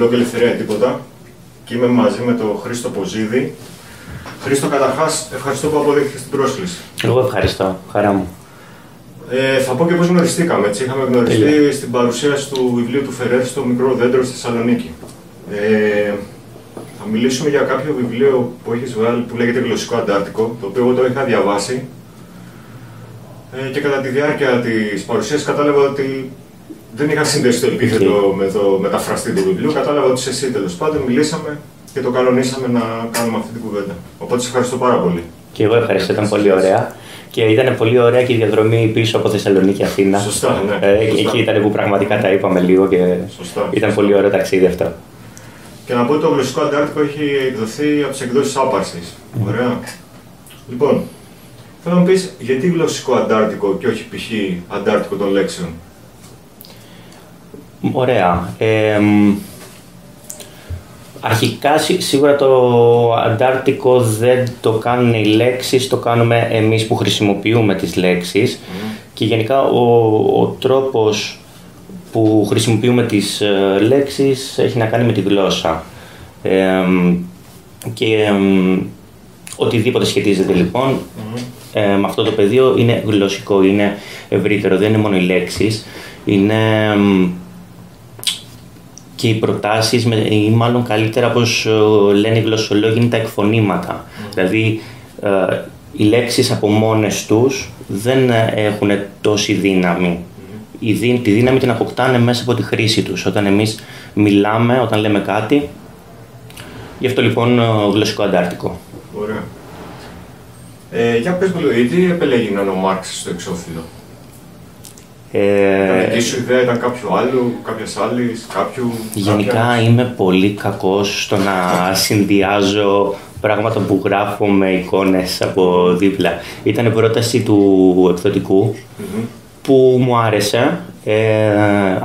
blog Ελευθερία Τίποτα και είμαι μαζί με τον Χρήστο Ποζίδη. Χρήστο, καταρχάς, ευχαριστώ που αποδέχτηκες την πρόσκληση. Εγώ ευχαριστώ, χαρά μου. Ε, θα πω και πώς γνωριστήκαμε. Έτσι. Είχαμε γνωριστεί Τέλεια. στην παρουσίαση του βιβλίου του Φερέρ στο Μικρό Δέντρο στη Θεσσαλονίκη. Ε, θα μιλήσουμε για κάποιο βιβλίο που έχεις βγάλει που λέγεται Γλωσσικό Αντάρτικο, το οποίο εγώ το είχα διαβάσει. Ε, και κατά τη διάρκεια της παρουσίασης κατάλαβα ότι δεν είχα συνδέσει το επίθετο με το μεταφραστή του βιβλίου. Κατάλαβα ότι είσαι εσύ τέλος πάντων. Μιλήσαμε και το κανονίσαμε να κάνουμε αυτή την κουβέντα. Οπότε σε ευχαριστώ πάρα πολύ. Και εγώ ευχαριστώ, ήταν πολύ ωραία. Και ήταν πολύ ωραία και η διαδρομή πίσω από Θεσσαλονίκη Αθήνα. Σωστά, ναι. Ε, Σωστά. εκεί ήταν που πραγματικά τα είπαμε λίγο και Σωστά. ήταν πολύ ωραίο ταξίδι αυτό. Και να πω ότι το γλωσσικό Αντάρτικο έχει εκδοθεί από τις εκδόσεις Άπαρσης. Ωραία. Λοιπόν, θέλω να μου πεις γιατί γλωσσικό Αντάρτικο και όχι π.χ. Αντάρτικο των λέξεων; Ωραία. Ε, μ, αρχικά σί- σίγουρα το Αντάρτικο δεν το κάνουν οι λέξεις, το κάνουμε εμείς που χρησιμοποιούμε τις λέξεις και γενικά ο, ο τρόπος που χρησιμοποιούμε τις ε, λέξεις έχει να κάνει με τη γλώσσα. Ε, μ, και μ, οτιδήποτε σχετίζεται λοιπόν ε, με αυτό το πεδίο είναι γλωσσικό, είναι ευρύτερο, δεν είναι μόνο οι λέξεις, είναι μ, και οι προτάσεις, με- ή μάλλον καλύτερα όπως ε, λένε οι γλωσσολόγοι, είναι τα εκφωνήματα. Δηλαδή, ε, οι λέξεις από μόνες τους δεν ε, έχουν τόση δύναμη. Η δύ- τη δύναμη την αποκτάνε μέσα από τη χρήση τους. Όταν εμείς μιλάμε, όταν λέμε κάτι, γι' αυτό λοιπόν ε, γλωσσικό αντάρτικο. Ωραία. Ε, για πες μου λίγο, γιατί επελέγει να είναι ο Μάρξ στο εξώφυλλο; Ήταν Ε, δική σου ιδέα, ήταν κάποιου άλλου, κάποιας άλλης, κάποιου. Γενικά κάποια- είμαι πολύ κακός στο να συνδυάζω πράγματα που γράφω με εικόνες από δίπλα. Ήταν πρόταση του εκδοτικού Μμμ. που μου άρεσε. Ε,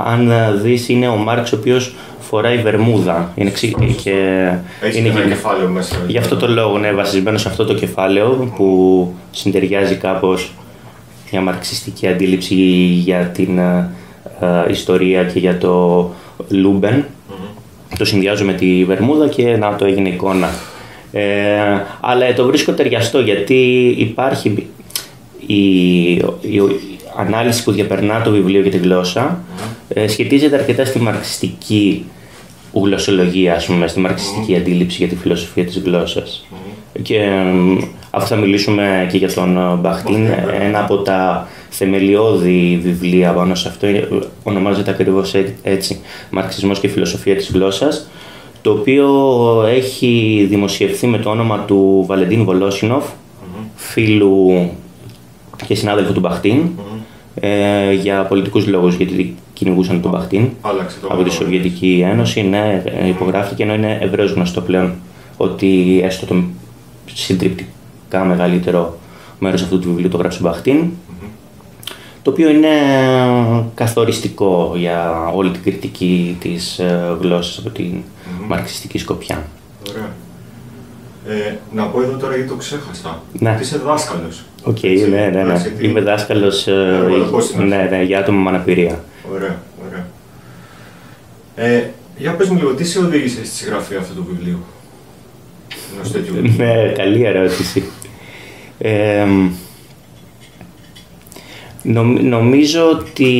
αν δεις είναι ο Μάρξ ο οποίος φοράει βερμούδα. Είναι, ξύ- και Έχεις είναι και ένα γε- κεφάλαιο μέσα. Γι' αυτό το λόγο είναι βασισμένο σε αυτό το κεφάλαιο που συντεριάζει κάπως μια μαρξιστική αντίληψη για την ε, ε, ιστορία και για το Λούμπεν. Το συνδυάζω με τη Βερμούδα και να το έγινε εικόνα. Ε, αλλά το βρίσκω ταιριαστό γιατί υπάρχει η, η, ανάλυση που διαπερνά το βιβλίο για τη γλώσσα ε, σχετίζεται αρκετά στη μαρξιστική γλωσσολογία, ας πούμε, στη μαρξιστική αντίληψη για τη φιλοσοφία της γλώσσας. Και εμ, αφού θα μιλήσουμε και για τον ε, Μπαχτίν, ένα από τα θεμελιώδη βιβλία πάνω σε αυτό είναι- ονομάζεται ακριβώς έ- έτσι, «Μαρξισμός και φιλοσοφία της γλώσσας», το οποίο έχει δημοσιευθεί με το όνομα του Βαλεντίν Βολόσινοφ, φίλου και συνάδελφου του Μπαχτίν, ε, για πολιτικούς λόγους, γιατί κυνηγούσαν τον Μπαχτίν Άλλαξε το από τη όνομα. Σοβιετική Ένωση, ναι, ε, υπογράφηκε ενώ είναι ευρέως γνωστό πλέον ότι έστω το συντριπτικά μεγαλύτερο μέρος αυτού του βιβλίου το γράψει ο Μπαχτίν, το οποίο είναι καθοριστικό για όλη την κριτική της ε, γλώσσας από την μαρξιστική σκοπιά. Ωραία. Ε, να πω εδώ τώρα γιατί το ξέχασα. Ναι. Ότι είσαι δάσκαλος. Οκ, ναι, ναι, ναι. Είμαι δάσκαλος ε, Εγώ το πω στην αρχή. ναι, ναι, για άτομα με αναπηρία. Ωραία, ωραία. Ε, για πες μου λίγο, τι σε οδήγησε στη συγγραφή αυτού του βιβλίου; Ενός τέτοιου βιβλίου. Ναι, καλή ερώτηση. Ε, νομ- νομίζω ότι.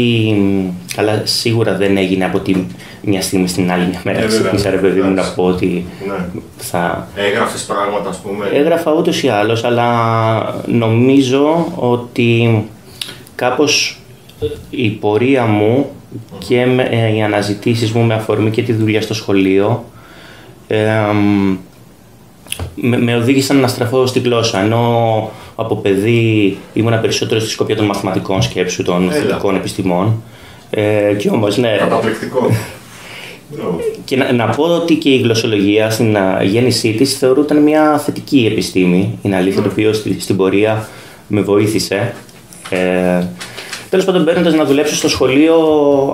Καλά, σίγουρα δεν έγινε από τη μια στιγμή στην άλλη μια μέρα. Ε, βέβαια. Ξύπνησα ρε παιδί μου να Εντάξει. πω ότι ναι. θα. Έγραφες πράγματα, ας πούμε. Έγραφα ούτως ή άλλως, αλλά νομίζω ότι κάπως η πορεία μου και με, ε, οι αναζητήσεις μου με αφορμή και τη δουλειά στο σχολείο ε, μ, με, με οδήγησαν να στραφώ στη γλώσσα, ενώ από παιδί ήμουνα περισσότερο στη σκοπιά των μαθηματικών σκέψου, των Έλα. θετικών επιστημών. Ε, και όμως, ναι, Καταπληκτικό. Μπράβο. και να, να πω ότι και η γλωσσολογία στην α, γέννησή της θεωρούταν μια θετική επιστήμη. Είναι αλήθεια το οποίο στη- στην πορεία με βοήθησε. Ε, Τέλος πάντων, μπαίνοντας να δουλέψω στο σχολείο,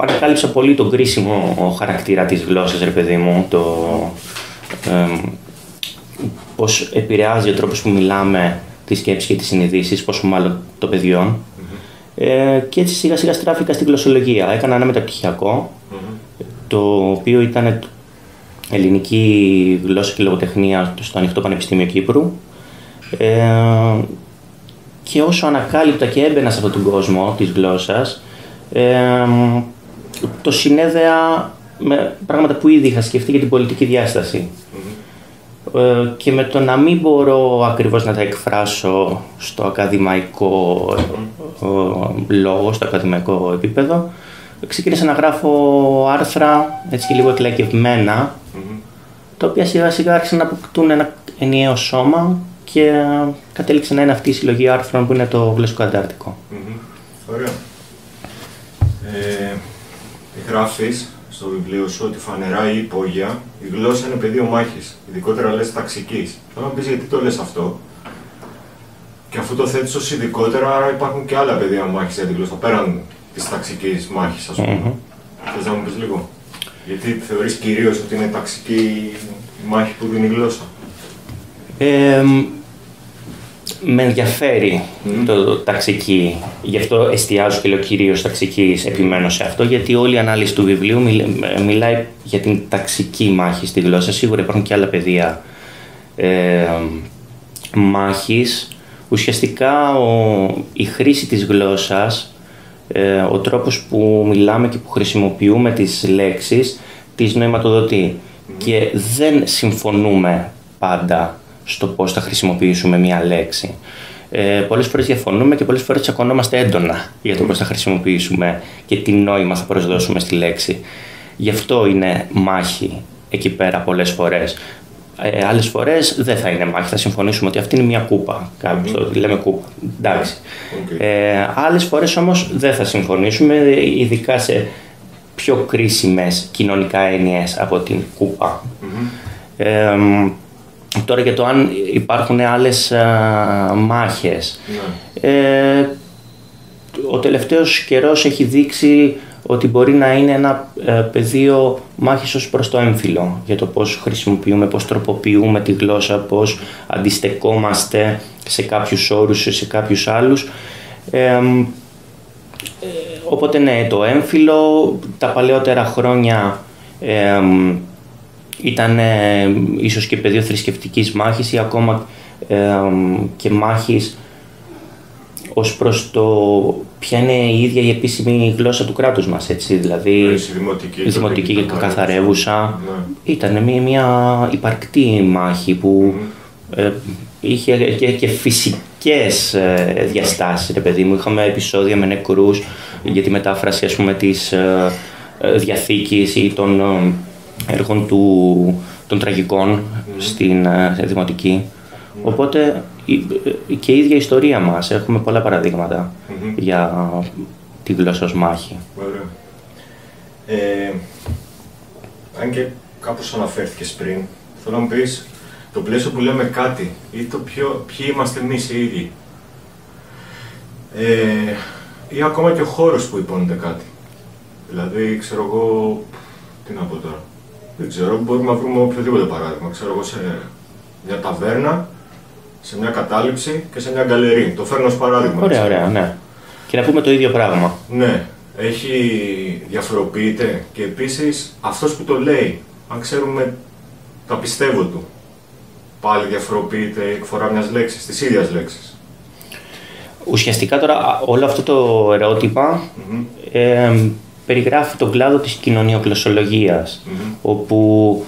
ανακάλυψα πολύ τον κρίσιμο χαρακτήρα της γλώσσας, ρε παιδί μου. Το, ε, πώς επηρεάζει ο τρόπος που μιλάμε τη σκέψη και τις συνειδήσεις, πόσο μάλλον των παιδιών. Ε, και έτσι σιγά σιγά στράφηκα στη γλωσσολογία. Έκανα ένα μεταπτυχιακό το οποίο ήταν ελληνική γλώσσα και λογοτεχνία στο Ανοιχτό Πανεπιστήμιο Κύπρου. Ε, και όσο ανακάλυπτα και έμπαινα σε αυτόν τον κόσμο της γλώσσας, ε, το συνέδεα με πράγματα που ήδη είχα σκεφτεί για την πολιτική διάσταση. Ε, και με το να μην μπορώ ακριβώς να τα εκφράσω στο ακαδημαϊκό ε, λόγο, στο ακαδημαϊκό επίπεδο, ξεκίνησα να γράφω άρθρα έτσι και λίγο εκλεκευμένα, τα οποία σιγά σιγά άρχισαν να αποκτούν ένα ενιαίο σώμα και κατέληξε να είναι αυτή η συλλογή άρθρων που είναι το γλωσσικό αντάρτικο. Ωραία. Ε, γράφεις στο βιβλίο σου ότι φανερά ή υπόγεια η γλώσσα είναι πεδίο μάχης, ειδικότερα λες ταξικής. Θέλω να πεις γιατί το λες αυτό. Και αφού το θέτεις ως ειδικότερα, άρα υπάρχουν και άλλα πεδία μάχης για την γλώσσα πέραν της ταξικής μάχης, ας πούμε. Mm-hmm. Θες να μου πεις λίγο. Γιατί θεωρείς κυρίως ότι είναι ταξική η μάχη που δίνει η γλώσσα; Ε, με ενδιαφέρει το ταξική. Γι' αυτό εστιάζω και λέω κυρίως ταξικής, επιμένω σε αυτό, γιατί όλη η ανάλυση του βιβλίου μιλάει για την ταξική μάχη στη γλώσσα. Σίγουρα υπάρχουν και άλλα πεδία ε, μάχης. Ουσιαστικά ο, η χρήση της γλώσσας, ε, ο τρόπος που μιλάμε και που χρησιμοποιούμε τις λέξεις, τις νοηματοδοτεί. Και δεν συμφωνούμε πάντα στο πώς θα χρησιμοποιήσουμε μία λέξη. Ε, πολλές φορές διαφωνούμε και πολλές φορές τσακωνόμαστε έντονα για το πώς θα χρησιμοποιήσουμε και τι νόημα θα προσδώσουμε στη λέξη. Γι' αυτό είναι μάχη εκεί πέρα πολλές φορές. Ε, άλλες φορές δεν θα είναι μάχη, θα συμφωνήσουμε ότι αυτή είναι μια κούπα. Κάποιος το λέμε κούπα. Εντάξει. Ε, άλλες φορές όμως δεν θα συμφωνήσουμε, ειδικά σε πιο κρίσιμες κοινωνικά έννοιες από την κουπα Τώρα για το αν υπάρχουν άλλες α, μάχες. Ναι. Ε, ο τελευταίος καιρός έχει δείξει ότι μπορεί να είναι ένα ε, πεδίο μάχης ως προς το έμφυλο για το πώς χρησιμοποιούμε, πώς τροποποιούμε τη γλώσσα, πώς αντιστεκόμαστε σε κάποιους όρους, σε κάποιους άλλους. Ε, οπότε ναι, το έμφυλο τα παλαιότερα χρόνια ήταν ε, ίσως και πεδίο θρησκευτικής μάχης ή ακόμα ε, και μάχης ως προς το ποια είναι η ίδια η επίσημη γλώσσα του κράτους μας, έτσι, δηλαδή η δημοτική, δημοτική και καθαρεύουσα. Ναι. Ήταν μια, μια υπαρκτή μάχη που ε, είχε και, και φυσικές ε, διαστάσεις, ρε παιδί μου. Είχαμε επεισόδια με νεκρούς για τη μετάφραση, ας πούμε, της ε, διαθήκης ή των έργων του, των τραγικών στην uh, Δημοτική. Οπότε και η ίδια η ιστορία μας. Έχουμε πολλά για τη γλώσσα ως μάχη. Ωραία. Ε, αν και κάπως αναφέρθηκες πριν, θέλω να μου πεις το πλαίσιο που λέμε κάτι ή το ποιο, ποιοι είμαστε εμείς οι ίδιοι. Ε, ή ακόμα και ο χώρος που υπόνεται κάτι. Δηλαδή, ξέρω εγώ, τι να πω τώρα. Δεν ξέρω, μπορούμε να βρούμε οποιοδήποτε παράδειγμα. Ξέρω εγώ σε μια ταβέρνα, σε μια κατάληψη και σε μια γκαλερί. Το φέρνω ως παράδειγμα. Ωραία, ωραία, ναι. Και να πούμε το ίδιο πράγμα. Ναι. Έχει διαφοροποιείται και επίσης αυτός που το λέει, αν ξέρουμε τα πιστεύω του, πάλι διαφοροποιείται η εκφορά μιας λέξης, της ίδιας λέξης. Ουσιαστικά τώρα όλο αυτό το ερωτημα περιγράφει τον κλάδο της κοινωνιοκλωσολογίας, όπου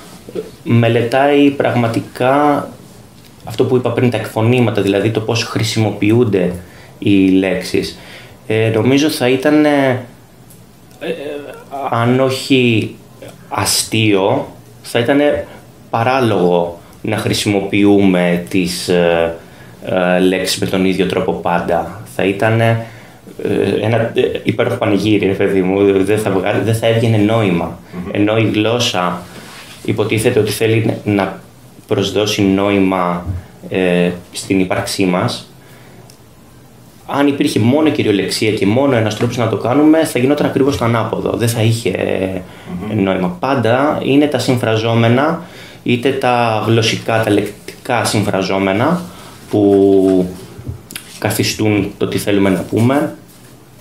μελετάει πραγματικά αυτό που είπα πριν, τα εκφωνήματα, δηλαδή το πώς χρησιμοποιούνται οι λέξεις. Ε, νομίζω θα ήταν, ε, αν όχι αστείο, θα ήταν παράλογο να χρησιμοποιούμε τις ε, ε, λέξεις με τον ίδιο τρόπο πάντα. Θα ήταν ε, ένα ε, υπέροχο πανηγύρι, ρε παιδί μου, δεν θα, βγάλει, δεν θα έβγαινε νόημα. Ενώ η γλώσσα υποτίθεται ότι θέλει να προσδώσει νόημα ε, στην ύπαρξή μας. Αν υπήρχε μόνο κυριολεξία και μόνο ένας τρόπος να το κάνουμε, θα γινόταν ακριβώς το ανάποδο. Δεν θα είχε νόημα. Πάντα είναι τα συμφραζόμενα, είτε τα γλωσσικά, τα λεκτικά συμφραζόμενα, που καθιστούν το τι θέλουμε να πούμε,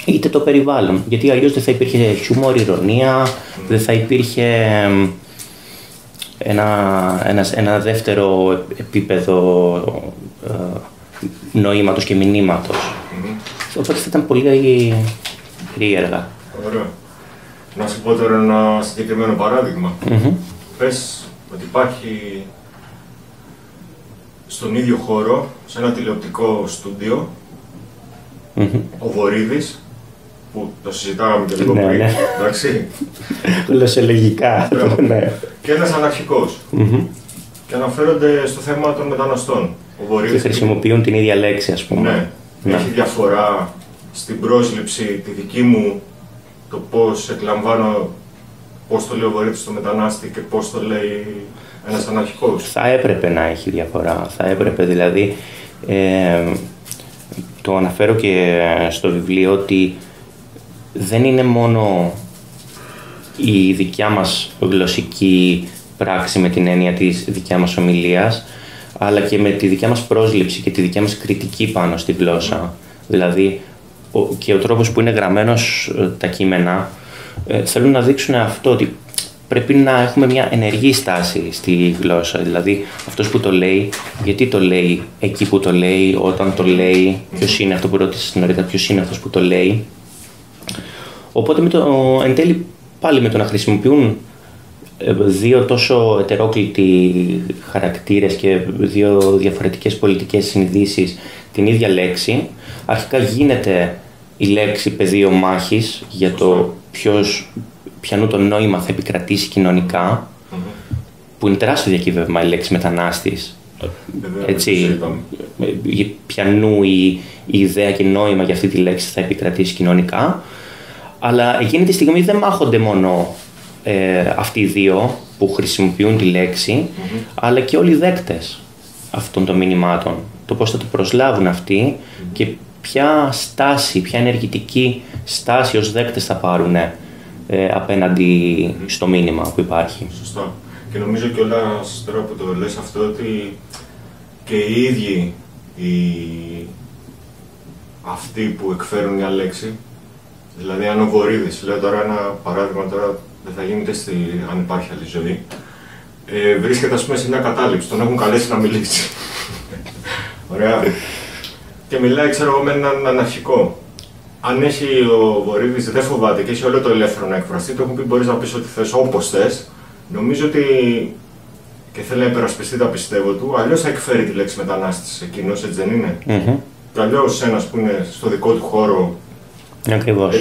είτε το περιβάλλον. Γιατί αλλιώς δεν θα υπήρχε χιούμορ, ηρωνία, δεν θα υπήρχε ένα, ένας, ένα δεύτερο επίπεδο ε, νοήματος και μηνύματος. Mm-hmm. Οπότε θα ήταν πολύ περίεργα. Ωραία. Να σου πω τώρα ένα συγκεκριμένο παράδειγμα. Mm-hmm. Πες ότι υπάρχει στον ίδιο χώρο, σε ένα τηλεοπτικό στούντιο, mm-hmm. ο Βορύδης, που το συζητάγαμε και λίγο ναι, πριν, ναι. εντάξει. Λεσελεγικά, ναι. Και ένας αναρχικός. Mm-hmm. Και αναφέρονται στο θέμα των μεταναστών. Ο Βορύδης και χρησιμοποιούν την ίδια λέξη, ας πούμε. Ναι. ναι. Έχει διαφορά στην πρόσληψη τη δική μου, το πώς εκλαμβάνω, πώς το λέει ο Βορύδης στο μετανάστη και πώς το λέει ένας αναρχικός. Θα έπρεπε να έχει διαφορά. Θα έπρεπε δηλαδή, ε, το αναφέρω και στο βιβλίο, ότι δεν είναι μόνο η δικιά μας γλωσσική πράξη με την έννοια της δικιά μας ομιλίας, αλλά και με τη δικιά μας πρόσληψη και τη δικιά μας κριτική πάνω στη γλώσσα. Δηλαδή, και ο τρόπος που είναι γραμμένος ε, τα κείμενα ε, θέλουν να δείξουν αυτό ότι πρέπει να έχουμε μια ενεργή στάση στη γλώσσα. Δηλαδή, αυτός που το λέει, γιατί το λέει εκεί που το λέει, όταν το λέει, ποιος είναι αυτό που ρώτησε νωρίτερα, ποιος είναι αυτός που το λέει. Οπότε με το, εν τέλει πάλι με το να χρησιμοποιούν ε, δύο τόσο ετερόκλητοι χαρακτήρες και δύο διαφορετικές πολιτικές συνειδήσεις την ίδια λέξη, αρχικά γίνεται η λέξη πεδίο μάχης για το ποιος, ποιανού το νόημα θα επικρατήσει κοινωνικά, που είναι τεράστιο διακύβευμα η λέξη μετανάστης. Έτσι, ε, ποιανού η, η ιδέα και νόημα για αυτή τη λέξη θα επικρατήσει κοινωνικά. Αλλά εκείνη τη στιγμή δεν μάχονται μόνο ε, αυτοί οι δύο που χρησιμοποιούν τη λέξη, αλλά και όλοι οι δέκτες αυτών των μηνυμάτων. Το πώς θα το προσλάβουν αυτοί και ποια στάση, ποια ενεργητική στάση ως δέκτες θα πάρουν ε, απέναντι στο μήνυμα που υπάρχει. Σωστά. Και νομίζω κιόλα τώρα που το λες αυτό ότι και οι ίδιοι οι... αυτοί που εκφέρουν μια λέξη Δηλαδή, αν ο Βορύδης, λέω τώρα ένα παράδειγμα, τώρα δεν θα γίνεται στη, αν υπάρχει άλλη ζωή, ε, βρίσκεται ας πούμε, σε μια κατάληψη, τον έχουν καλέσει να μιλήσει. Ωραία. Και μιλάει, ξέρω εγώ, με έναν αναρχικό. Αν έχει ο Βορύδης, δεν φοβάται και έχει όλο το ελεύθερο να εκφραστεί, το έχουν πει: Μπορείς να πεις ό,τι θες, όπως θες. Νομίζω ότι και θέλει να υπερασπιστεί τα πιστεύω του, αλλιώς θα εκφέρει τη λέξη μετανάστη εκείνος, έτσι δεν είναι; Mm-hmm. Και αλλιώς ένας που είναι στο δικό του χώρο Ακριβώς.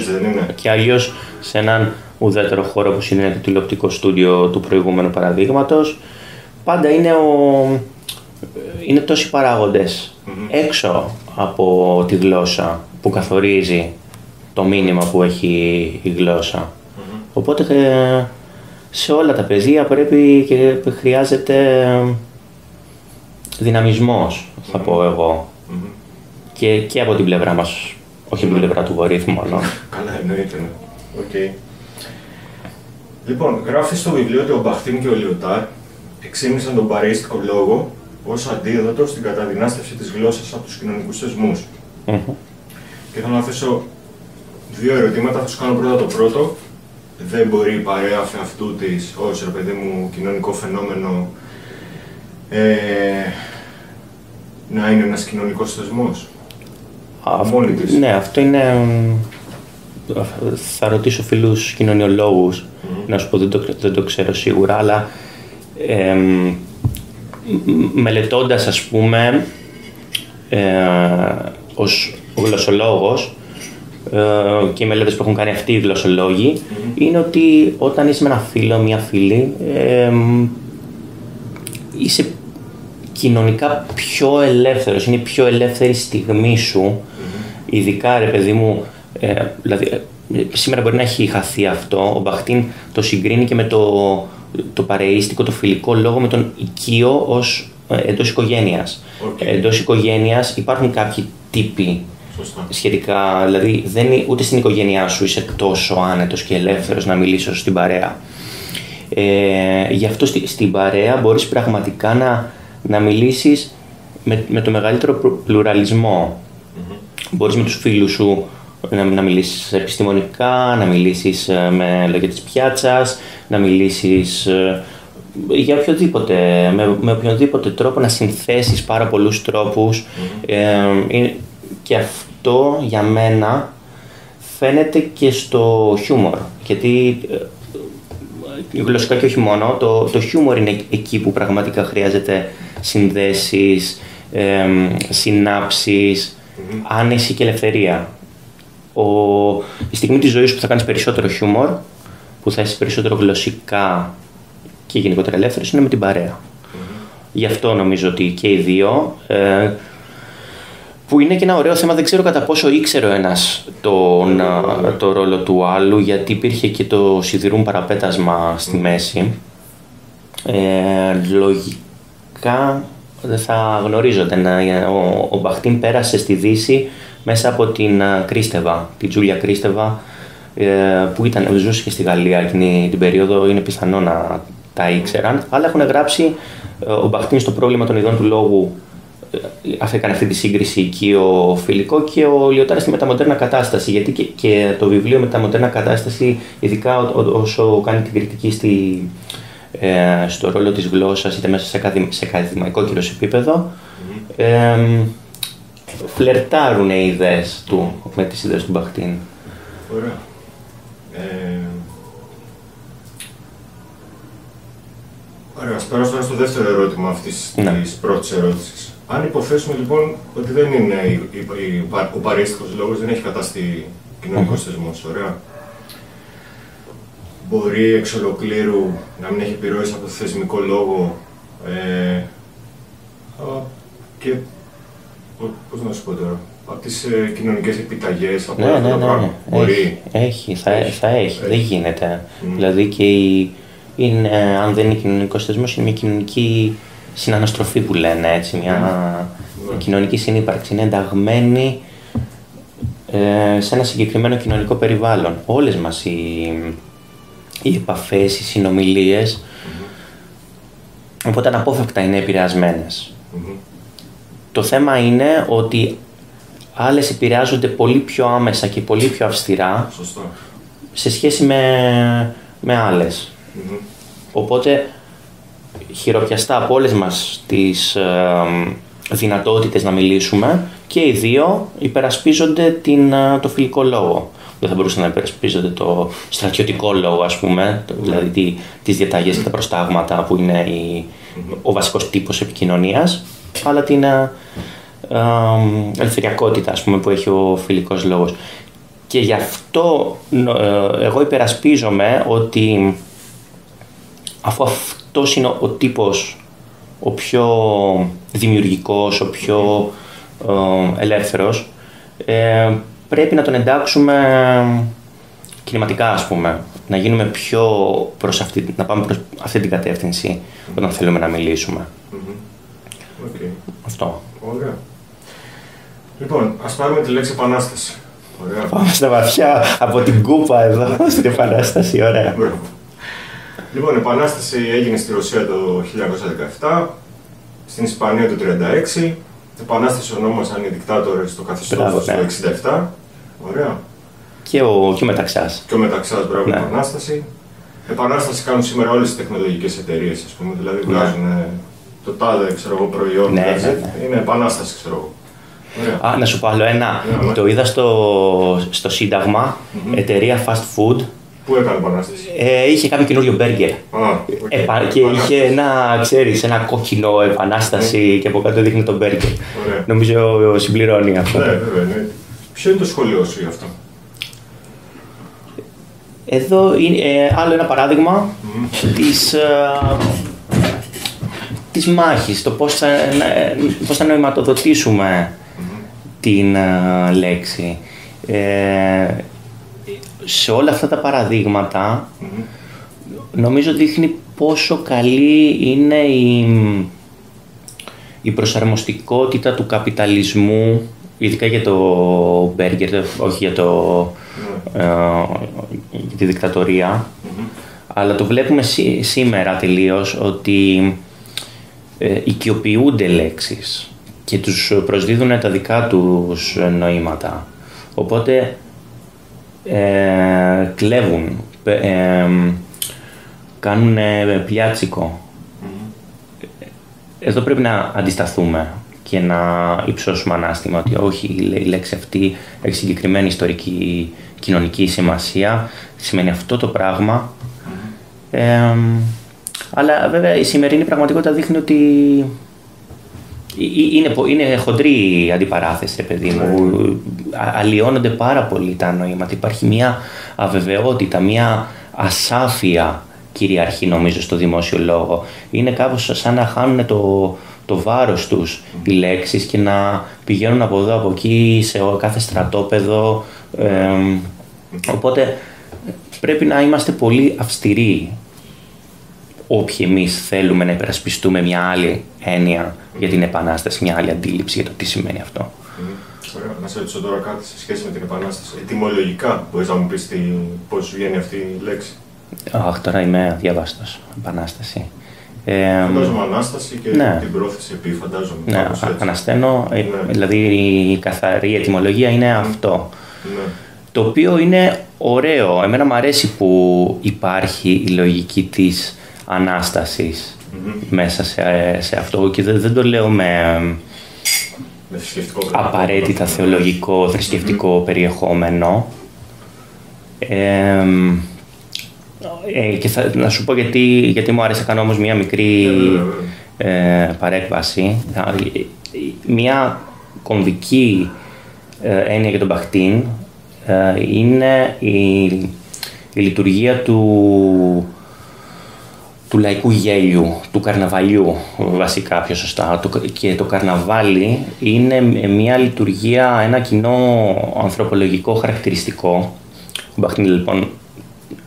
Και αλλιώς σε έναν ουδέτερο χώρο όπω είναι το τηλεοπτικό στούντιο του προηγούμενου παραδείγματος, πάντα είναι, ο... είναι τόσοι έξω από τη γλώσσα που καθορίζει το μήνυμα που έχει η γλωσσα Οπότε ε, σε όλα τα πεδία πρέπει και χρειάζεται δυναμισμός, θα πω εγώ. Και, και από την πλευρά μας όχι από την πλευρά του βορύθμου μόνο. Καλά, εννοείται. Ναι. Okay. Λοιπόν, γράφει στο βιβλίο ότι ο Μπαχτίν και ο Λιωτάρ εξήμισαν τον παρείστικο λόγο ως αντίδοτο στην καταδυνάστευση της γλώσσας από τους κοινωνικούς θεσμούς. Mm-hmm. Και θέλω να θέσω δύο ερωτήματα. Θα σου κάνω πρώτα το πρώτο. Δεν μπορεί η παρέα αυτού της ως ρε παιδί μου κοινωνικό φαινόμενο ε, να είναι ένας κοινωνικός θεσμός; Ναι, αυτό είναι. Θα ρωτήσω φίλους κοινωνιολόγους, να σου πω, δεν το, δεν το ξέρω σίγουρα, αλλά ε, μελετώντας ας πούμε ε, ως γλωσσολόγος ε, και οι μελέτες που έχουν κάνει αυτοί οι γλωσσολόγοι είναι ότι όταν είσαι με ένα φίλο, μια φίλη ε, είσαι κοινωνικά πιο ελεύθερος, είναι η πιο ελεύθερη στιγμή σου Ειδικά, ρε παιδί μου, ε, δηλαδή, ε, σήμερα μπορεί να έχει χαθεί αυτό. Ο Μπαχτίν το συγκρίνει και με το, το παρεΐστικο, το φιλικό λόγο με τον οικείο ως ε, εντός οικογένειας. Okay. Εντός οικογένειας υπάρχουν κάποιοι τύποι Σωστά. σχετικά. Δηλαδή, δεν, ούτε στην οικογένειά σου είσαι τόσο άνετος και ελεύθερος να μιλήσει στην παρέα. Ε, γι' αυτό στη, στην παρέα μπορείς πραγματικά να, να μιλήσεις με, με το μεγαλύτερο πλουραλισμό μπορείς με τους φίλους σου να, να μιλήσεις επιστημονικά, να μιλήσεις ε, με λόγια της πιάτσας, να μιλήσεις ε, για οποιοδήποτε, με, με οποιοδήποτε τρόπο να συνθέσεις πάρα πολλούς και αυτό για μένα φαίνεται και στο χιούμορ. Γιατί γλωσσικά και όχι μόνο, το, το χιούμορ είναι εκεί που πραγματικά χρειάζεται συνδέσεις, ε, συνάψεις, άνεση και ελευθερία. Ο, η στιγμή της ζωής που θα κάνεις περισσότερο χιούμορ, που θα είσαι περισσότερο γλωσσικά και γενικότερα ελεύθερος, είναι με την παρέα. Γι' αυτό νομίζω ότι και οι δύο ε, που είναι και ένα ωραίο θέμα, δεν ξέρω κατά πόσο ήξερε ο ένας τον, το ρόλο του άλλου, γιατί υπήρχε και το σιδηρούν παραπέτασμα στη μέση. Ε, λογικά δεν θα γνωρίζονται. Ο, ο Μπαχτίν πέρασε στη Δύση μέσα από την Κρίστεβα, την Τζούλια Κρίστεβα, ε, που ήταν, ζούσε και στη Γαλλία εκείνη την περίοδο, είναι πιθανό να τα ήξεραν, αλλά έχουν γράψει ε, ο Μπαχτίν στο πρόβλημα των ειδών του λόγου αυτό έκανε αυτή τη σύγκριση εκεί ο Φιλικό και ο Λιωτάρας στη μεταμοντέρνα κατάσταση. Γιατί και, και το βιβλίο μεταμοντέρνα κατάσταση, ειδικά όσο κάνει την κριτική στη, ε, στο ρόλο της γλώσσας, είτε μέσα σε, ακαδημ, σε ακαδημαϊκό κύριο επίπεδο, ε, φλερτάρουν οι ιδέες του με τις ιδέες του Μπαχτίν. Ωραία. Ε, Ωραία, ας περάσουμε στο δεύτερο ερώτημα αυτής ναι. της πρώτης ερώτησης. Αν υποθέσουμε λοιπόν ότι δεν είναι η, η, η, ο παρίστοιχος λόγος, δεν έχει καταστεί κοινωνικός θεσμός, ωραία. Μπορεί εξ ολοκλήρου να μην έχει επιρροές από το θεσμικό λόγο ε, και πώς να σου πω τώρα, από τις ε, κοινωνικές επιταγές, από ναι, ναι, ναι, ναι. Μπορεί. Έχει, θα έχει, θα έχει. δεν γίνεται. Δηλαδή και η, είναι, αν δεν είναι κοινωνικός θεσμός, είναι μια κοινωνική συναναστροφή που λένε έτσι, μια ναι. κοινωνική συνύπαρξη. Είναι ενταγμένη ε, σε ένα συγκεκριμένο κοινωνικό περιβάλλον. Όλες μας οι, οι επαφές, οι συνομιλίες, οπότε αναπόφευκτα είναι επηρεασμένες. Το θέμα είναι ότι άλλες επηρεάζονται πολύ πιο άμεσα και πολύ πιο αυστηρά σε σχέση με, με αλλες Οπότε χειροπιαστά από όλες μας τις ε, δυνατότητες να μιλήσουμε και οι δύο υπερασπίζονται την, ε, το φιλικό λόγο. Δεν θα μπορούσαν να υπερασπίζονται το στρατιωτικό λόγο, ας πούμε, δηλαδή τι, τις διαταγές και τα προστάγματα που είναι η, ο βασικός τύπος επικοινωνίας, αλλά την ε, ε, ελευθεριακότητα, ας πούμε, που έχει ο φιλικός λόγος. Και γι' αυτό ε, εγώ υπερασπίζομαι ότι αφού αυτός είναι ο τύπος ο πιο δημιουργικός, ο πιο ε, ελεύθερος, ε, πρέπει να τον εντάξουμε κινηματικά ας πούμε, να γίνουμε πιο προς αυτή, να πάμε προς αυτή την κατεύθυνση όταν θέλουμε να μιλήσουμε. Okay. Αυτό. Ωραία. Λοιπόν, ας πάρουμε τη λέξη επανάσταση. Ωραία. Πάμε στα βαθιά από την κούπα εδώ στην επανάσταση, ωραία. Λοιπόν, η Επανάσταση έγινε στη Ρωσία το 1917, στην Ισπανία το 1936. Επανάσταση ονόμασαν οι δικτάτορες στο καθεστώς το 1967. Ναι. Ωραία. Και ο, και ο Μεταξάς. Και ο Μεταξάς, μπράβο, ναι. Επανάσταση. Επανάσταση κάνουν σήμερα όλες τις τεχνολογικές εταιρείες, ας πούμε. Δηλαδή ναι. βγάζουν το τάδε, ξέρω εγώ, προϊόν. Ναι, ναι, ναι. Είναι επανάσταση, ξέρω εγώ. Α, να σου πω άλλο ένα. Ναι, το είδα στο, στο Σύνταγμα, mm-hmm. εταιρεία fast food, Πού έκανε επανάσταση; Ε, είχε κάποιο καινούριο μπέργκερ. okay. και είχε ένα, ξέρεις, ένα κόκκινο επανάσταση και από κάτω δείχνει τον μπέργκερ. Νομίζω συμπληρώνει αυτό. Ναι, βέβαια. Ναι. Ποιο είναι το σχολείο σου γι' αυτό; Εδώ είναι ε, άλλο ένα παράδειγμα mm. της, ε, της μάχης, το πώς θα, πώς θα νοηματοδοτήσουμε την ε, λέξη. Ε, σε όλα αυτά τα παραδειγματα νομίζω δείχνει πόσο καλή είναι η, η προσαρμοστικότητα του καπιταλισμού ειδικά για το μπέργκερ, όχι για, το, ε, για τη δικτατορια αλλά το βλέπουμε σήμερα τελείως ότι ε, οικειοποιούνται λέξεις και τους προσδίδουν τα δικά τους νοήματα. Οπότε ε, κλέβουν, ε, κάνουν πιάτσικο. Εδώ πρέπει να αντισταθούμε και να υψώσουμε ανάστημα ότι όχι, η λέξη αυτή έχει συγκεκριμένη ιστορική κοινωνική σημασία, σημαίνει αυτό το πράγμα. αλλά βέβαια η σημερινή πραγματικότητα δείχνει ότι είναι, είναι χοντρή η αντιπαράθεση, παιδί μου. Αλλοιώνονται πάρα πολύ τα νοήματα. Υπάρχει μια αβεβαιότητα, μια ασάφεια κυριαρχεί νομίζω στο δημόσιο λόγο. Είναι κάπως σαν να χάνουν το, το βάρος τους οι λέξεις και να πηγαίνουν από εδώ από εκεί σε κάθε στρατόπεδο. οπότε πρέπει να είμαστε πολύ αυστηροί όποιοι εμείς θέλουμε να υπερασπιστούμε μια άλλη έννοια για την Επανάσταση, μια άλλη αντίληψη για το τι σημαίνει αυτό. Ωραία. Να σε ρωτήσω τώρα κάτι σε σχέση με την Επανάσταση. Ετοιμολογικά, μπορείς να μου πεις πώς σου βγαίνει αυτή η λέξη; Αχ, τώρα είμαι αδιάβαστο. Επανάσταση. Ε, φαντάζομαι Ανάσταση και ναι. την πρόθεση επί, φαντάζομαι. Ναι, ανασταίνω, ε, ναι. δηλαδή η καθαρή ετοιμολογία είναι αυτό. Ναι. Το οποίο είναι ωραίο. Εμένα μου αρέσει που υπάρχει η λογική της αναστασης μέσα σε, σε αυτό και δεν, δεν το λέω με, με απαραίτητα θεολογικό, περιεχόμενο. Ε, ε, και θα, να σου πω γιατί, γιατί μου άρεσε να κάνω όμως μια μικρή ε, παρέκβαση. Μια κομβική ε, έννοια για τον Μπαχτίν ε, είναι η, η λειτουργία του, του λαϊκού γέλιου, του καρναβαλιού βασικά πιο σωστά. Και το καρναβάλι είναι μια λειτουργία, ένα κοινό ανθρωπολογικό χαρακτηριστικό. Ο Μπαχτίν λοιπόν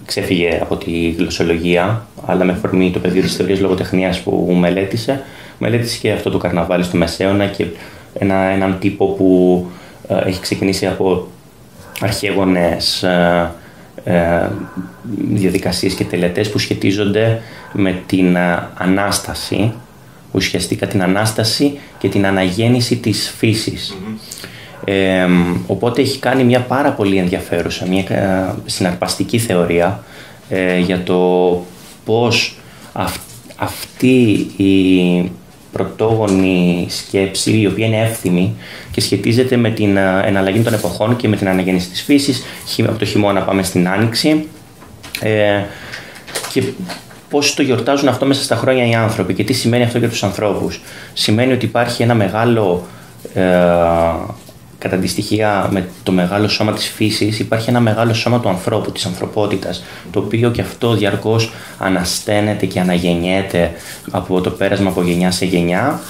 ξέφυγε από τη γλωσσολογία, αλλά με αφορμή το πεδίο της θεωρίας λογοτεχνίας που μελέτησε, μελέτησε και αυτό το καρναβάλι στο Μεσαίωνα και ένα, έναν τύπο που ε, έχει ξεκινήσει από αρχαίγονες ε, ε, διαδικασίες και τελετές που σχετίζονται με την ε, Ανάσταση, ουσιαστικά την Ανάσταση και την αναγέννηση της φυσης οπότε έχει κάνει μια πάρα πολύ ενδιαφέρουσα, μια ε, συναρπαστική θεωρία ε, για το πώς αυτή η πρωτόγονη σκέψη, η οποία είναι εύθυμη και σχετίζεται με την ε, εναλλαγή των εποχών και με την αναγέννηση της φύσης, από το χειμώνα πάμε στην άνοιξη ε, και πώς το γιορτάζουν αυτό μέσα στα χρόνια οι άνθρωποι και τι σημαίνει αυτό για τους ανθρώπους. Σημαίνει ότι υπάρχει ένα μεγάλο κατά τη στοιχεία με το μεγάλο σώμα της φύσης υπάρχει ένα μεγάλο σώμα του ανθρώπου, της ανθρωπότητας το οποίο και αυτό διαρκώς ανασταίνεται και αναγεννιέται από το πέρασμα από γενιά σε γενιά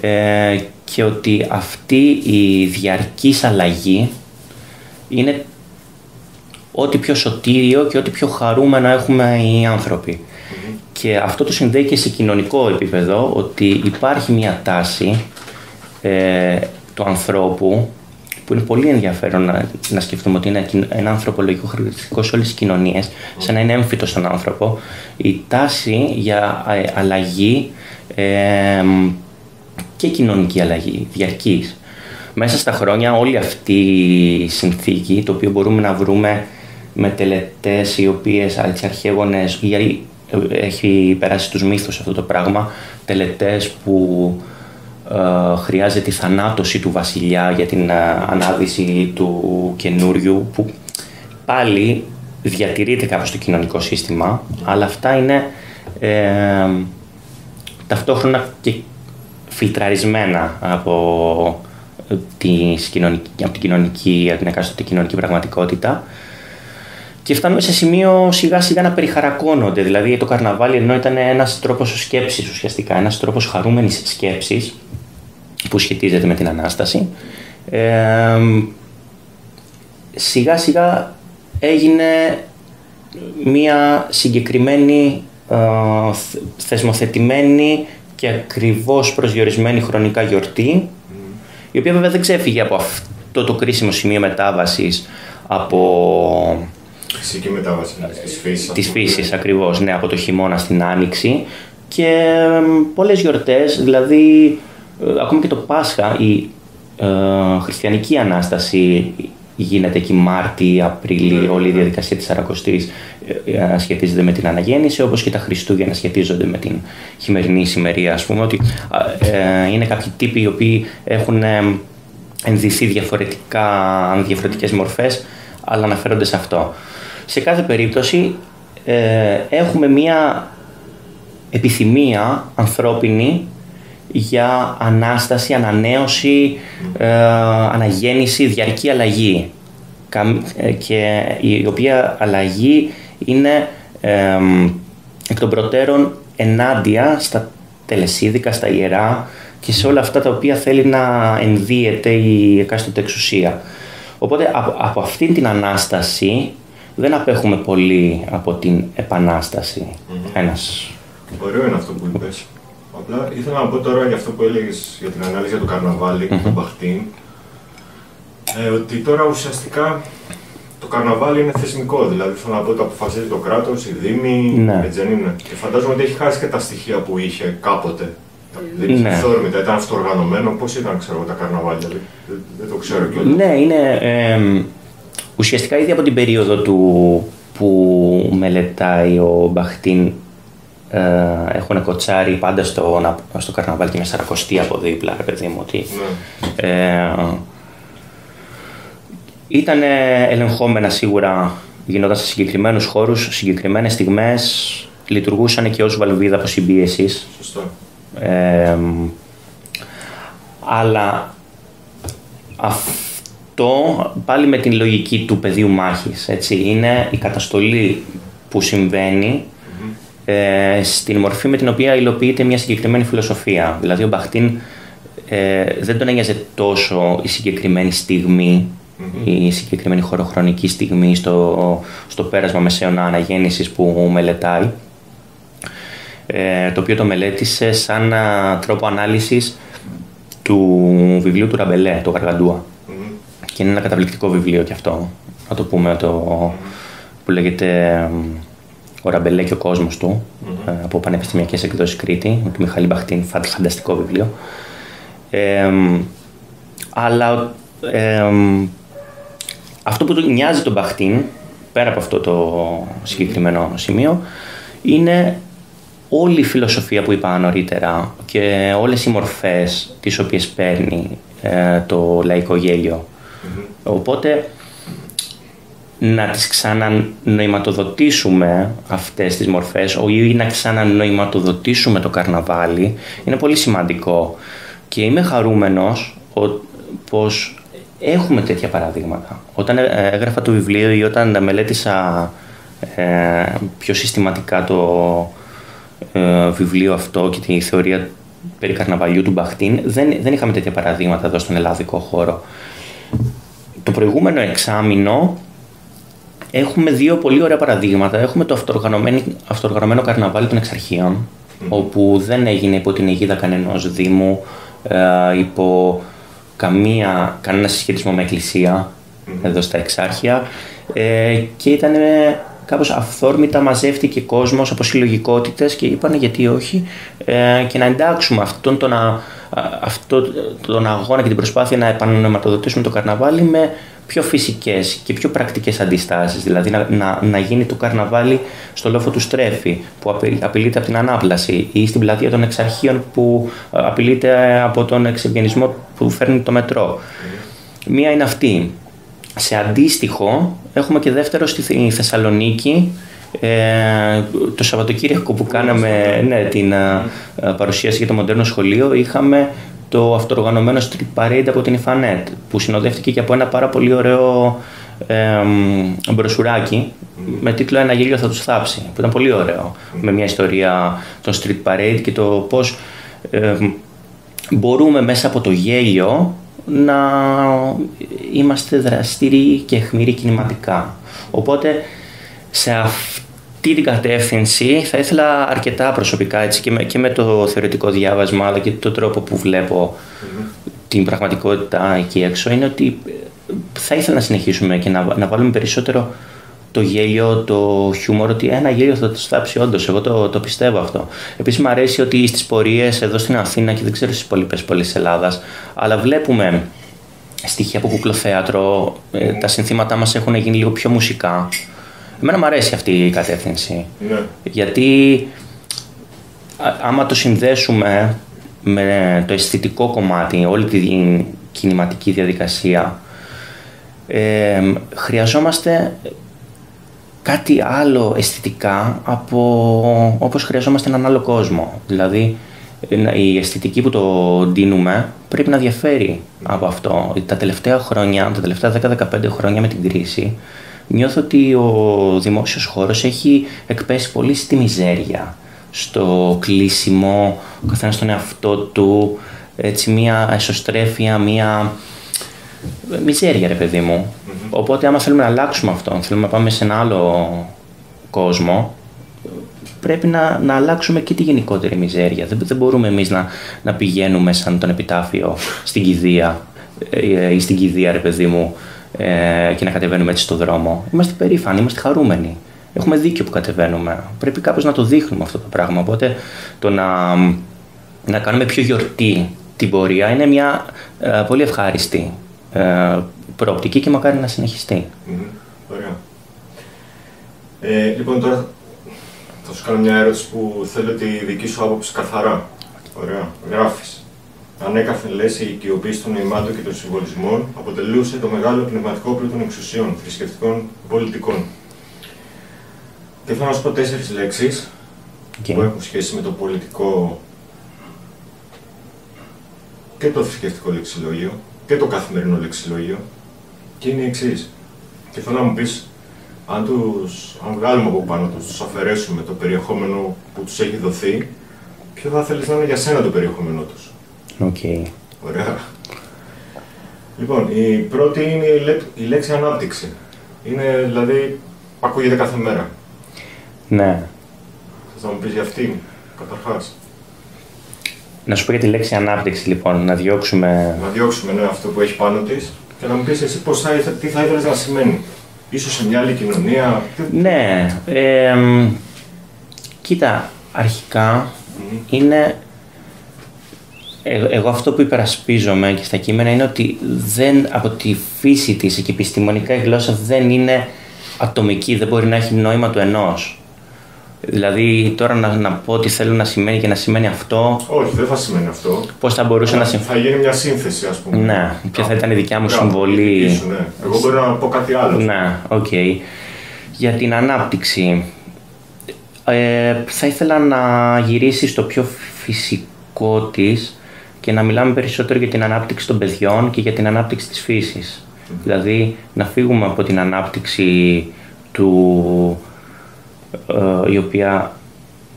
ε, και ότι αυτή η διαρκής αλλαγή είναι ό,τι πιο σωτήριο και ό,τι πιο χαρούμενο έχουμε οι άνθρωποι. Και αυτό το συνδέει και σε κοινωνικό επίπεδο, ότι υπάρχει μια τάση ε, του ανθρώπου που είναι πολύ ενδιαφέρον να, να σκεφτούμε ότι είναι ένα ανθρωπολογικό χαρακτηριστικό σε όλες τις κοινωνίες, σαν να είναι έμφυτο στον άνθρωπο, η τάση για ε, αλλαγή ε, και κοινωνική αλλαγή, διαρκή. Μέσα στα χρόνια όλη αυτή η συνθήκη, το οποίο μπορούμε να βρούμε με τελετές οι οποίες αρχαίγονες, γιατί έχει περάσει τους μύθους αυτό το πράγμα, τελετές που ε, χρειάζεται η θανάτωση του βασιλιά για την ε, ανάδυση του καινούριου που πάλι διατηρείται κάπως το κοινωνικό σύστημα αλλά αυτά είναι ε, ταυτόχρονα και φιλτραρισμένα από, τις από την κοινωνική, από την εκάστοτε κοινωνική πραγματικότητα και φτάνουμε σε σημείο σιγά σιγά να περιχαρακώνονται. Δηλαδή το καρναβάλι ενώ ήταν ένας τρόπος σκέψης ουσιαστικά, ένας τρόπος χαρούμενης σκέψης που σχετίζεται με την Ανάσταση. σιγά σιγά έγινε μία συγκεκριμένη ε, θεσμοθετημένη και ακριβώς προσδιορισμένη χρονικά γιορτή η οποία βέβαια δεν ξέφυγε από αυτό το κρίσιμο σημείο μετάβασης από Φυσική μετάβαση της φύσης. Της φύσης ακριβώς, ναι, από το χειμώνα στην άνοιξη και πολλές γιορτές, δηλαδή ε, ακόμη και το Πάσχα, η ε, χριστιανική Ανάσταση γίνεται εκεί Μάρτι, Απρίλη, Ναι. όλη η διαδικασία της Σαρακοστής ε, ε, σχετίζεται με την αναγέννηση, όπως και τα Χριστούγεννα σχετίζονται με την χειμερινή ησημερία, ας πούμε, ότι ε, είναι κάποιοι τύποι οι οποίοι έχουν ε, ενδυθεί διαφορετικά, διαφορετικές μορφές, αλλά αναφέρονται σε αυτό. Σε κάθε περίπτωση ε, έχουμε μία επιθυμία ανθρώπινη για ανάσταση, ανανέωση, ε, αναγέννηση, διαρκή αλλαγή. Καμ- ε, Και η οποία αλλαγή είναι ε, εκ των προτέρων ενάντια στα τελεσίδικα, στα ιερά και σε όλα αυτά τα οποία θέλει να ενδύεται η εκάστοτε εξουσία. Οπότε από, από αυτήν την Ανάσταση δεν απέχουμε πολύ από την Επανάσταση. Ένας Ωραίο είναι αυτό που είπες. Απλά ήθελα να πω τώρα για αυτό που έλεγες για την ανάλυση για το καρναβάλι, τον Μπαχτίν. Ε, ότι τώρα ουσιαστικά το καρναβάλι είναι θεσμικό. Δηλαδή θέλω να πω ότι αποφασίζει το κράτος, η Δήμη, Ναι. έτσι δεν είναι. Και φαντάζομαι ότι έχει χάσει και τα στοιχεία που είχε κάποτε. Δεν είχε Ναι. αυθόρμητα, ήταν αυτοοργανωμένο. Πώς ήταν, ξέρω εγώ, τα καρναβάλια, δηλαδή. δεν, δεν το ξέρω κιόλας. Ναι, είναι εμ, ουσιαστικά ήδη από την περίοδο του που μελετάει ο Μπαχτίν ε, έχουν κοτσάρει πάντα στο, να- στο καρναβάλι και με σαρακοστή από δίπλα, ρε παιδί μου, ότι Ναι. ε, ήταν ελεγχόμενα σίγουρα, γινόταν σε συγκεκριμένους χώρους, συγκεκριμένες στιγμές, λειτουργούσαν και ως βαλβίδα αποσυμπίεσης. Σωστά. Ε, αλλά αυτό πάλι με την λογική του πεδίου μάχης, έτσι, είναι η καταστολή που συμβαίνει ε, στην μορφή με την οποία υλοποιείται μια συγκεκριμένη φιλοσοφία. Δηλαδή ο Μπαχτίν ε, δεν τον ένοιαζε τόσο η συγκεκριμένη στιγμή, η συγκεκριμένη χωροχρονική στιγμή στο, στο πέρασμα μεσαίωνα αναγέννησης που μελετάει, ε, το οποίο το μελέτησε σαν α, τρόπο ανάλυσης του βιβλίου του Ραμπελέ, το Γαργαντούα. Μμμ. Και είναι ένα καταπληκτικό βιβλίο κι αυτό, να το πούμε, το, που λέγεται εμ, «Ο Ραμπελέ και ο κόσμος του», ε, από Πανεπιστημιακές Εκδόσεις Κρήτη, του Μιχαλή Μπαχτίν, φαν- φανταστικό βιβλίο. Εμ, αλλά εμ, αυτό που του νοιάζει τον Μπαχτίν, πέρα από αυτό το συγκεκριμένο σημείο, είναι όλη η φιλοσοφία που είπα νωρίτερα και όλες οι μορφές τις οποίες παίρνει ε, το λαϊκό γέλιο. Οπότε να τις ξανανοηματοδοτήσουμε αυτές τις μορφές ή να ξανανοηματοδοτήσουμε το καρναβάλι είναι πολύ σημαντικό και είμαι χαρούμενος ο- πως έχουμε τέτοια παραδείγματα. Όταν ε, έγραφα το βιβλίο ή όταν μελέτησα ε, πιο συστηματικά το ε, βιβλίο αυτό και τη θεωρία περί καρναβαλιού του Μπαχτίν δεν, δεν είχαμε τέτοια παραδείγματα εδώ στον ελλαδικό χώρο. Το προηγούμενο εξάμηνο έχουμε δύο πολύ ωραία παραδείγματα. Έχουμε το αυτοοργανωμένο, αυτοοργανωμένο καρναβάλι των εξαρχείων, όπου δεν έγινε υπό την αιγίδα κανενός δήμου, ε, υπό καμία, κανένα συσχετισμό με εκκλησία εδώ στα εξάρχεια. Ε, και ήταν κάπως αυθόρμητα μαζεύτηκε κόσμος από συλλογικότητες και είπαν γιατί όχι ε, και να εντάξουμε αυτόν τον, α, αυτό, τον αγώνα και την προσπάθεια να επανανοηματοδοτήσουμε το καρναβάλι με πιο φυσικές και πιο πρακτικές αντιστάσεις. Δηλαδή να, να, να γίνει το καρναβάλι στο λόφο του Στρέφη που απει- απειλείται από την ανάπλαση ή στην πλατεία των εξαρχείων που ε, απειλείται από τον εξευγενισμό που φέρνει το μετρό. Μία είναι αυτή. Σε αντίστοιχο έχουμε και δεύτερο στη Θ- Θεσσαλονίκη ε, το Σαββατοκύριακο που κάναμε ναι, την ε, ε, παρουσίαση για το μοντέρνο σχολείο είχαμε το αυτοοργανωμένο street parade από την Ιφανέτ που συνοδεύτηκε και από ένα πάρα πολύ ωραίο ε, μ, μπροσουράκι με τίτλο «Ένα γέλιο θα τους θάψει» που ήταν πολύ ωραίο με μια ιστορία των street parade και το πώς ε, μπορούμε μέσα από το γέλιο να είμαστε δραστήριοι και αιχμηροί κινηματικά. Οπότε σε αυτή την κατεύθυνση θα ήθελα αρκετά προσωπικά έτσι, και, με, και με το θεωρητικό διάβασμα αλλά και τον τρόπο που βλέπω την πραγματικότητα εκεί έξω είναι ότι θα ήθελα να συνεχίσουμε και να, να βάλουμε περισσότερο το γέλιο, το χιούμορ, ότι ένα γέλιο θα το στάψει όντως. Εγώ το, το πιστεύω αυτό. Επίσης, μου αρέσει ότι στις πορείες εδώ στην Αθήνα και δεν ξέρω στις υπόλοιπες πόλεις της Ελλάδας, αλλά βλέπουμε στοιχεία από κουκλοθέατρο, ε, τα συνθήματά μας έχουν γίνει λίγο πιο μουσικά. Εμένα μου αρέσει αυτή η κατεύθυνση. Ναι. Γιατί άμα το συνδέσουμε με το αισθητικό κομμάτι, όλη τη κινηματική διαδικασία, ε, χρειαζόμαστε κάτι άλλο αισθητικά από όπως χρειαζόμαστε έναν άλλο κόσμο. Δηλαδή, η αισθητική που το ντύνουμε πρέπει να διαφέρει από αυτό. Τα τελευταία χρόνια, τα τελευταία 10-15 χρόνια με την κρίση, νιώθω ότι ο δημόσιος χώρος έχει εκπέσει πολύ στη μιζέρια, στο κλείσιμο, ο καθένας στον εαυτό του, έτσι μια εσωστρέφεια, μια μιζέρια ρε παιδί μου. Οπότε άμα θέλουμε να αλλάξουμε αυτό, θέλουμε να πάμε σε ένα άλλο κόσμο, πρέπει να, να αλλάξουμε και τη γενικότερη μιζέρια. Δεν, δεν μπορούμε εμείς να, να πηγαίνουμε σαν τον επιτάφιο στην κηδεία ε, ή στην κηδεία ρε παιδί μου ε, και να κατεβαίνουμε έτσι στο δρόμο. Είμαστε περήφανοι, είμαστε χαρούμενοι. Έχουμε δίκιο που κατεβαίνουμε. Πρέπει κάπως να το δείχνουμε αυτό το πράγμα. Οπότε το να, να κάνουμε πιο γιορτή την πορεία είναι μια ε, πολύ ευχάριστη ε, προοπτική και μακάρι να συνεχιστεί. Ωραία. Ε, λοιπόν, τώρα θα σου κάνω μια ερώτηση που θέλω τη δική σου άποψη καθαρά. Ωραία. Γράφεις. Ανέκαθεν λες η οικειοποίηση των νοημάτων και των συμβολισμών αποτελούσε το μεγάλο πνευματικό όπλο των εξουσιών, θρησκευτικών πολιτικών. Και θέλω να σου πω τέσσερις λέξεις που έχουν σχέση με το πολιτικό και το θρησκευτικό λεξιλόγιο και το καθημερινό λεξιλόγιο και είναι η εξής. Και θέλω να μου πεις αν, τους, αν βγάλουμε από πάνω τους, τους αφαιρέσουμε το περιεχόμενο που τους έχει δοθεί, ποιο θα θέλεις να είναι για σένα το περιεχόμενό τους; OK. Okay. Ωραία. Λοιπόν, η πρώτη είναι η, λέξη ανάπτυξη. Είναι δηλαδή, ακούγεται κάθε μέρα. Ναι. Θες να μου πεις για αυτήν, καταρχάς; Να σου πω για τη λέξη ανάπτυξη, λοιπόν, να διώξουμε... Να διώξουμε, ναι, αυτό που έχει πάνω της και να μου πεις εσύ πώς θα, τι θα ήθελες να σημαίνει. Ίσως σε μια άλλη κοινωνία. Ναι. Ε, κοίτα, αρχικά είναι... Ε, εγώ αυτό που υπερασπίζομαι και στα κείμενα είναι ότι δεν, από τη φύση της και επιστημονικά η γλώσσα δεν είναι ατομική, δεν μπορεί να έχει νόημα του ενός. Δηλαδή τώρα να, να πω τι θέλω να σημαίνει και να σημαίνει αυτό. Όχι, δεν θα σημαίνει αυτό. Πώς θα μπορούσε να, σημαίνει. Θα γίνει μια σύνθεση, ας πούμε. Ναι, ποια θα ήταν η δικιά μου συμβολή. ναι. Εγώ μπορώ να πω κάτι άλλο. Ναι, OK. Okay. Για την ανάπτυξη. Ε, θα ήθελα να γυρίσει στο πιο φυσικό της και να μιλάμε περισσότερο για την ανάπτυξη των παιδιών και για την ανάπτυξη της φύσης. Δηλαδή να φύγουμε από την ανάπτυξη του ε, η οποία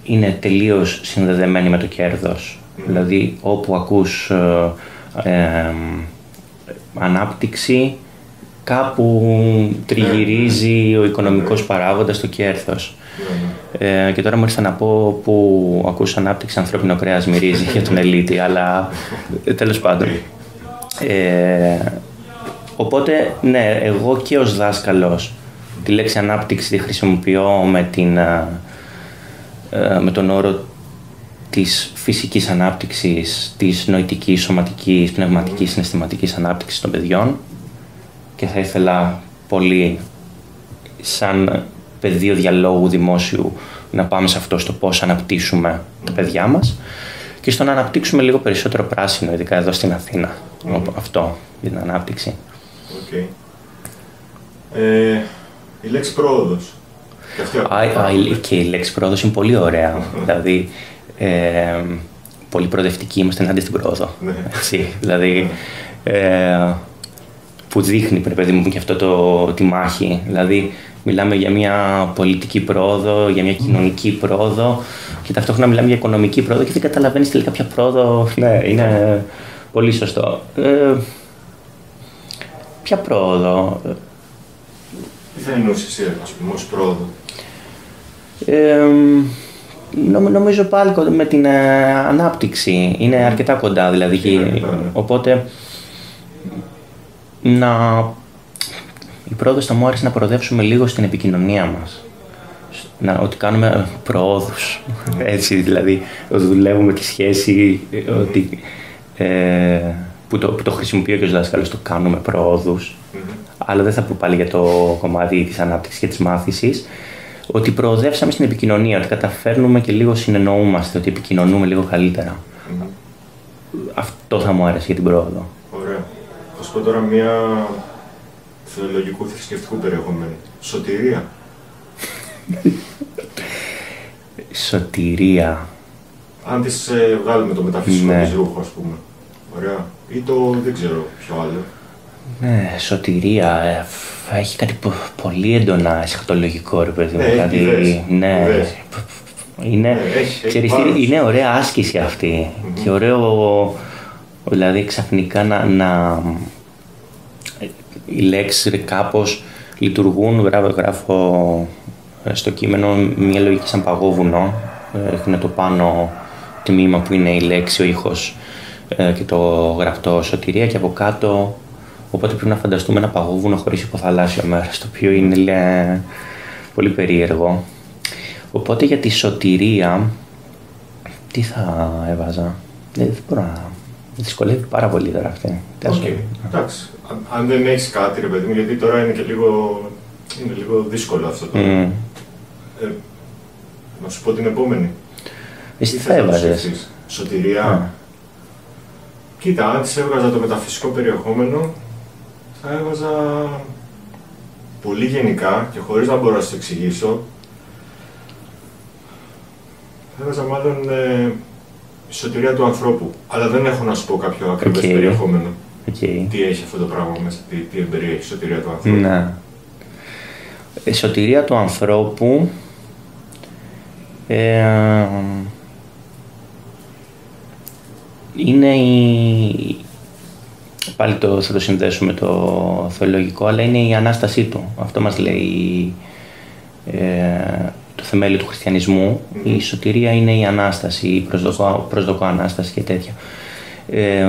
είναι τελείως συνδεδεμένη με το κέρδος. Δηλαδή όπου ακούς ε, ανάπτυξη κάπου τριγυρίζει ο οικονομικός παράγοντας το κέρδος. Ε, και τώρα μου ήρθε να πω που ακούς ανάπτυξη ανθρώπινο κρέας μυρίζει για τον ελίτη, αλλά τέλος πάντων. οπότε, ναι, εγώ και ως δάσκαλος Τη λέξη ανάπτυξη τη χρησιμοποιώ με, την, ε, ε, με τον όρο της φυσικής ανάπτυξης, της νοητικής, σωματικής, πνευματικής, συναισθηματικής ανάπτυξης των παιδιών και θα ήθελα πολύ σαν πεδίο διαλόγου δημόσιου να πάμε σε αυτό στο πώς αναπτύσσουμε τα παιδιά μας και στο να αναπτύξουμε λίγο περισσότερο πράσινο, ειδικά εδώ στην Αθήνα. Αυτό για την ανάπτυξη. Okay. Ε, η λέξη πρόοδος. Και, και η λέξη πρόοδος είναι πολύ ωραία. δηλαδή, ε, πολύ προοδευτικοί είμαστε ενάντια στην πρόοδο. Ναι. Έτσι, δηλαδή, ε, που δείχνει, πρέπει μου, και αυτό το, τη μάχη. Δηλαδή, μιλάμε για μια πολιτική πρόοδο, για μια κοινωνική πρόοδο και ταυτόχρονα μιλάμε για οικονομική πρόοδο και δεν καταλαβαίνεις τελικά ποια πρόοδο. Ναι, είναι πολύ σωστό. Ε, ποια πρόοδο; Τι θα εννοούσε εσύ, ας πούμε, ως πρόοδο; νομίζω πάλι με την ε, ανάπτυξη. Είναι αρκετά κοντά δηλαδή. Ναι. οπότε να... η πρόοδος θα μου άρεσε να προοδεύσουμε λίγο στην επικοινωνία μας. Να, ότι κάνουμε προόδους. Έτσι δηλαδή, ότι δουλεύουμε τη σχέση, ότι ε, που το, που το χρησιμοποιεί και ο δάσκαλος, το κάνουμε προόδους, αλλά δεν θα πω πάλι για το κομμάτι της ανάπτυξης και της μάθησης, ότι προοδεύσαμε στην επικοινωνία, ότι καταφέρνουμε και λίγο συνεννοούμαστε, ότι επικοινωνούμε λίγο καλύτερα. Αυτό θα μου άρεσε για την πρόοδο. Ωραία. Θα σου πω τώρα μια θεολογικού θρησκευτικού περιεχομένου. Σωτηρία. Σωτηρία. Αν τις ε, βγάλουμε το μεταφυσικό Ναι. της ρούχο, ας πούμε. Ωραία. Ή το δεν ξέρω ποιο άλλο. Ναι, σωτηρία. ε, φ- έχει κάτι πο- πολύ έντονα εσχατολογικό, ρε παιδί μου. Ναι, δηλαδή, ιδέες, ναι. ιδέες. Είναι, Ναι, έχει- έχει ξέρεις τι, βάρος. είναι ωραία άσκηση αυτή. Και ωραίο, δηλαδή ξαφνικά να, να οι λέξεις κάπως λειτουργούν, γράφω, γράφω ε, στο κείμενο μια λογική σαν παγόβουνο. Ε, Έχουν το πάνω τμήμα που είναι η λέξη, ο ήχος ε, και το γραπτό σωτηρία και από κάτω οπότε πρέπει να φανταστούμε ένα παγόβουνο χωρίς υποθαλάσσιο μέρος το οποίο είναι λέ, πολύ περίεργο. Οπότε για τη σωτηρία τι θα έβαζα; Δεν, δεν μπορώ να... με Δυσκολεύει πάρα πολύ τώρα αυτή. Τέλος Οκ. πάντων. Εντάξει. Αν, αν δεν έχεις κάτι, ρε παιδί μου, γιατί τώρα είναι και λίγο, είναι λίγο δύσκολο αυτό το. Μμ. Ε, να σου πω την επόμενη. Εσύ τι θα θες να το έβαζες; σκεφτείς; Σωτηρία. Α. Κοίτα, αν της έβγαζα το μεταφυσικό περιεχόμενο, θα έβαζα πολύ γενικά και χωρίς να μπορώ να σου το εξηγήσω. Θα έβαζα μάλλον ε, η σωτηρία του ανθρώπου. Αλλά δεν έχω να σου πω κάποιο ακριβές Οκ. περιεχόμενο. Οκ. Τι έχει αυτό το πράγμα μέσα, τι, τι εμπεριέχει η σωτηρία του ανθρώπου. Ναι. Η σωτηρία του ανθρώπου ε, είναι η... Πάλι το, θα το συνδέσουμε με το θεολογικό, αλλά είναι η Ανάστασή του. Αυτό μας λέει ε, το θεμέλιο του χριστιανισμού. Η σωτηρία είναι η Ανάσταση, η προσδοκώ, προσδοκώ Ανάσταση και τέτοια. Ε,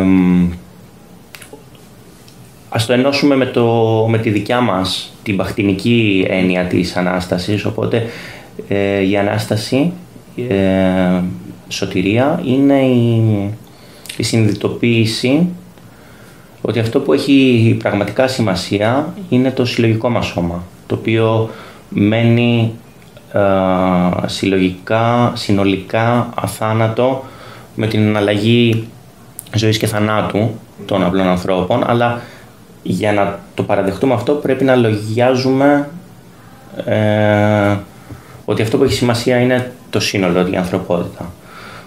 Ας το ενώσουμε με, το, με τη δικιά μας, την παχτινική έννοια της Ανάστασης, οπότε ε, η Ανάσταση, ε, σωτηρία, είναι η, η συνειδητοποίηση ότι αυτό που έχει πραγματικά σημασία είναι το συλλογικό μας σώμα, το οποίο μένει ε, συλλογικά, συνολικά, αθάνατο με την αλλαγή ζωής και θανάτου των απλών ανθρώπων, αλλά για να το παραδεχτούμε αυτό πρέπει να λογιάζουμε ε, ότι αυτό που έχει σημασία είναι το σύνολο, η ανθρωπότητα.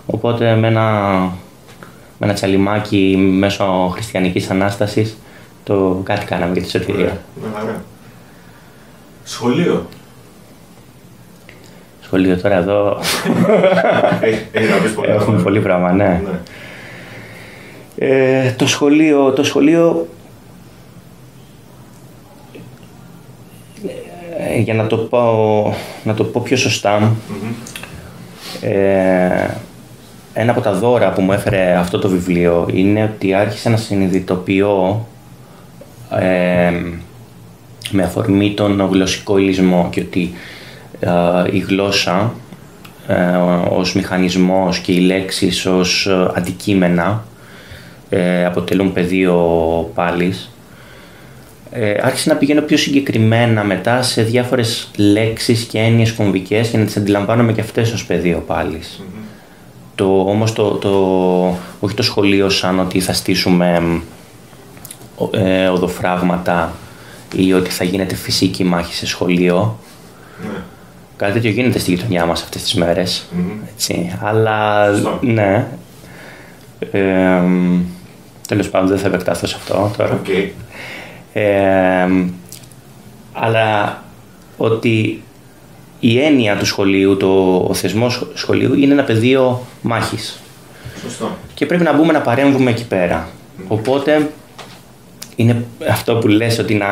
Οπότε με ένα, με ένα τσαλιμάκι μέσω χριστιανικής Ανάστασης το κάτι κάναμε για τη σωτηρία. Ωραία, με χαρά. Σχολείο. Σχολείο τώρα εδώ Έχει έχει να πεις πολλά. έχουμε πράγματα. πολύ πράγμα, ναι. Ναι. Ε, το σχολείο, το σχολείο ε, για να το πω, να το πω πιο σωστά Μμμ. ε, ένα από τα δώρα που μου έφερε αυτό το βιβλίο είναι ότι άρχισα να συνειδητοποιώ ε, με αφορμή τον γλωσσικό υλισμό και ότι ε, η γλώσσα ε, ως μηχανισμός και οι λέξεις ως ε, αντικείμενα ε, αποτελούν πεδίο πάλης ε, άρχισα να πηγαίνω πιο συγκεκριμένα μετά σε διάφορες λέξεις και έννοιες κομβικές και να τις αντιλαμβάνομαι και αυτές ως πεδίο πάλης. Το, όμως το, το, όχι το σχολείο σαν ότι θα στήσουμε ο- ε, οδοφράγματα ή ότι θα γίνεται φυσική μάχη σε σχολείο. Ναι. Κάτι τέτοιο γίνεται στη γειτονιά μας αυτές τις μέρες. Μμμ. Έτσι. Αλλά Σωστό. ναι. Ε, τέλος πάντων δεν θα επεκταθώ σε αυτό τώρα. Οκ. Ε, αλλά ότι η έννοια του σχολείου, το, ο θεσμός σχο- σχολείου είναι ένα πεδίο μάχης Σωστό. και πρέπει να μπούμε να παρέμβουμε εκεί πέρα. Οπότε είναι αυτό που λες ότι να,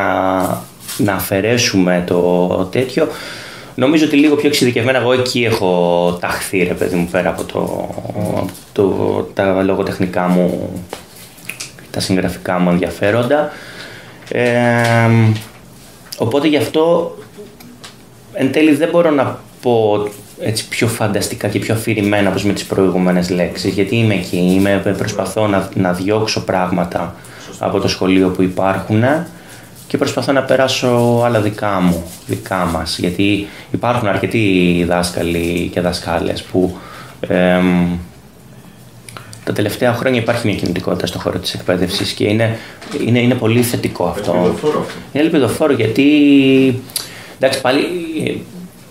να αφαιρέσουμε το τέτοιο. Νομίζω ότι λίγο πιο εξειδικευμένα εγώ εκεί έχω ταχθεί ρε παιδί μου πέρα από το, το, τα λογοτεχνικά μου, τα συγγραφικά μου ενδιαφέροντα. Ε, οπότε γι' αυτό εν τέλει δεν μπορώ να πω έτσι πιο φανταστικά και πιο αφηρημένα όπως με τις προηγούμενες λέξεις γιατί είμαι εκεί, είμαι, προσπαθώ να, να διώξω πράγματα από το σχολείο που υπάρχουν και προσπαθώ να περάσω άλλα δικά μου, δικά μας γιατί υπάρχουν αρκετοί δάσκαλοι και δασκάλες που τα τελευταία χρόνια υπάρχει μια κινητικότητα στον χώρο της εκπαίδευσης και είναι, είναι, είναι πολύ θετικό αυτό. Είναι ελπιδοφόρο γιατί, εντάξει πάλι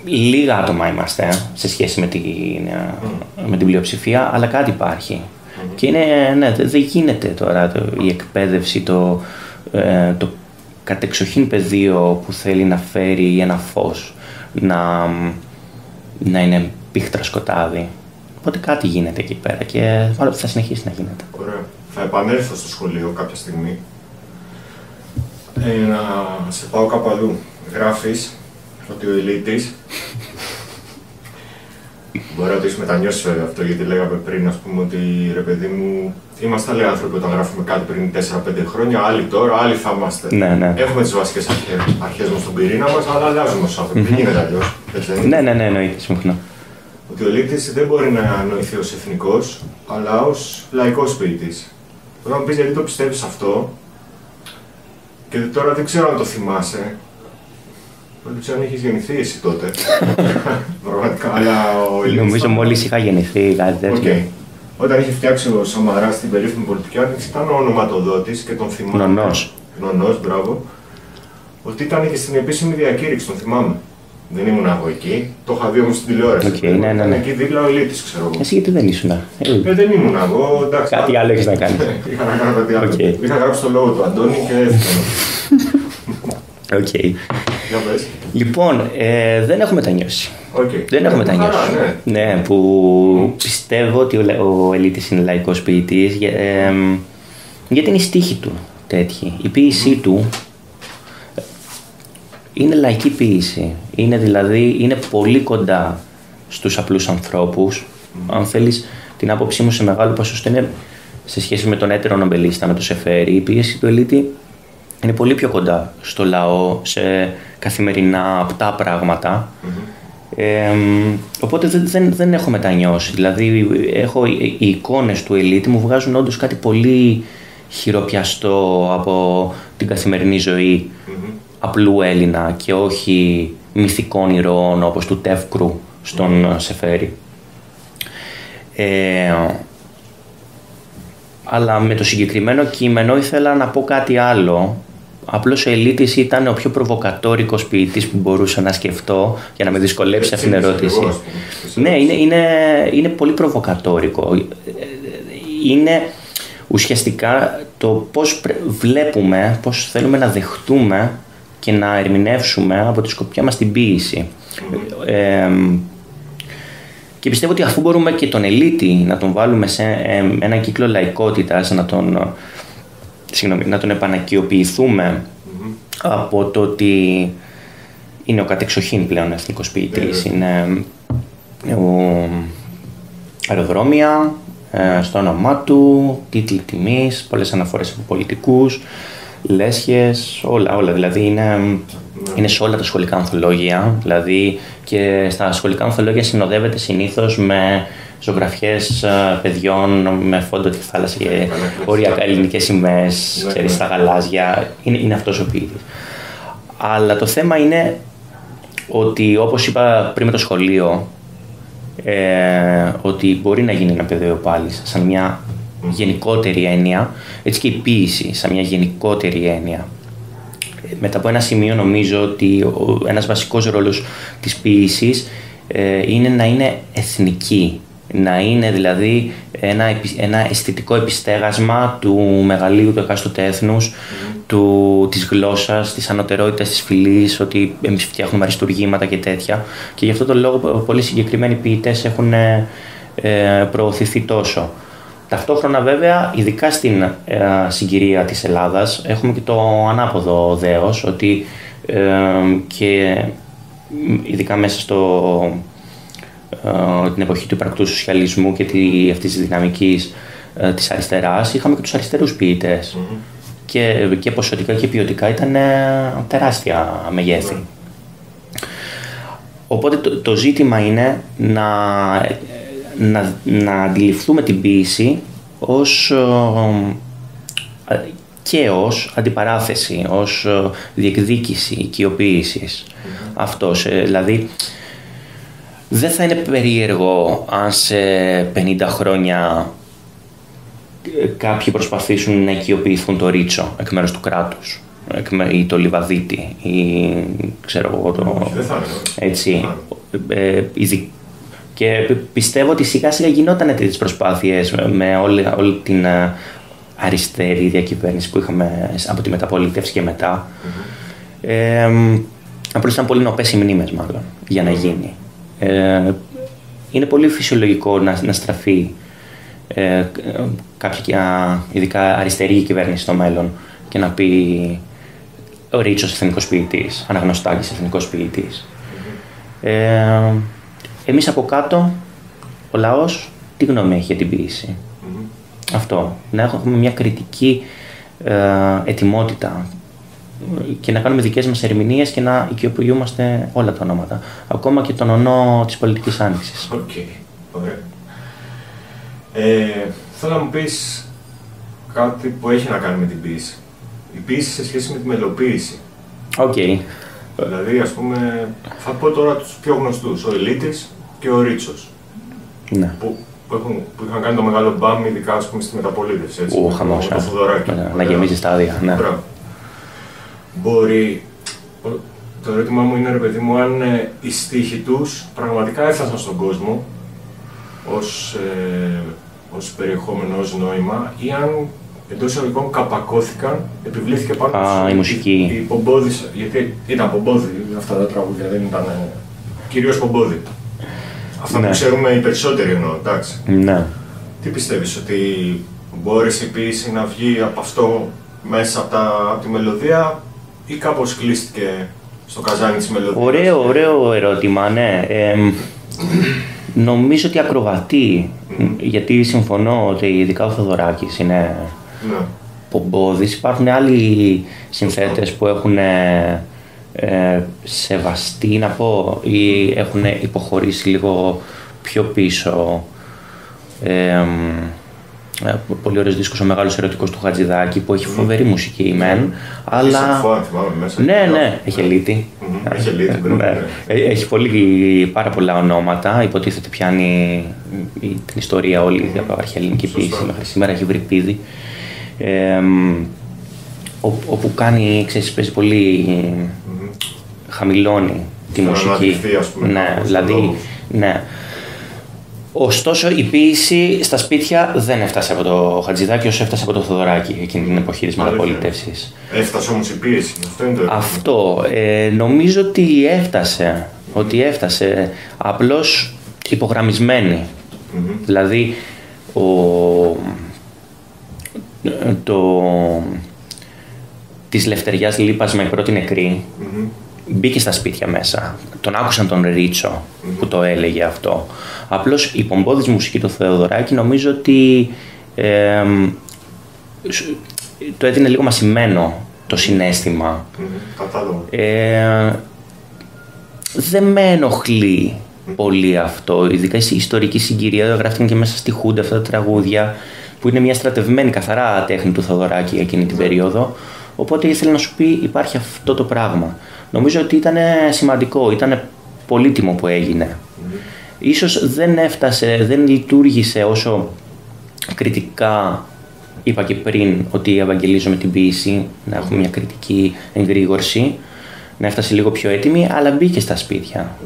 λίγα άτομα είμαστε ε, σε σχέση με την, mm. με την πλειοψηφία, αλλά κάτι υπάρχει. Mm. Και είναι, ναι, δεν γίνεται τώρα το, η εκπαίδευση, το, ε, το κατεξοχήν πεδίο που θέλει να φέρει ένα φως, να, να είναι πίχτρα σκοτάδι. Οπότε κάτι γίνεται εκεί πέρα και θα συνεχίσει να γίνεται. Ωραία. Θα επανέλθω στο σχολείο κάποια στιγμή. Ε, να σε πάω κάπου αλλού. Γράφεις ότι ο ελίτης Μπορεί να το έχεις μετανιώσει αυτό, γιατί λέγαμε πριν, ας πούμε, ότι ρε παιδί μου, είμαστε άλλοι άνθρωποι όταν γράφουμε κάτι πριν 4-5 χρόνια, άλλοι τώρα, άλλοι θα είμαστε. Ναι, ναι. Έχουμε τις βασικές αρχές μας στον πυρήνα μας, αλλά αλλάζουμε ως άνθρωποι. Δεν γίνεται αλλιώς. Ναι, ναι, ναι, εννοείται, συμφωνώ. Ότι ο Λίτη δεν μπορεί να νοηθεί ως εθνικός, αλλά ως λαϊκός ποιητής. Όταν μου πεις γιατί το πιστεύεις αυτό, και τώρα δεν ξέρω αν το θυμάσαι, δεν ξέρω αν έχεις γεννηθεί εσύ τότε. Πραγματικά, αλλά ο Νομίζω μόλις είχα γεννηθεί, κάτι τέτοιο. Okay. Όταν είχε φτιάξει ο Σαμαρά την περίφημη πολιτική άρνηση, ήταν ο ονοματοδότης και τον θυμάμαι. Νονό. Νονό, μπράβο. Ότι ήταν και στην επίσημη διακήρυξη, τον θυμάμαι. Δεν ήμουν εγώ εκεί, το είχα δει όμως στην τηλεόραση. Okay, ναι, ναι, ναι. Εκεί δίπλα ο Ελίτη, ξέρω εγώ. Εσύ γιατί δεν ήσουν. Ε, δεν ήμουν εγώ, εντάξει. Κάτι άλλο έχεις να κάνεις. Είχα να κάνω κάτι άλλο. Okay. Είχα γράψει το λόγο του Αντώνη και έφυγα. OK. Okay. Λοιπόν, ε, δεν έχω μετανιώσει. Okay. Δεν έχω μετανιώσει. Ναι. ναι, που πιστεύω ότι ο, ο Ελύτης είναι λαϊκός ποιητής για, ε, γιατί είναι οι στίχοι του τέτοιοι. Η ποίησή του είναι λαϊκή ποίηση. Είναι δηλαδή, είναι πολύ κοντά στους απλούς ανθρώπους. Αν θέλεις την άποψή μου σε μεγάλο ποσοστό είναι σε σχέση με τον έτερο νομπελίστα, με το Σεφέρι, η ποίηση του Ελίτη είναι πολύ πιο κοντά στο λαό, σε καθημερινά απτά οπότε δεν, δεν, δεν έχω μετανιώσει. Δηλαδή, έχω, οι εικόνες του ελίτη μου βγάζουν όντως κάτι πολύ χειροπιαστό από την καθημερινή απλού Έλληνα και όχι μυθικών ηρώων όπως του Τεύκρου στον Σεφέρι. Ε, αλλά με το συγκεκριμένο κείμενο ήθελα να πω κάτι άλλο Απλώς ο Ελίτης ήταν ο πιο προβοκατόρικος ποιητής που μπορούσα να σκεφτώ για να με δυσκολέψει αυτήν την ερώτηση. Ναι, είναι, είναι, είναι πολύ προβοκατόρικο. Είναι ουσιαστικά το πώς βλέπουμε, πώς θέλουμε να δεχτούμε και να ερμηνεύσουμε από τη σκοπιά μας την ποίηση. και πιστεύω ότι αφού μπορούμε και τον ελίτη να τον βάλουμε σε ένα κύκλο λαϊκότητας, να τον συγγνώμη, να τον επανακιοποιηθούμε από το ότι είναι ο κατεξοχήν πλέον εθνικός ποιητής. Είναι ο αεροδρόμια, ε, στο όνομά του, τίτλοι τιμής, πολλές αναφορές από πολιτικούς, λέσχες, όλα, όλα. Δηλαδή είναι, είναι σε όλα τα σχολικά ανθολόγια, δηλαδή και στα σχολικά ανθολόγια συνοδεύεται συνήθως με ζωγραφιές ε, παιδιών με φόντο τη θάλασσα και οριακά ελληνικές σημαίες, ξέρει, στα γαλάζια. Είναι, είναι αυτός ο ποιητής. Αλλά το θέμα είναι ότι όπως είπα πριν με το σχολείο, ε, ότι μπορεί να γίνει ένα πεδίο πάλι σαν μια γενικότερη έννοια, έτσι και η ποίηση σαν μια γενικότερη έννοια. Μετά από ένα σημείο νομίζω ότι ένας βασικός ρόλος της ποίησης ε, είναι να είναι εθνική να είναι δηλαδή ένα, ένα αισθητικό επιστέγασμα του μεγαλείου του εκάστοτε έθνους, mm. του, της γλώσσας, της ανωτερότητας της φυλής, ότι εμείς φτιάχνουμε αριστουργήματα και τέτοια. Και γι' αυτό τον λόγο πολύ συγκεκριμένοι ποιητές έχουν ε, προωθηθεί τόσο. Ταυτόχρονα βέβαια, ειδικά στην ε, συγκυρία της Ελλάδας, έχουμε και το ανάποδο δέος, ότι ε, και ειδικά μέσα στο ε, την εποχή του υπαρκτού σοσιαλισμού και τη, αυτής της δυναμικής ε, της αριστεράς, είχαμε και τους αριστερούς Και, και ποσοτικά και ποιοτικά ήταν ε, τεράστια μεγέθη. οπότε το, το ζήτημα είναι να, να, να αντιληφθούμε την ποίηση ως ε, και ως αντιπαράθεση, ως ε, διεκδίκηση οικειοποίησης. Αυτός, ε, δηλαδή, δεν θα είναι περίεργο αν σε 50 χρόνια κάποιοι προσπαθήσουν να οικειοποιηθούν το ρίτσο εκ μέρους του κράτους ή το λιβαδίτη ή ξέρω εγώ το... Έτσι. Ε, και πιστεύω ότι σιγά σιγά γινόταν τέτοιες προσπάθειες με όλη, όλη την αριστερή διακυβέρνηση που είχαμε από τη μεταπολίτευση και μετά. Mm-hmm. Ε, απλώς ήταν πολύ νοπές οι μνήμες μάλλον για να γίνει. Ε, είναι πολύ φυσιολογικό να, να στραφεί ε, κάποια ειδικά αριστερή κυβέρνηση στο μέλλον και να πει ο Ρίτσος εθνικός ποιητής, Αναγνωστάκης εθνικός ποιητής. Ε, εμείς από κάτω, ο λαός, τι γνώμη έχει για την ποιήση; Αυτό. Να έχουμε μια κριτική ε, ετοιμότητα και να κάνουμε δικές μας ερμηνείες και να οικειοποιούμαστε όλα τα ονόματα. Ακόμα και τον ονό της πολιτικής άνοιξης. OK. Okay. Ωραία. Ε, θέλω να μου πεις κάτι που έχει να κάνει με την ποίηση. Η ποίηση σε σχέση με τη μελοποίηση. OK. Okay. Δηλαδή, ας πούμε, θα πω τώρα τους πιο γνωστούς, ο Ελύτης και ο Ρίτσος. Ναι. Που που, έχουν, που είχαν κάνει το μεγάλο μπαμ, ειδικά ας πούμε, στη μεταπολίτευση. Έτσι, Ο χαμός. Το Θεοδωράκη. Ναι, να γεμίζει στάδια. Ναι. Μπορεί. Το ερώτημά μου είναι, ρε παιδί μου, αν ε, οι στίχοι τους πραγματικά έφτασαν στον κόσμο ως ε, ως περιεχόμενο, ως νόημα, ή αν εντός εισαγωγικών καπακώθηκαν, επιβλήθηκε πάνω Α, η μουσική. Η, η γιατί ήταν πομπόδι αυτά τα τραγούδια, δεν ήταν. Ε, Κυρίως πομπόδι. Αυτά ναι. που ξέρουμε οι περισσότεροι εννοώ, εντάξει. Ναι. Τι πιστεύεις, ότι μπόρεσε η ποιήση να βγει από αυτό μέσα από, τα, από τη μελωδία ή κάπως κλείστηκε στο καζάνι της μελωδίας. Ωραίο, ωραίο ερώτημα, ναι. Ε, νομίζω ότι ακροβατεί, γιατί συμφωνώ ότι ειδικά ο Θοδωράκης είναι ναι. πομπόδης. Υπάρχουν άλλοι συνθέτες που έχουν ε, σεβαστοί να πω ή έχουν υποχωρήσει λίγο πιο πίσω. Ε, πολύ ωραίος δίσκος ο μεγάλος ερωτικός του Χατζηδάκη που έχει φοβερή μουσική μεν, αλλά... Ναι, ναι, έχει ελίτη. Έχει ελίτη, ναι. ναι. Έχει πολύ, πάρα πολλά ονόματα, υποτίθεται πιάνει την ιστορία όλη από αρχαία ελληνική ποιήση μέχρι σήμερα, έχει βρει πίδι. όπου κάνει, ξέρεις, παίζει πολύ χαμηλώνει τη μουσική. Ας πούμε, ναι, δηλαδή, ναι. Ωστόσο, η ποίηση στα σπίτια δεν έφτασε από το Χατζηδάκι όσο έφτασε από το Θοδωράκι εκείνη την εποχή της μεταπολίτευσης. Έφτασε όμως η ποίηση, αυτό είναι το Αυτό. Ε, νομίζω ότι έφτασε. Ότι έφτασε. Απλώς υπογραμμισμένη. Δηλαδή, ο, το, της Λευτεριάς Λίπασμα η πρώτη νεκρή, μπήκε στα σπίτια μέσα. Τον άκουσαν τον Ρίτσο που το έλεγε αυτό. Απλώς η πομπόδης μουσική του Θεοδωράκη νομίζω ότι το έδινε λίγο μασημένο το συνέστημα. Ε, δεν με ενοχλεί πολύ αυτό. Ειδικά η ιστορική συγκυρία γράφτηκαν και μέσα στη Χούντα αυτά τα τραγούδια που είναι μια στρατευμένη καθαρά τέχνη του Θεοδωράκη εκείνη την περίοδο. Οπότε ήθελα να σου πει υπάρχει αυτό το πράγμα. Νομίζω ότι ήταν σημαντικό, ήταν πολύτιμο που έγινε. Ίσως δεν έφτασε, δεν λειτουργήσε όσο κριτικά είπα και πριν ότι ευαγγελίζομαι την ποιήση, να έχουμε μια κριτική εγρήγορση, να έφτασε λίγο πιο έτοιμη, αλλά μπήκε στα σπίτια.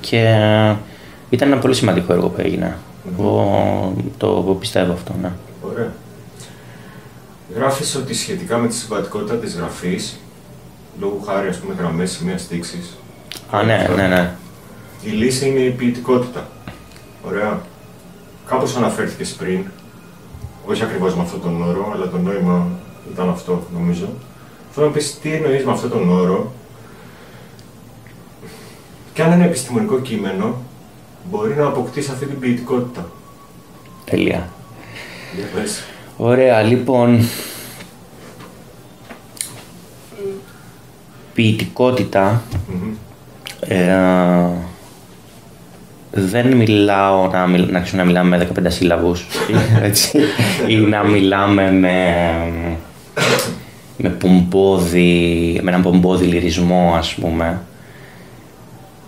Και ήταν ένα πολύ σημαντικό έργο που έγινε. Εγώ το πιστεύω αυτό, ναι. Ωραία. Γράφεις ότι σχετικά με τη συμβατικότητα της γραφής, λόγω χάρη ας πούμε γραμμές σημεία στήξης. Α, ναι, ναι, ναι. Η λύση είναι η ποιητικότητα. Ωραία. Κάπως αναφέρθηκες πριν, όχι ακριβώς με αυτόν τον όρο, αλλά το νόημα ήταν αυτό, νομίζω. Θέλω να πεις τι εννοείς με αυτόν τον όρο; Και αν ένα επιστημονικό κείμενο μπορεί να αποκτήσει αυτή την ποιητικότητα. Τέλεια. Ωραία, λοιπόν, ποιητικότητα ε, δεν μιλάω να, μιλ, να να μιλάμε με 15 σύλλαβους έτσι, ή να μιλάμε με, με, πομπόδι, με έναν πομπόδι λυρισμό ας πούμε.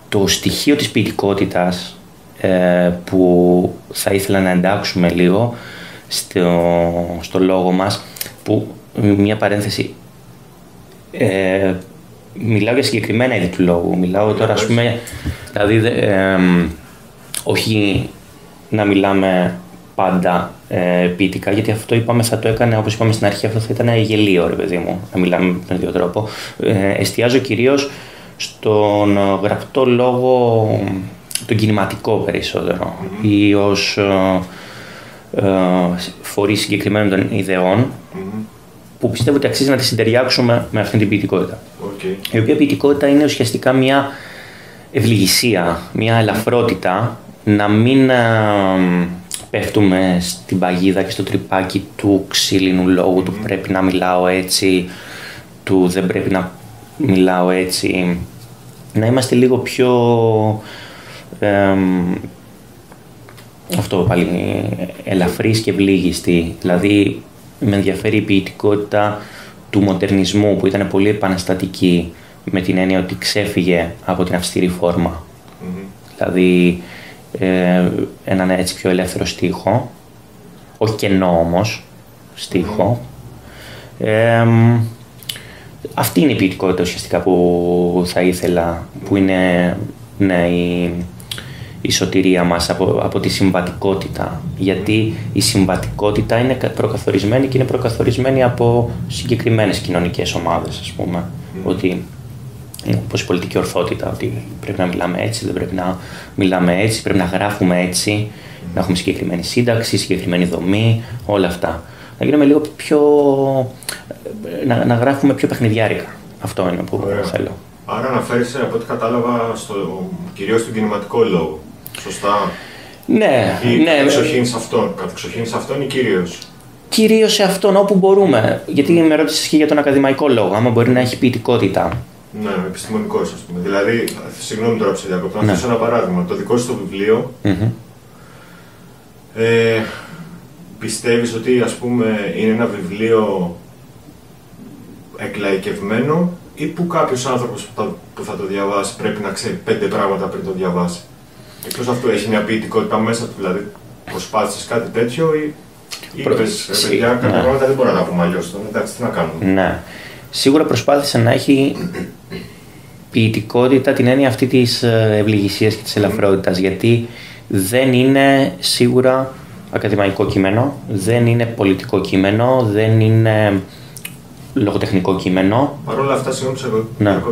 Το στοιχείο της ποιητικότητας ε, που θα ήθελα να εντάξουμε λίγο στο, στο λόγο μας που μια παρένθεση ε, μιλάω για συγκεκριμένα είδη του λόγου. Μιλάω τώρα, ας πούμε, δηλαδή, όχι να μιλάμε πάντα ε, ποιητικά, γιατί αυτό είπαμε θα το έκανε, όπως είπαμε στην αρχή, αυτό θα ήταν γελίο, ρε παιδί μου, να μιλάμε με τον ίδιο τρόπο. Ε, εστιάζω κυρίως στον γραπτό λόγο, τον κινηματικό περισσότερο, ή ως ε, ε, φορείς συγκεκριμένων των ιδεών, που πιστεύω ότι αξίζει να τη συντεριάξουμε με αυτήν την ποιητικότητα. Okay. Η οποία ποιητικότητα είναι ουσιαστικά μια ευληγησία, μια ελαφρότητα, να μην πέφτουμε στην παγίδα και στο τρυπάκι του ξύλινου λόγου, του πρέπει να μιλάω έτσι, του δεν πρέπει να μιλάω έτσι. Να είμαστε λίγο πιο... αυτό πάλι, ελαφρύς και ευλίγιστοι. Δηλαδή, με ενδιαφέρει η ποιητικότητα του μοντερνισμού που ήταν πολύ επαναστατική με την έννοια ότι ξέφυγε από την αυστηρή Δηλαδή ε, έναν έτσι πιο ελεύθερο στίχο, όχι κενό όμως στίχο. Ε, αυτή είναι η ποιητικότητα ουσιαστικά που θα ήθελα, που είναι ναι, η, η σωτηρία μας από, από τη συμβατικότητα. Γιατί η συμβατικότητα είναι προκαθορισμένη και είναι προκαθορισμένη από συγκεκριμένες κοινωνικές ομάδες, ας πούμε. Ότι όπως η πολιτική ορθότητα, ότι πρέπει να μιλάμε έτσι, δεν πρέπει να μιλάμε έτσι, πρέπει να γράφουμε έτσι, να έχουμε συγκεκριμένη σύνταξη, συγκεκριμένη δομή, όλα αυτά. Να γίνουμε λίγο πιο. να, να γράφουμε πιο παιχνιδιάρικα. Αυτό είναι που θέλω. Άρα αναφέρεσαι από ό,τι κατάλαβα στο, κυρίως στον κινηματικό λόγο. Σωστά. Ναι, ή ναι. Κατεξοχήν σε αυτόν. Κατεξοχήν σε αυτόν ή κυρίως; Κυρίως σε αυτόν όπου μπορούμε. Γιατί με ρώτησες και για τον ακαδημαϊκό λόγο. Άμα μπορεί να έχει ποιητικότητα. Ναι, επιστημονικός, ας πούμε. Δηλαδή, συγγνώμη τώρα που σε διακόπτω, να ναι. ένα παράδειγμα. Το δικό σου το βιβλίο. Mm-hmm. Ε, πιστεύεις ότι ας πούμε είναι ένα βιβλίο εκλαϊκευμένο ή που κάποιος άνθρωπος που θα το διαβάσει πρέπει να ξέρει πέντε πράγματα πριν το διαβάσει; Εκτός αυτού, έχει μια ποιητικότητα μέσα του, δηλαδή προσπάθησες κάτι τέτοιο ή είπες παιδιά, κάποια ναι. πράγματα δεν μπορώ να τα πούμε αλλιώς. Εντάξει, τι να κάνουμε. Ναι. Σίγουρα προσπάθησε να έχει ποιητικότητα την έννοια αυτή της ε, ευληγησίας και της ελαφρότητας γιατί δεν είναι σίγουρα ακαδημαϊκό κείμενο, δεν είναι πολιτικό κείμενο, δεν είναι λογοτεχνικό κείμενο. Παρ' όλα αυτά, συγγνώμη ναι.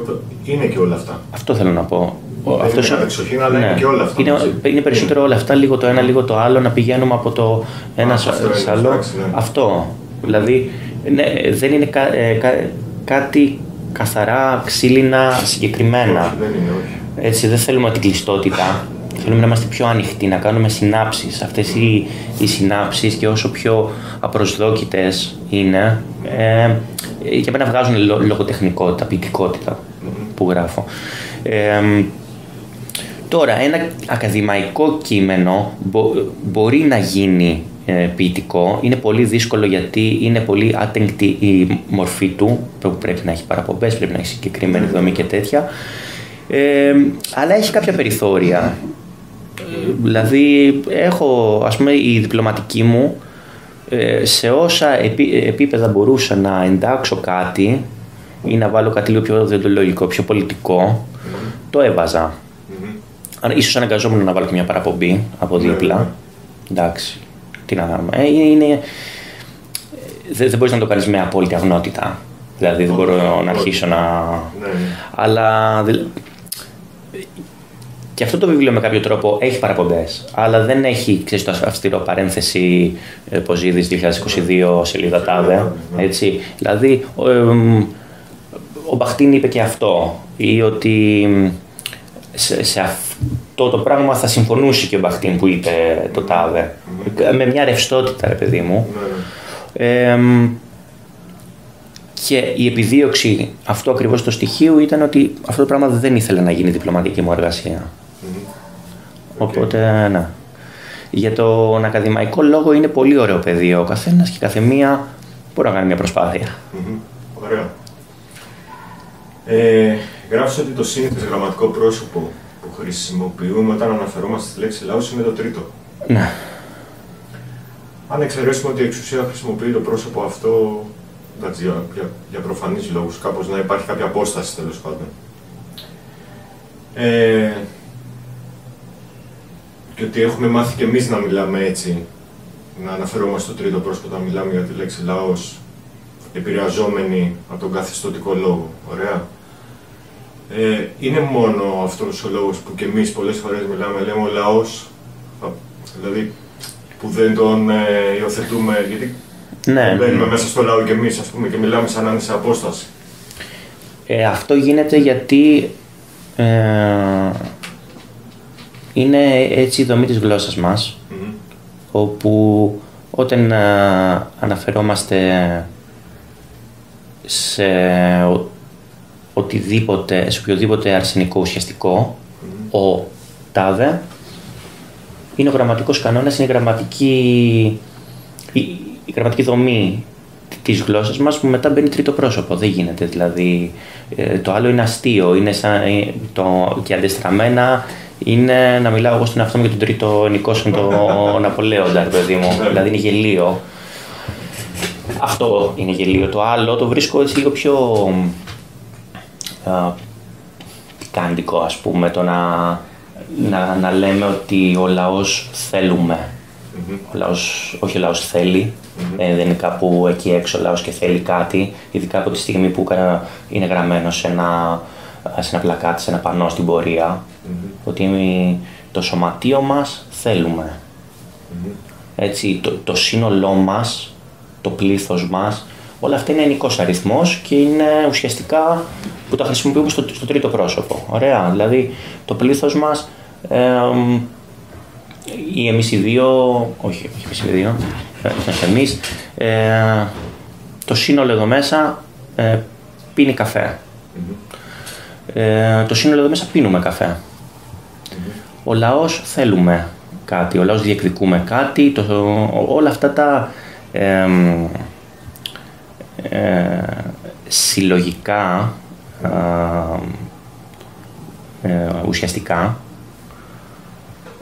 είναι και όλα αυτά. Αυτό θέλω να πω. Αυτός είναι κατεξοχήν, αλλά ναι. είναι και όλα αυτά. Είναι, είναι περισσότερο όλα αυτά, λίγο το ένα, λίγο το άλλο, να πηγαίνουμε από το ένα σε άλλο. Ναι. Αυτό. Δηλαδή, ναι, δεν είναι κα, ε, κα, κάτι καθαρά ξύλινα συγκεκριμένα. Όχι, δεν είναι, όχι. Έτσι, δεν θέλουμε την κλειστότητα. Θέλουμε να είμαστε πιο ανοιχτοί, να κάνουμε συνάψεις. Αυτές οι, οι συνάψεις και όσο πιο απροσδόκητες είναι, ε, για μένα βγάζουν λογοτεχνικότητα, ποιητικότητα που γράφω. Ε, τώρα, ένα ακαδημαϊκό κείμενο μπορεί να γίνει ε, ποιητικό. Είναι πολύ δύσκολο γιατί είναι πολύ άτεγκτη η μορφή του, που πρέπει να έχει παραπομπές, πρέπει να έχει συγκεκριμένη δομή και τέτοια. Ε, αλλά έχει κάποια περιθώρια. Δηλαδή, έχω, ας πούμε, η διπλωματική μου, ε, σε όσα επίπεδα μπορούσα να εντάξω κάτι ή να βάλω κάτι λίγο πιο διοντολογικό, πιο πολιτικό, το έβαζα. Mm-hmm. Ίσως αναγκαζόμουν να βάλω και μια παραπομπή από δίπλα. Ναι. Εντάξει, τι να κάνουμε. Ε, είναι, δεν, δεν μπορείς να το κάνεις με απόλυτη αγνότητα. Δηλαδή δεν μπορώ να αρχίσω να. Ναι, ναι. Αλλά. Και αυτό το βιβλίο με κάποιο τρόπο έχει παραπομπές, αλλά δεν έχει ξέρεις, το αυστηρό παρένθεση ε, Ποζίδης 2022 σελίδα τάδε. Έτσι. Δηλαδή, ο, ο Μπαχτίν είπε και αυτό, ή ότι σε, σε αυτό το πράγμα θα συμφωνούσε και ο Μπαχτίν που είπε το τάδε. Με μια ρευστότητα, ρε παιδί μου. Ε, και η επιδίωξη αυτού ακριβώς του στοιχείου ήταν ότι αυτό το πράγμα δεν ήθελε να γίνει διπλωματική μου εργασία. Οπότε, ναι. Για τον ακαδημαϊκό λόγο είναι πολύ ωραίο πεδίο. Ο καθένας και κάθε μία μπορεί να κάνει μια προσπάθεια. Mm-hmm. Ωραία. Ε, γράφεις ότι το σύνηθες γραμματικό πρόσωπο που χρησιμοποιούμε όταν αναφερόμαστε στη λέξη λαός είναι το τρίτο. Ναι. Αν εξαιρέσουμε ότι η εξουσία χρησιμοποιεί το πρόσωπο αυτό εντάξει, για, για, για προφανείς λόγους, κάπως να υπάρχει κάποια απόσταση τέλος πάντων. Ε, και ότι έχουμε μάθει και εμείς να μιλάμε έτσι, να αναφερόμαστε στο τρίτο πρόσωπο όταν μιλάμε για τη λέξη λαός, επηρεαζόμενοι από τον καθεστωτικό λόγο. Ωραία. Ε, είναι μόνο αυτός ο λόγος που και εμείς πολλές φορές μιλάμε, λέμε ο λαός, δηλαδή που δεν τον ε, υιοθετούμε, γιατί Ναι. μπαίνουμε μέσα στο λαό και εμείς ας πούμε και μιλάμε σαν να είναι σε απόσταση. Ε, αυτό γίνεται γιατί ε, είναι έτσι η δομή της γλώσσας μας, Μμμ. όπου όταν ε, αναφερόμαστε σε ο- οτιδήποτε, σε οποιοδήποτε αρσενικό ουσιαστικό, ο τάδε, είναι ο γραμματικός κανόνας, είναι η γραμματική, η, η γραμματική δομή της γλώσσας μας που μετά μπαίνει τρίτο πρόσωπο. Δεν γίνεται δηλαδή. Ε, το άλλο είναι αστείο, είναι σαν, ε, το, και αντεστραμμένα είναι να μιλάω εγώ στον εαυτό μου για τον τρίτο ενικό σαν τον Ναπολέοντα, ρε παιδί μου. δηλαδή είναι γελίο. Αυτό είναι γελίο. Το άλλο το βρίσκω έτσι λίγο πιο α, πικάντικο ας πούμε το να, να, να λέμε ότι ο λαός θέλουμε. Ο λαός, όχι ο λαός θέλει, ε, δεν είναι κάπου εκεί έξω ο λαός και θέλει κάτι, ειδικά από τη στιγμή που κα- είναι γραμμένο σε ένα, σε ένα πλακάτι, σε ένα πανό στην πορεία, ότι το σωματείο μας θέλουμε. Έτσι, το, το σύνολό μας, το πλήθος μας, όλα αυτά είναι ενικός αριθμός και είναι ουσιαστικά που τα χρησιμοποιούμε στο, στο τρίτο πρόσωπο. Ωραία, δηλαδή το πλήθος μας, εμ, ή εμείς οι δύο, όχι, όχι εμείς οι δύο, ε, εμείς, ε, το σύνολο εδώ μέσα ε, πίνει καφέ. Ε, το σύνολο εδώ μέσα πίνουμε καφέ. Ο λαός θέλουμε κάτι, ο λαός διεκδικούμε κάτι, το, ό- όλα αυτά τα εμ, ε, συλλογικά α, ε, ουσιαστικά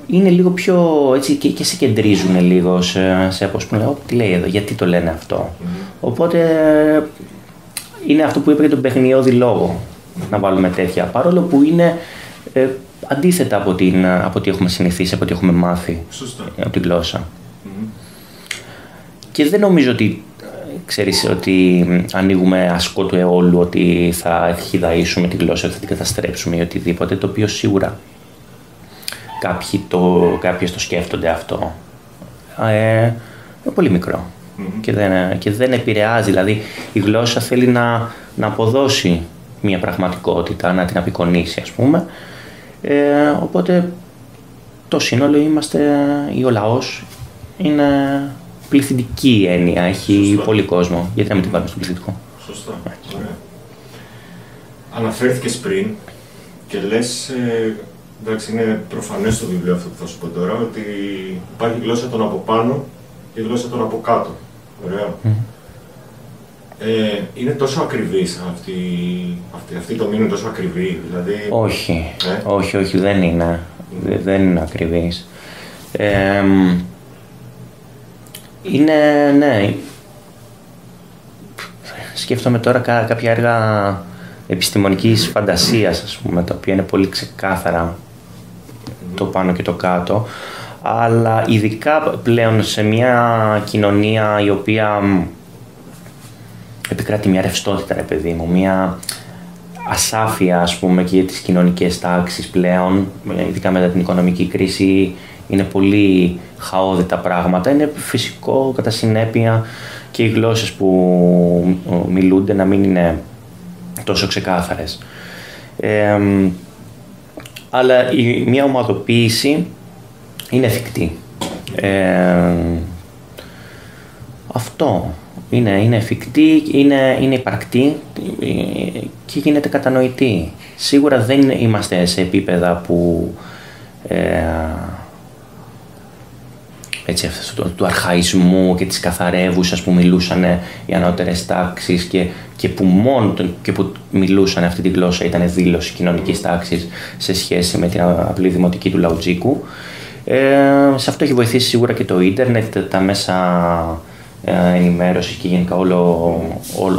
είναι λίγο πιο έτσι και, και σε κεντρίζουν λίγο σε, σε πώς που λέω, τι λέει εδώ, γιατί το λένε αυτό. Οπότε είναι αυτό που είπα για τον παιχνιώδη λόγο να βάλουμε τέτοια. Παρόλο που είναι ε, αντίθετα από, την, από ό,τι έχουμε συνηθίσει, από ό,τι έχουμε μάθει Σωστά. από την γλώσσα. Και δεν νομίζω ότι ε, ξέρεις ότι μ, ανοίγουμε ασκό του αιώλου ότι θα ευχηδαίσουμε τη γλώσσα, ότι θα την καταστρέψουμε ή οτιδήποτε, το οποίο σίγουρα κάποιοι το, κάποιες το σκέφτονται αυτό. Ε, είναι πολύ μικρό. Και, δεν, και δεν επηρεάζει, δηλαδή η γλώσσα θέλει να, να αποδώσει μια πραγματικότητα, να την απεικονίσει ας πούμε. Ε, οπότε το σύνολο είμαστε, ή ο λαός είναι πληθυντική έννοια, έχει Σωστά. πολύ κόσμο. Γιατί να μην την βάλουμε στο πληθυντικό. Σωστά. Ωραία. Αναφέρθηκες πριν και λες, ε, εντάξει είναι προφανές στο βιβλίο αυτό που θα σου πω τώρα, ότι υπάρχει γλώσσα των από πάνω και γλώσσα των από κάτω. Ωραία. Ε, είναι τόσο ακριβής αυτή, αυτή, αυτή το μήνυμα είναι τόσο ακριβή, δηλαδή... Όχι, Ε; όχι, όχι, δεν είναι. Δε- Δεν είναι ακριβής. Ε, μ, είναι, ναι. Σκέφτομαι τώρα κα- κάποια έργα επιστημονικής φαντασίας, ας πούμε, τα οποία είναι πολύ ξεκάθαρα το πάνω και το κάτω. Αλλά ειδικά πλέον σε μια κοινωνία η οποία μ, επικράτει μια ρευστότητα, ρε παιδί μου, μια ασάφεια, ας πούμε, και για τις κοινωνικές τάξεις πλέον, ε, ειδικά μετά την οικονομική κρίση, είναι πολύ χαόδη τα πράγματα. Είναι φυσικό, κατά συνέπεια, και οι γλώσσες που ε, μιλούνται να μην είναι τόσο ξεκάθαρες. Ε, μ, αλλά η, μια ομαδοποίηση είναι εφικτή. Ε, αυτό είναι, είναι εφικτή, είναι, είναι υπαρκτή ε, και γίνεται κατανοητή. Σίγουρα δεν είμαστε σε επίπεδα που ε, έτσι, αυτός, του, του αρχαϊσμού και της καθαρεύουσας που μιλούσαν οι ανώτερες τάξεις και, και που μόνο και που μιλούσαν αυτή τη γλώσσα ήταν δήλωση κοινωνικής τάξης σε σχέση με την απλή δημοτική του Λαουτζίκου. Ε, σε αυτό έχει βοηθήσει σίγουρα και το ίντερνετ, τα μέσα ε, ενημέρωσης και γενικά όλο,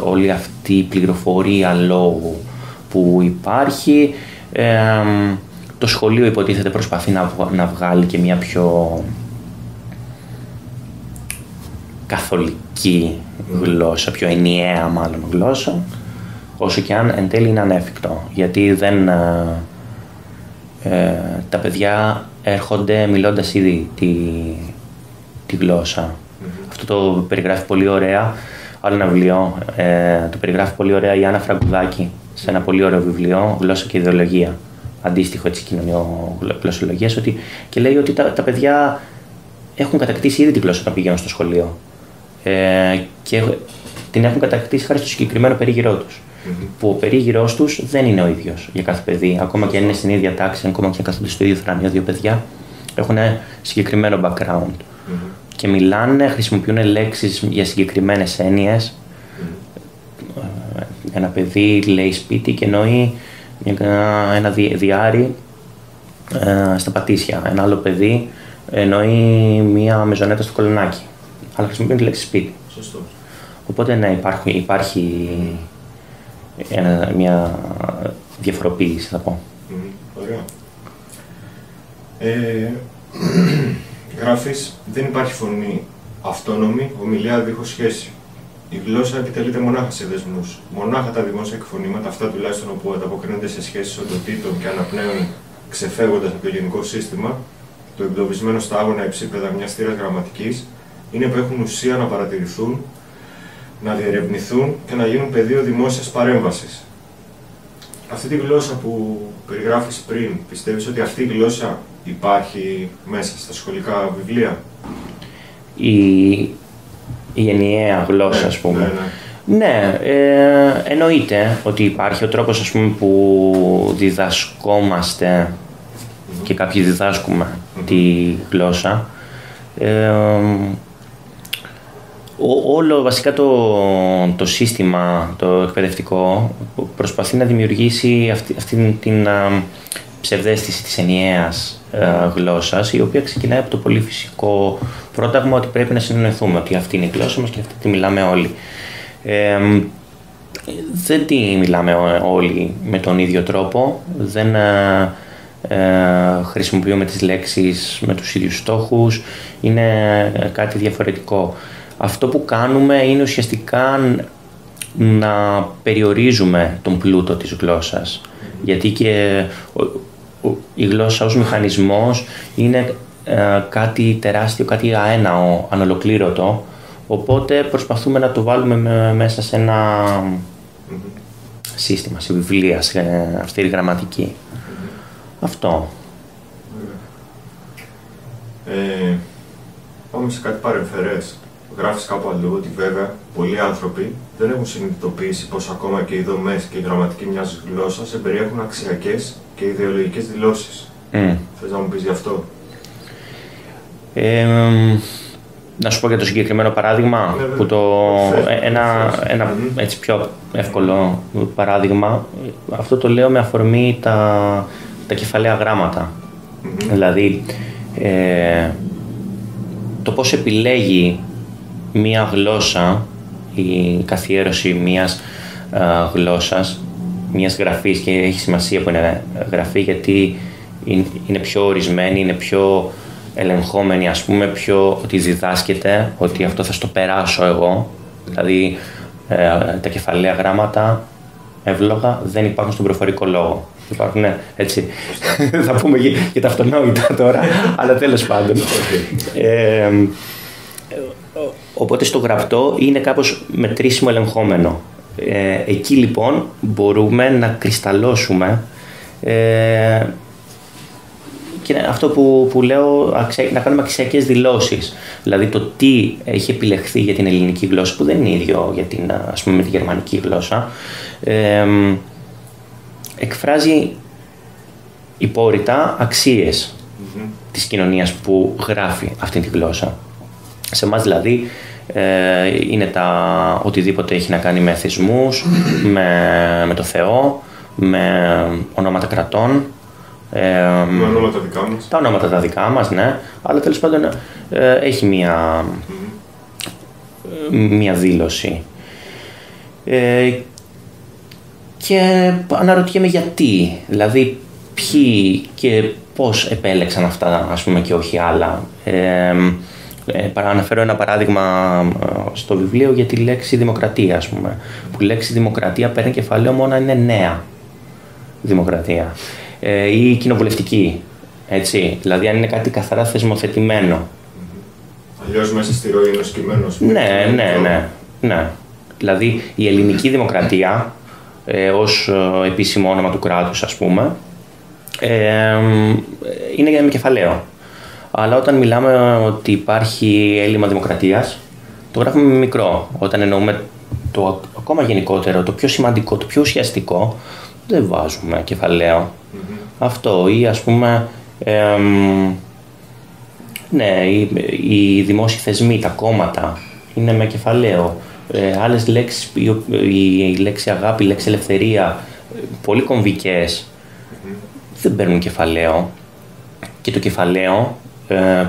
όλη αυτή η πληροφορία λόγου που υπάρχει. Ε, το σχολείο υποτίθεται προσπαθεί να, να βγάλει και μια πιο καθολική γλώσσα, πιο ενιαία μάλλον γλώσσα, όσο και αν εν τέλει είναι ανέφικτο. Γιατί δεν, ε, ε τα παιδιά έρχονται μιλώντας ήδη τη, τη γλώσσα. Αυτό το περιγράφει πολύ ωραία, άλλο ένα βιβλίο, ε, το περιγράφει πολύ ωραία η Άννα Φραγκουδάκη σε ένα πολύ ωραίο βιβλίο, «Γλώσσα και ιδεολογία», αντίστοιχο έτσι κοινωνιό γλωσσολογίας, ότι, και λέει ότι τα, τα παιδιά έχουν κατακτήσει ήδη τη γλώσσα όταν πηγαίνουν στο σχολείο ε, και την έχουν κατακτήσει χάρη στο συγκεκριμένο περίγυρό τους. Mm-hmm. Που ο περίγυρός τους δεν είναι ο ίδιος για κάθε παιδί. Ακόμα και αν είναι στην ίδια τάξη, ακόμα και αν κάθονται στο ίδιο θρανείο δύο παιδιά, έχουν συγκεκριμένο background. Mm-hmm. Και μιλάνε, χρησιμοποιούν λέξεις για συγκεκριμένες έννοιες. Mm-hmm. Ένα παιδί λέει σπίτι και εννοεί ένα διάρρη ε, στα πατήσια. Ένα άλλο παιδί εννοεί μία μεζονέτα στο κολονάκι αλλά χρησιμοποιούν τη λέξη σπίτι. Σωστός. Οπότε ναι, υπάρχει, υπάρχει ένα, μια διαφοροποίηση θα πω. Mm, ωραία. Ε, γράφεις, δεν υπάρχει φωνή αυτόνομη, ομιλία δίχως σχέση. Η γλώσσα επιτελείται μονάχα σε δεσμούς. Μονάχα τα δημόσια εκφωνήματα, αυτά τουλάχιστον όπου ανταποκρίνονται σε σχέσεις οντοτήτων και αναπνέουν ξεφεύγοντας από το γενικό σύστημα, το εγκλωβισμένο στα άγωνα επίπεδα μιας θύρας γραμματικής, είναι που έχουν ουσία να παρατηρηθούν, να διερευνηθούν και να γίνουν πεδίο δημόσιας παρέμβασης. Αυτή τη γλώσσα που περιγράφεις πριν, πιστεύεις ότι αυτή η γλώσσα υπάρχει μέσα στα σχολικά βιβλία; Η, η ενιαία γλώσσα, ας πούμε. Ναι, ναι. Ναι, ε, εννοείται ότι υπάρχει ο τρόπος ας πούμε, που διδασκόμαστε και κάποιοι διδάσκουμε τη γλώσσα. Ε, όλο βασικά το, το σύστημα, το εκπαιδευτικό, προσπαθεί να δημιουργήσει αυτή, αυτή την α, ψευδέστηση της ενιαίας α, γλώσσας, η οποία ξεκινάει από το πολύ φυσικό πρόταγμα ότι πρέπει να συνεννοηθούμε, ότι αυτή είναι η γλώσσα μας και αυτή τη μιλάμε όλοι. Ε, δεν τη μιλάμε όλοι με τον ίδιο τρόπο, δεν ε, χρησιμοποιούμε τις λέξεις με τους ίδιους στόχους, είναι κάτι διαφορετικό αυτό που κάνουμε είναι ουσιαστικά να περιορίζουμε τον πλούτο της γλώσσας. Γιατί και η γλώσσα ως μηχανισμός είναι ε, κάτι τεράστιο, κάτι αέναο, ανολοκλήρωτο, οπότε προσπαθούμε να το βάλουμε μέσα σε ένα σύστημα, σε βιβλία, σε αυστηρή γραμματική. Αυτό. Ε, πάμε σε κάτι παρεμφερές γράφεις κάπου αλλού ότι βέβαια πολλοί άνθρωποι δεν έχουν συνειδητοποιήσει πως ακόμα και οι δομές και η γραμματική μιας γλώσσας εμπεριέχουν αξιακές και ιδεολογικές δηλώσεις. Mm. Θες να μου πεις γι' αυτό; Ε, να σου πω για το συγκεκριμένο παράδειγμα, ναι, που το, ε, ένα, ένα έτσι πιο εύκολο παράδειγμα, αυτό το λέω με αφορμή τα, τα κεφαλαία γράμματα. Δηλαδή, ε, το πώς επιλέγει μία γλώσσα, η καθιέρωση μίας α, γλώσσας, μιας γραφής και έχει σημασία που είναι γραφή γιατί είναι πιο ορισμένη, είναι πιο ελεγχόμενη ας πούμε, πιο ότι διδάσκεται, ότι αυτό θα στο περάσω εγώ, δηλαδή ε, τα κεφαλαία γράμματα εύλογα δεν υπάρχουν στον προφορικό λόγο. Υπάρχουν, ναι, έτσι. θα πούμε και, τα αυτονόητα τώρα, αλλά τέλος πάντων. Ε, Οπότε στο γραπτό είναι κάπως μετρήσιμο ελεγχόμενο. Ε, εκεί λοιπόν μπορούμε να κρυσταλλώσουμε ε, και αυτό που, που λέω, να κάνουμε αξιακές δηλώσεις. Δηλαδή το τι έχει επιλεχθεί για την ελληνική γλώσσα, που δεν είναι ίδιο για την, ας πούμε, με τη γερμανική γλώσσα, ε, εκφράζει υπόρρητα αξίες της κοινωνίας που γράφει αυτή τη γλώσσα. Σε εμάς δηλαδή ε, είναι τα οτιδήποτε έχει να κάνει με θυσμούς, με, με το Θεό, με ονόματα κρατών. Ε, με ονόματα δικά μας. Τα ονόματα τα δικά μας, ναι. Αλλά τέλος πάντων ε, έχει μία, μία δήλωση. Ε, και αναρωτιέμαι γιατί. Δηλαδή, ποιοι και πώς επέλεξαν αυτά, ας πούμε, και όχι άλλα. Ε, ε, αναφέρω ένα παράδειγμα ε, στο βιβλίο για τη λέξη δημοκρατία, ας πούμε. Που η λέξη δημοκρατία παίρνει κεφαλαίο μόνο αν είναι νέα δημοκρατία ε, ή κοινοβουλευτική. Έτσι. Δηλαδή, αν είναι κάτι καθαρά θεσμοθετημένο. Αλλιώς μέσα στη ροή ενός κειμένου. Ναι, ναι, ναι, ναι. Δηλαδή, η ελληνική δημοκρατία ε, ως ε, επίσημο όνομα του κράτους, ας πούμε, ε, είναι με κεφαλαίο. Αλλά όταν μιλάμε ότι υπάρχει έλλειμμα δημοκρατίας, το γράφουμε με μικρό. Όταν εννοούμε το ακόμα γενικότερο, το πιο σημαντικό, το πιο ουσιαστικό, δεν βάζουμε Αυτό ή ας πούμε, ναι, οι, οι δημόσιοι θεσμοί, τα κόμματα, είναι με κεφαλαίο. Ε, άλλες λέξεις, η, η, λέξη αγάπη, η λέξη ελευθερία, πολύ κομβικές, δεν παίρνουν κεφαλαίο. Και το κεφαλαίο ε,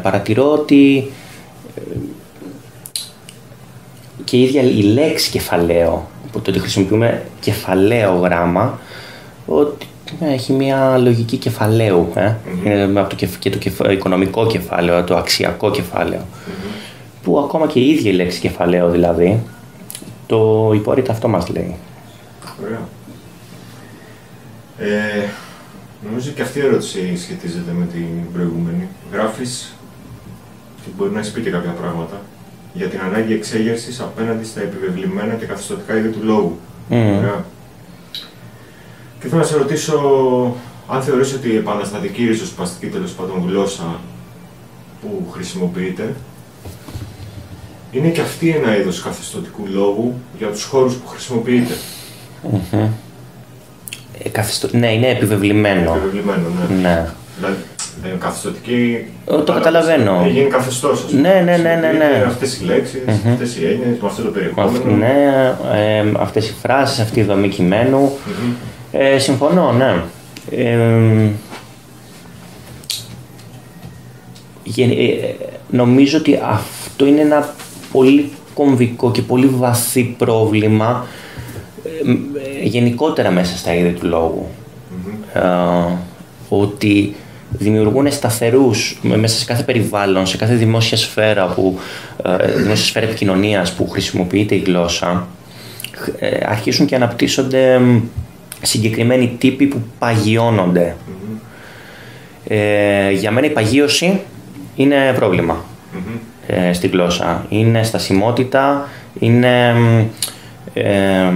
παρατηρώ ότι ε, και η ίδια η λέξη κεφαλαίο, που το ότι χρησιμοποιούμε κεφαλαίο γράμμα, ότι ναι, έχει μια λογική κεφαλαίου. Ε; mm από το, και το οικονομικό κεφάλαιο, το αξιακό Που ακόμα και η ίδια η λέξη κεφαλαίο δηλαδή, το υπόρρητα αυτό μας λέει. Ωραία. Ε, νομίζω και αυτή η ερώτηση σχετίζεται με την προηγούμενη. Γράφεις και μπορεί να έχεις πει και κάποια πράγματα για την ανάγκη εξέγερσης απέναντι στα επιβεβλημένα και καθεστωτικά είδη του λόγου. Mm. Και θέλω να σε ρωτήσω αν θεωρείς ότι η επαναστατική ριζοσπαστική τέλος πάντων γλώσσα που χρησιμοποιείται είναι και αυτή ένα είδος καθεστωτικού λόγου για τους χώρους που χρησιμοποιείται; Mm-hmm. Ε, καθεστω... Ναι, είναι επιβεβλημένο. Επιβεβλημένο, ναι. ναι. Δηλαδή, δεν είναι καθεστωτική. Ο, το καταλαβαίνω. Έχει γίνει καθεστώς, ας πούμε. Ναι, ναι, ναι. ναι, ναι. Αυτές οι λέξεις, mm-hmm. αυτές οι έννοιες, με αυτό το περιεχόμενο. Ναι, ε, αυτές οι φράσεις, αυτή η δομή κειμένου. Mm-hmm. Ε, συμφωνώ, ναι. Ε, νομίζω ότι αυτό είναι ένα πολύ κομβικό και πολύ βαθύ πρόβλημα γενικότερα μέσα στα είδη του λογου ότι δημιουργούν σταθερούς μέσα σε κάθε περιβάλλον, σε κάθε δημόσια σφαίρα, που, δημόσια σφαίρα επικοινωνίας που χρησιμοποιείται η γλώσσα, αρχίσουν και αναπτύσσονται συγκεκριμένοι τύποι που παγιώνονται. Ε, για μένα η παγίωση είναι πρόβλημα ε, στη γλώσσα. Είναι στασιμότητα, είναι ε,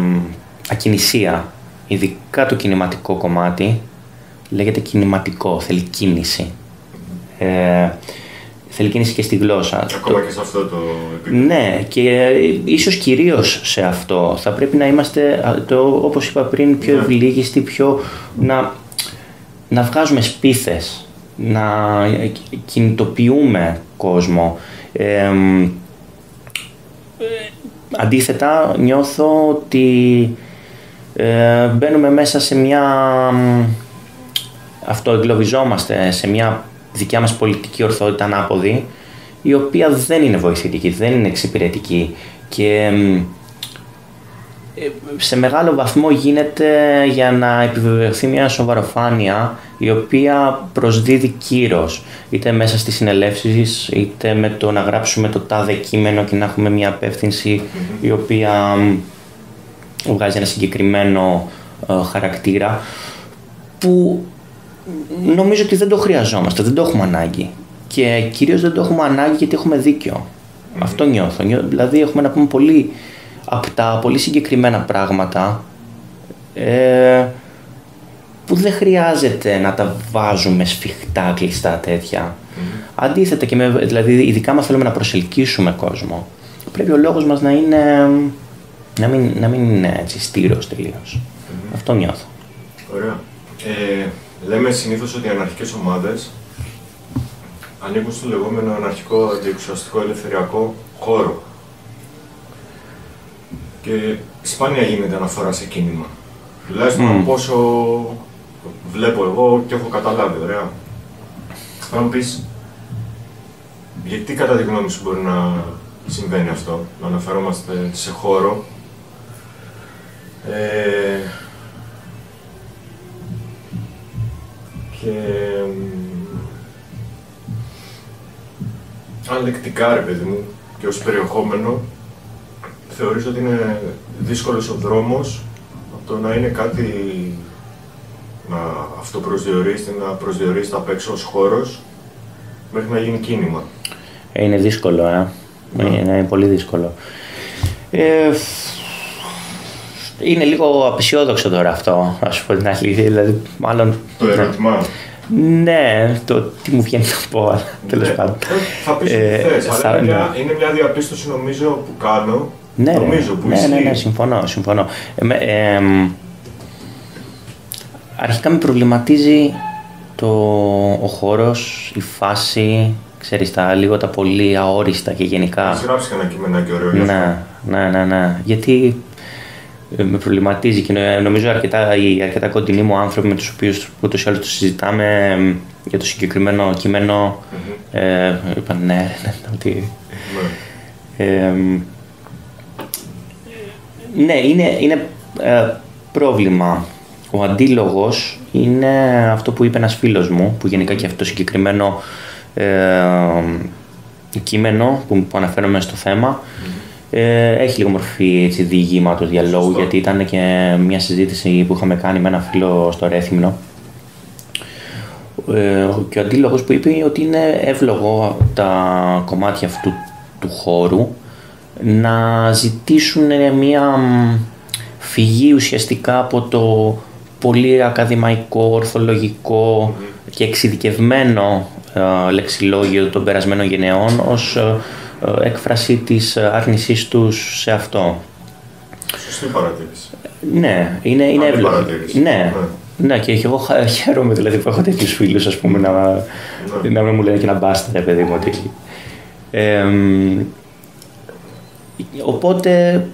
ακινησία. Ειδικά το κινηματικό κομμάτι λέγεται κινηματικό, θέλει κίνηση. Ε, θέλει κίνηση και στη γλώσσα. Ακόμα και σε αυτό το επίπεδο. Ναι, και ε, ίσως κυρίως σε αυτό. Θα πρέπει να είμαστε, το, όπως είπα πριν, πιο ναι. ευλίγιστοι, πιο να, να βγάζουμε σπίθες, να κινητοποιούμε κόσμο. Ε, αντίθετα, νιώθω ότι ε, μπαίνουμε μέσα σε μια... Αυτό σε μια δικιά μας πολιτική ορθότητα ανάποδη, η οποία δεν είναι βοηθητική, δεν είναι εξυπηρετική και ε, σε μεγάλο βαθμό γίνεται για να επιβεβαιωθεί μια σοβαροφάνεια η οποία προσδίδει κύρος είτε μέσα στις συνελεύσεις είτε με το να γράψουμε το τάδε κείμενο και να έχουμε μια απεύθυνση η οποία βγάζει ένα συγκεκριμένο ε, χαρακτήρα που νομίζω ότι δεν το χρειαζόμαστε, δεν το έχουμε ανάγκη. Και κυρίως δεν το έχουμε ανάγκη γιατί έχουμε δίκιο. Αυτό νιώθω. Δηλαδή έχουμε να πούμε πολύ απτά, πολύ συγκεκριμένα πράγματα ε, που δεν χρειάζεται να τα βάζουμε σφιχτά, κλειστά τέτοια. Αντίθετα και με, δηλαδή ειδικά μας θέλουμε να προσελκύσουμε κόσμο. Πρέπει ο λόγος μας να είναι να μην, να μην είναι έτσι στήρος τελείως. Αυτό νιώθω. Ωραία. Ε, λέμε συνήθως ότι οι αναρχικές ομάδες ανήκουν στο λεγόμενο αναρχικό αντιεξουσιαστικό ελευθεριακό χώρο. Και σπάνια γίνεται αναφορά σε κίνημα. Τουλάχιστον mm. πόσο βλέπω εγώ και έχω καταλάβει, ωραία. Θα μου πεις, γιατί κατά τη γνώμη σου μπορεί να συμβαίνει αυτό, να αναφερόμαστε σε χώρο. Ε, και αν λεκτικά ρε παιδί μου και ως περιεχόμενο θεωρείς ότι είναι δύσκολος ο δρόμος από το να είναι κάτι να αυτοπροσδιορίσει, να προσδιορίσει απ' έξω ως χώρος μέχρι να γίνει κίνημα. Ε, είναι δύσκολο, ε. Ναι. Είναι, πολύ δύσκολο. Ε, είναι λίγο απεσιόδοξο τώρα αυτό, α σου πω την αλήθεια. Δηλαδή, μάλλον. Το ερώτημα. Ναι, το τι μου βγαίνει να πω, αλλά τέλος ναι. πάντων. Θα πεις ε, θες, αλλά είναι, μια, είναι μια διαπίστωση νομίζω που κάνω. Ναι, νομίζω, που ναι, ναι, ναι, συμφωνώ. συμφωνώ. Ε, ε, αρχικά με προβληματίζει το, ο χώρος, η φάση, ξέρεις, τα λίγο τα πολύ αόριστα και γενικά. Έχει γράψει ένα κείμενο ωραίο. Ναι, ναι, ναι, ναι. Γιατί ε, με προβληματίζει και νομίζω αρκετά, οι αρκετά κοντινοί μου άνθρωποι με τους οποίους ούτως ή άλλως το συζητάμε για το συγκεκριμένο κείμενο mm-hmm. ε, είπαν ναι, ναι, ότι... Ναι. Ε, ναι, είναι, είναι ε, πρόβλημα. Ο αντίλογος είναι αυτό που είπε ένας φίλος μου, που γενικά και αυτό το συγκεκριμένο ε, κείμενο που, που αναφέρομαι στο θέμα, ε, έχει λίγο μορφή έτσι, διηγήματος διαλόγου, γιατί ήταν και μια συζήτηση που είχαμε κάνει με ένα φίλο στο Ρέθυμνο. Ε, και ο αντίλογος που είπε ότι είναι εύλογο τα κομμάτια αυτού του χώρου να ζητήσουν μια φυγή ουσιαστικά από το πολύ ακαδημαϊκό, ορθολογικό και εξειδικευμένο ε, λεξιλόγιο των περασμένων γενεών ως ε, ε, έκφραση της άρνησής τους σε αυτό. Σωστή παρατήρηση. Ναι, είναι, είναι εύλογο. Ναι, ναι. Ναι, και εγώ χαίρομαι δηλαδή που έχω τέτοιους φίλους, ας πούμε, να, ναι. να μου λένε και να μπάστε, παιδί μου, Ε, οπότε,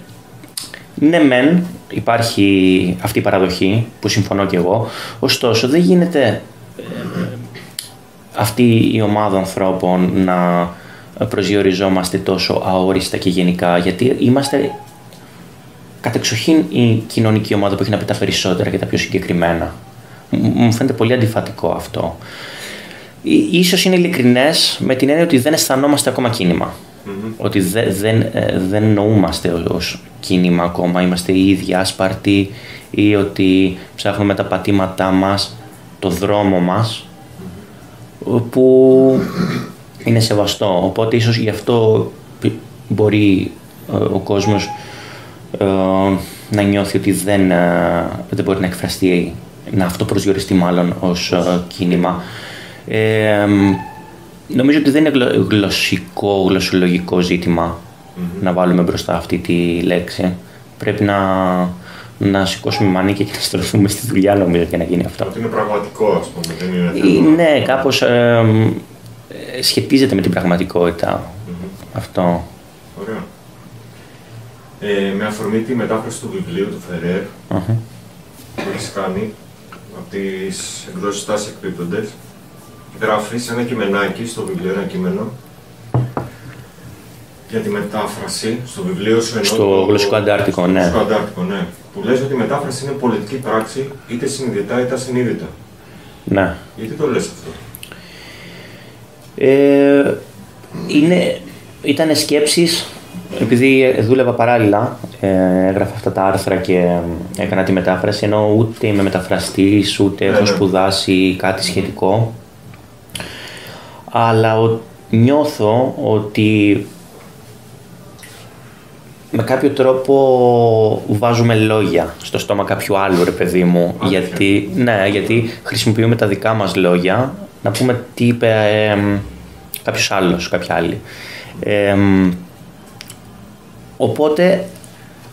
ναι, μεν υπάρχει αυτή η παραδοχή που συμφωνώ και εγώ, ωστόσο δεν γίνεται αυτή η ομάδα ανθρώπων να προσδιοριζόμαστε τόσο αόριστα και γενικά, γιατί είμαστε κατεξοχήν η κοινωνική ομάδα που έχει να πει τα περισσότερα και τα πιο συγκεκριμένα. Μου φαίνεται πολύ αντιφατικό αυτό. Ίσως είναι ειλικρινές με την έννοια ότι δεν αισθανόμαστε ακόμα Ότι δεν, δεν, ε, δεν νοούμαστε ως κίνημα ακόμα, είμαστε οι ίδιοι άσπαρτοι ή ότι ψάχνουμε τα πατήματά μας, το δρόμο μας που είναι σεβαστό. Οπότε ίσως γι' αυτό μπορεί ε, ο κόσμος ε, να νιώθει ότι δεν, ε, δεν μπορεί να εκφραστεί, να αυτό προσδιοριστεί μάλλον ως κίνημα. νομίζω ότι δεν είναι γλωσσικό, γλωσσολογικό να βάλουμε μπροστά αυτή τη λέξη. Πρέπει να, να σηκώσουμε μανίκια και να στρωθούμε στη δουλειά νομίζω για να γίνει αυτό. Ότι είναι πραγματικό ας πούμε, δεν είναι θέμα. Ναι, κάπως σχετίζεται με την πραγματικότητα αυτό. Ωραία. Ε, με αφορμή τη μετάφραση του βιβλίου του Φερέρ που έχεις κάνει από τις εκδόσεις Τάση Εκπίπτοντε, γράφεις ένα κειμενάκι στο βιβλίο, ένα κείμενο για τη μετάφραση στο βιβλίο σου ενώ. Στο γλωσσικό αντάρτικο, ναι. Στο αντάρτικο, ναι. Που λες ότι η μετάφραση είναι πολιτική πράξη, είτε συνειδητά είτε ασυνείδητα. Ναι. Γιατί το λες αυτό; Ε, είναι, ήταν σκέψεις, επειδή δούλευα παράλληλα, ε, έγραφα αυτά τα άρθρα και έκανα τη μετάφραση, ενώ ούτε είμαι μεταφραστής, ούτε έχω ναι, ναι. σπουδάσει κάτι σχετικό. Αλλά νιώθω ότι με κάποιο τρόπο βάζουμε λόγια στο στόμα κάποιου άλλου, ρε παιδί μου. Γιατί, ναι, γιατί χρησιμοποιούμε τα δικά μας λόγια να πούμε τι είπε ε, κάποιος άλλος, κάποια άλλη. οπότε,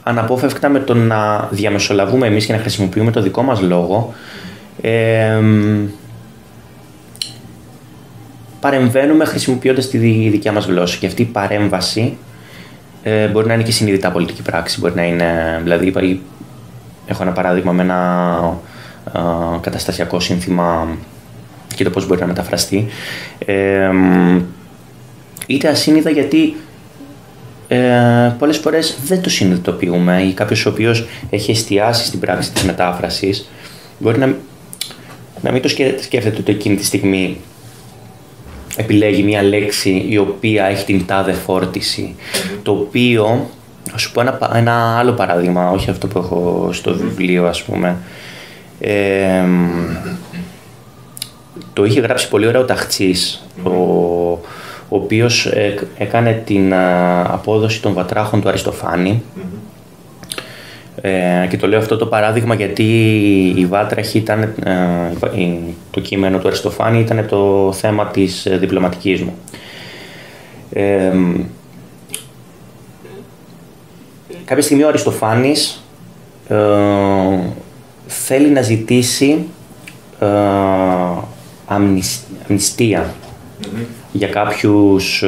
αναπόφευκτα με το να διαμεσολαβούμε εμείς και να χρησιμοποιούμε το δικό μας λόγο, παρεμβαίνουμε χρησιμοποιώντας τη δικιά μας γλώσσα. Και αυτή η παρέμβαση ε, μπορεί να είναι και συνειδητά πολιτική πράξη. Μπορεί να είναι, δηλαδή, έχω ένα παράδειγμα με ένα ε, καταστασιακό σύνθημα και το πώς μπορεί να μεταφραστεί. Ε, είτε ασύνειδα γιατί ε, πολλές φορές δεν το συνειδητοποιούμε ή κάποιος ο οποίος έχει εστιάσει στην πράξη της μετάφρασης μπορεί να, να μην το σκέφτεται ότι εκείνη τη στιγμή επιλέγει μια λέξη η οποία έχει την τάδε φόρτιση το οποίο, θα σου πω ένα, ένα άλλο παράδειγμα, όχι αυτό που έχω στο βιβλίο ας πούμε ε, το είχε γράψει πολύ ωραία ο Ταχτσής, ο, ο οποίος ε, έκανε την απόδοση των βατράχων του αριστοφανη Ε, και το λέω αυτό το παράδειγμα γιατί η Βάτραχη ήταν, ε, το κείμενο του Αριστοφάνη ήταν το θέμα της ε, διπλωματικής μου. Ε, κάποια στιγμή ο Αριστοφάνης θέλει να ζητήσει αμνηστία για κάποιους ε,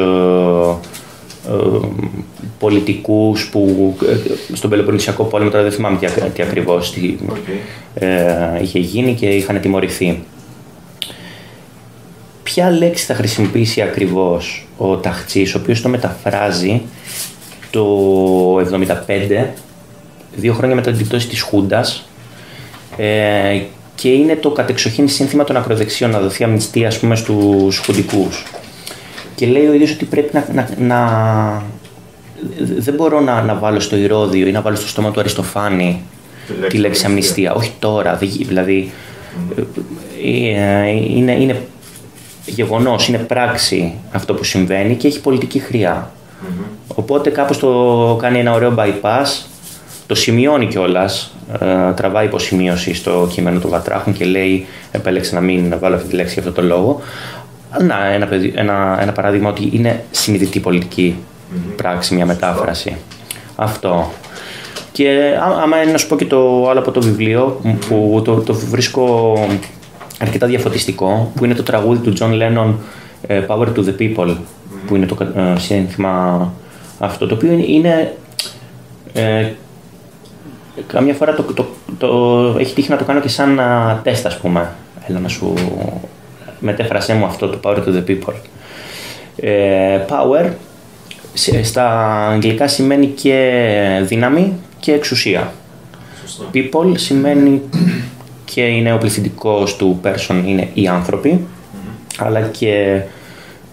ε, πολιτικούς που ε, στον Πελοποννησιακό πόλεμο, τώρα δεν θυμάμαι τι, τι ακριβώς τι, ε, είχε γίνει και είχαν τιμωρηθεί. Ποια λέξη θα χρησιμοποιήσει ακριβώς ο Ταχτσής, ο οποίος το μεταφράζει το 1975, δύο χρόνια μετά την πτώση της Χούντας ε, και είναι το κατεξοχήν σύνθημα των ακροδεξιών να δοθεί αμνηστία ας πούμε στους χουντικούς. Και λέει ο ίδιος ότι πρέπει να, να, να δεν μπορώ να, να βάλω στο ηρώδιο ή να βάλω στο στόμα του Αριστοφάνη τη λέξη αμνηστία. Όχι τώρα, δηλαδή ε, είναι, είναι γεγονός, είναι πράξη αυτό που συμβαίνει και έχει πολιτική χρειά. Οπότε κάπως το κάνει ένα ωραίο bypass, το σημειώνει κιόλας, ε, τραβάει υποσημείωση στο κείμενο του Βατράχων και λέει επέλεξε να μην βάλω αυτή τη λέξη για αυτό το λόγο. Να, ένα, ένα, ένα παράδειγμα ότι είναι συνειδητή πράξη, μια μετάφραση. Αυτό. Και άμα είναι να σου πω και το άλλο από το βιβλίο που το, το βρίσκω αρκετά διαφωτιστικό που είναι το τραγούδι του John Lennon ε, Power to the People που είναι το ε, σύνθημα αυτό το οποίο είναι ε, καμιά φορά το, το, το, έχει τύχει να το κάνω και σαν τεστ ας πούμε έλα να σου μετέφρασέ μου αυτό το Power to the People ε, Power στα αγγλικά σημαίνει και δύναμη και εξουσία. People σημαίνει και είναι ο πληθυντικός του person είναι οι ανθρωποι αλλά και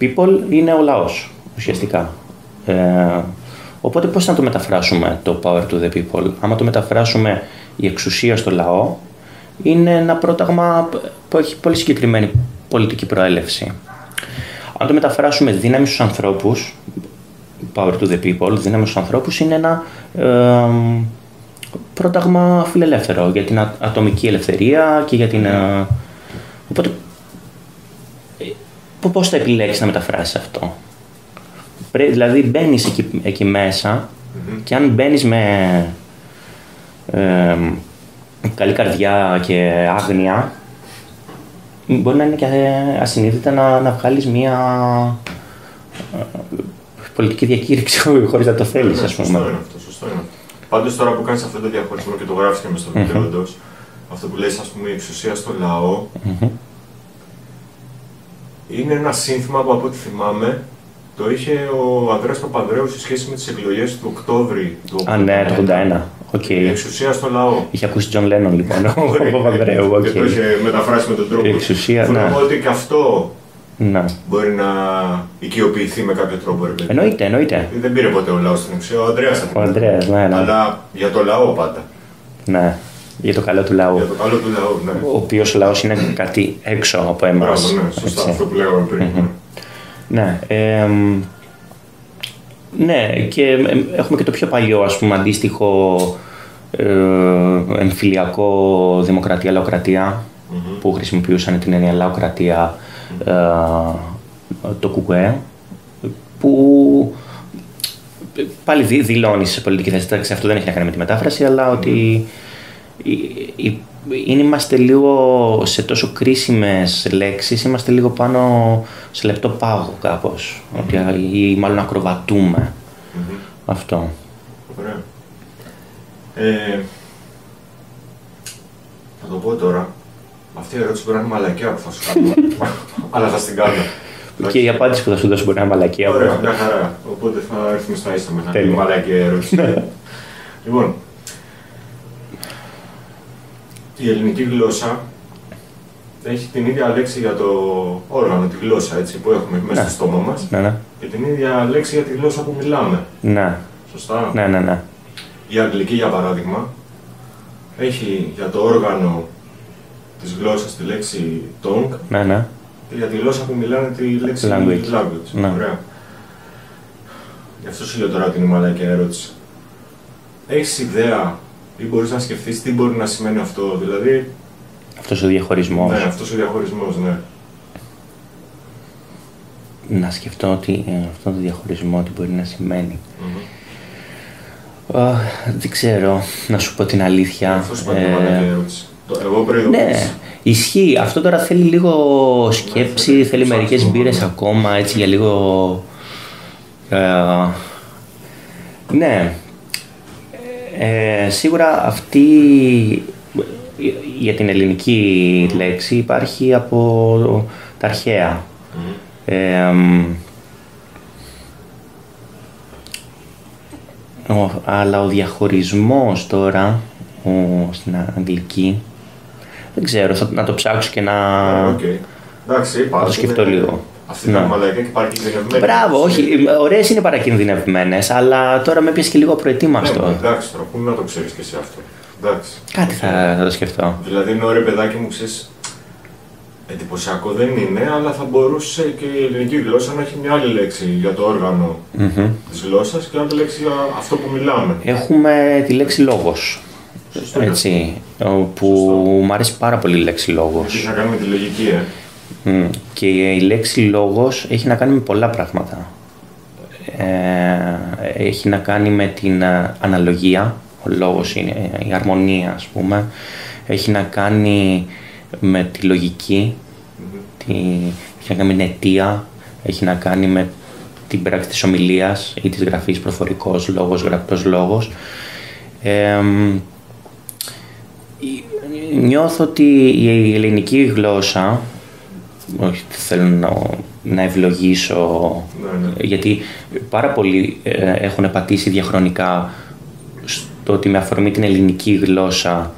people είναι ο λαός ουσιαστικά. Ε, οπότε πώς να το μεταφράσουμε το power to the people; Άμα το μεταφράσουμε η εξουσία στο λαό είναι ένα πρόταγμα που έχει πολύ συγκεκριμένη πολιτική προέλευση. Αν το μεταφράσουμε δύναμη στους ανθρώπους, Power to the People, δύναμη στους ανθρώπους, είναι ένα ε, πρόταγμα φιλελεύθερο για την ατομική ελευθερία και για την... Ε, οπότε, πώς θα επιλέξεις να μεταφράσεις αυτό; Δηλαδή μπαίνεις εκεί, εκεί μέσα και αν μπαίνεις με ε, καλή καρδιά και άγνοια, μπορεί να είναι και ασυνείδητα να, να βγάλεις μία πολιτική διακήρυξη χωρίς να το θέλεις, ας πούμε. Σωστό είναι αυτό. Σωστό είναι. Πάντως τώρα που κάνεις αυτό το διαχωρισμό και το γράφεις και μες στο βιβλίο εντό, αυτό που λες, ας πούμε, η εξουσία στο λαό, είναι ένα σύνθημα που από ό,τι θυμάμαι το είχε ο Ανδρέας Παπανδρέου σε σχέση με τις εκλογές του Οκτώβρη του 1981. Α, ναι, το 81. Okay. Η εξουσία στο λαό. Είχε ακούσει Τζον Λένον λοιπόν, ο Παπανδρέου. Okay. Και το είχε μεταφράσει με τον τρόπο. Η εξουσία, ναι. ότι και αυτό να. μπορεί να οικειοποιηθεί με κάποιο τρόπο. Ρε, εννοείται, εννοείται. Δεν πήρε ποτέ ο λαός στην ουσία, ο Ανδρέας. Ο Ανδρέας, ναι, ναι. Αλλά για το λαό πάντα. Ναι. Για το καλό του λαού. Για το καλό του λαού, ναι. Ο οποίος λαός είναι κάτι έξω από εμά. ναι, σωστά, αυτό που λέγαμε πριν. Ναι. Ε, ναι, και έχουμε και το πιο παλιό, ας πούμε, αντίστοιχο ε, εμφυλιακό δημοκρατία-λαοκρατία που χρησιμοποιούσαν την έννοια λαοκρατία ε, το κουκουέ που πάλι δηλώνεις σε πολιτική θέση. Αυτό δεν έχει να κάνει με τη μετάφραση, αλλά ότι ε, ε, είναι, είμαστε λίγο σε τόσο κρίσιμες λέξεις, είμαστε λίγο πάνω σε λεπτό πάγο κάπως, ότι, ή μάλλον ακροβατούμε. Αυτό. Ωραία. Ε, θα το πω τώρα. Αυτή η ερώτηση μπορεί να είναι μαλακιά που θα σου κάνω. αλλά θα στην κάνω. Και η απάντηση που θα σου δώσω μπορεί να είναι μαλακιά. Ωραία, μια χαρά. Οπότε θα έρθουμε στα ίσα μετά. Τέλεια. Μαλακιά ερώτηση. λοιπόν, η ελληνική γλώσσα έχει την ίδια λέξη για το όργανο, τη γλώσσα έτσι, που έχουμε μέσα ναι. στο στόμα μας. Ναι, ναι. Και την ίδια λέξη για τη γλώσσα που μιλάμε. Ναι. Σωστά. Ναι, ναι, ναι. Η αγγλική, για παράδειγμα, έχει για το όργανο της γλώσσας τη λέξη tongue. Ναι, ναι. Και για τη γλώσσα που μιλάνε τη λέξη language. language. Ναι. Ωραία. Γι' αυτό σου λέω τώρα την μαλακιά ερώτηση. Έχεις ιδέα ή μπορείς να σκεφτείς τι μπορεί να σημαίνει αυτό, δηλαδή. Αυτός ο διαχωρισμός. Ναι, αυτός ο διαχωρισμός, ναι. Να σκεφτώ ότι ε, αυτό το διαχωρισμό τι μπορεί να σημαίνει. δεν ξέρω, να σου πω την αλήθεια. Αυτό σου ε, ερώτηση. Εγώ Ναι, ισχύει. Αυτό τώρα θέλει λίγο σκέψη, ναι, θέλει μερικές μπύρες ακόμα, έτσι για λίγο. Ε, ναι, ε, σίγουρα αυτή για την ελληνική λέξη υπάρχει από τα αρχαία. Ε, αλλά ο διαχωρισμός τώρα ο, στην αγγλική δεν ξέρω, θα, να το ψάξω και να, okay. Εντάξει, να το σκεφτώ λίγο. Αυτή είναι μαλακά και παρακινδυνευμένη. Μπράβο, όχι. Ωραίες είναι παρακινδυνευμένες, αλλά τώρα με πιέζει και λίγο προετοίμαστο. Ναι, εντάξει, τώρα πού να το ξέρεις και εσύ αυτό. Εντάξει. Κάτι θα, θα το σκεφτώ. Δηλαδή είναι ωραίο παιδάκι μου, ξέρεις. Εντυπωσιακό δεν είναι, αλλά θα μπορούσε και η ελληνική γλώσσα να έχει μια άλλη λέξη για το όργανο mm-hmm. της γλώσσας και άλλη λέξη για αυτό που μιλάμε. Έχουμε τη λέξη λόγος. Έτσι, που μου αρέσει πάρα πολύ η λέξη λόγος. Έχει να κάνει με τη λογική, ε; Και η λέξη λόγος έχει να κάνει με πολλά πράγματα. Ε, έχει να κάνει με την ε, αναλογία, ο λόγος είναι η αρμονία ας πούμε. Έχει να κάνει με τη λογική, τη, έχει να κάνει με την αιτία, έχει να κάνει με την πράξη της ομιλίας ή της γραφής προφορικός λόγος, γραπτός λόγος. Ε, νιώθω ότι η ελληνική γλώσσα όχι θέλω να, να ευλογήσω, ναι, ναι. γιατί πάρα πολλοί ε, έχουν πατήσει διαχρονικά στο ότι με αφορμή την ελληνική γλώσσα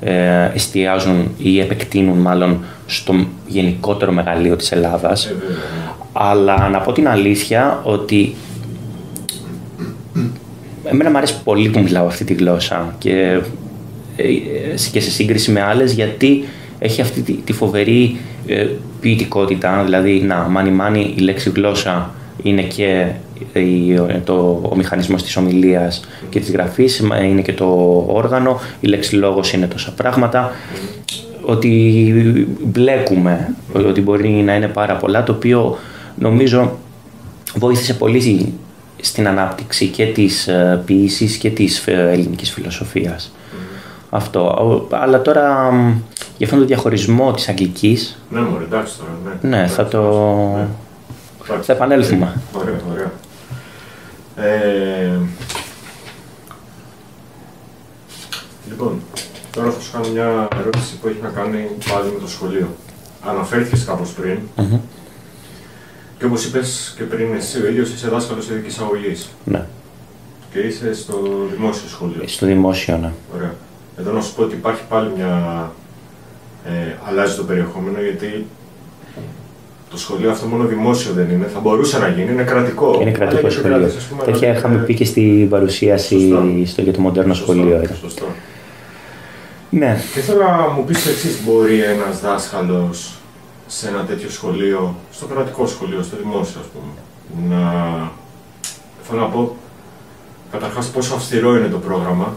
ε, εστιάζουν ή επεκτείνουν μάλλον στο γενικότερο μεγαλείο της Ελλάδας. Ε, Αλλά να πω την αλήθεια ότι εμένα μου αρέσει πολύ που μιλάω αυτή τη γλώσσα και, ε, και σε σύγκριση με άλλες γιατί έχει αυτή τη, τη φοβερή ε, ποιητικότητα, δηλαδή να, μάνι μάνι η λέξη γλώσσα είναι και η, το, ο μηχανισμός της ομιλίας και της γραφής, είναι και το όργανο, η λέξη λόγος είναι τόσα πράγματα, ότι μπλέκουμε, ότι μπορεί να είναι πάρα πολλά, το οποίο νομίζω βοήθησε πολύ στην ανάπτυξη και της ε, ποιήσης και της ε, ελληνικής φιλοσοφίας. Αυτό. Αλλά τώρα για αυτόν τον διαχωρισμό της αγγλικής... Ναι, μωρέ, εντάξει τώρα, ναι. Ναι, θα το... Ναι. Θα επανέλθουμε. Ωραία, ωραία. Ε... Λοιπόν, τώρα θα σου κάνω μια ερώτηση που έχει να κάνει πάλι με το σχολείο. Αναφέρθηκες κάπως πριν. Mm-hmm. Και όπως είπες και πριν, εσύ ο ίδιος είσαι δάσκαλος ειδικής αγωγής. Ναι. Και είσαι στο δημόσιο σχολείο. Στο δημόσιο, ναι. Ωραία. Εδώ να σου πω ότι υπάρχει πάλι μια ε, αλλάζει το περιεχόμενο γιατί το σχολείο αυτό μόνο δημόσιο δεν είναι. Θα μπορούσε να γίνει, είναι κρατικό. Είναι κρατικό σχολείο. Κράτης, πούμε, Τέτοια είχαμε πει και στην παρουσίαση στο, για το μοντέρνο σωστό, σχολείο. Σωστό. Ναι. Και θέλω να μου πεις το εξής: Μπορεί ένας δάσκαλος σε ένα τέτοιο σχολείο, στο κρατικό σχολείο, στο δημόσιο, ας πούμε, να. Θέλω να πω, καταρχάς πόσο αυστηρό είναι το πρόγραμμα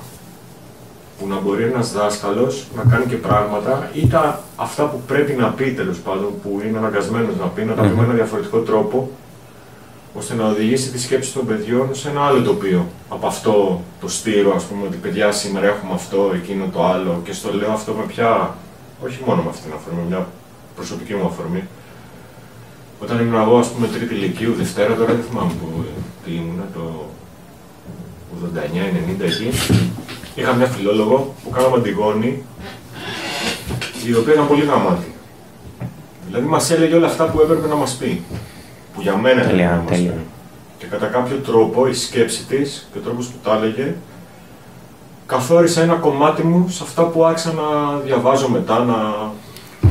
που να μπορεί ένας δάσκαλος να κάνει και πράγματα ή τα, αυτά που πρέπει να πει τέλος πάντων, που είναι αναγκασμένος να πει, να τα πει με ένα διαφορετικό τρόπο, ώστε να οδηγήσει τη σκέψη των παιδιών σε ένα άλλο τοπίο. Από αυτό το στήρο, ας πούμε, ότι παιδιά σήμερα έχουμε αυτό, εκείνο το άλλο. Και στο λέω αυτό με πια, όχι μόνο με αυτήν την αφορμή, μια προσωπική μου αφορμή. Όταν ήμουν εγώ, ας πούμε, τρίτη ηλικίου, Δευτέρα, τώρα δεν θυμάμαι που, τι ήμουν, το 89-90 εκεί, είχα μια φιλόλογο που κάναμε αντιγόνη, η οποία ήταν πολύ γαμάτη. Δηλαδή μας έλεγε όλα αυτά που έπρεπε να μας πει. Που για μένα έπρεπε να μα πει. Και κατά κάποιο τρόπο η σκέψη της και ο τρόπος που τα έλεγε καθόρισε ένα κομμάτι μου σε αυτά που άρχισα να διαβάζω μετά, να,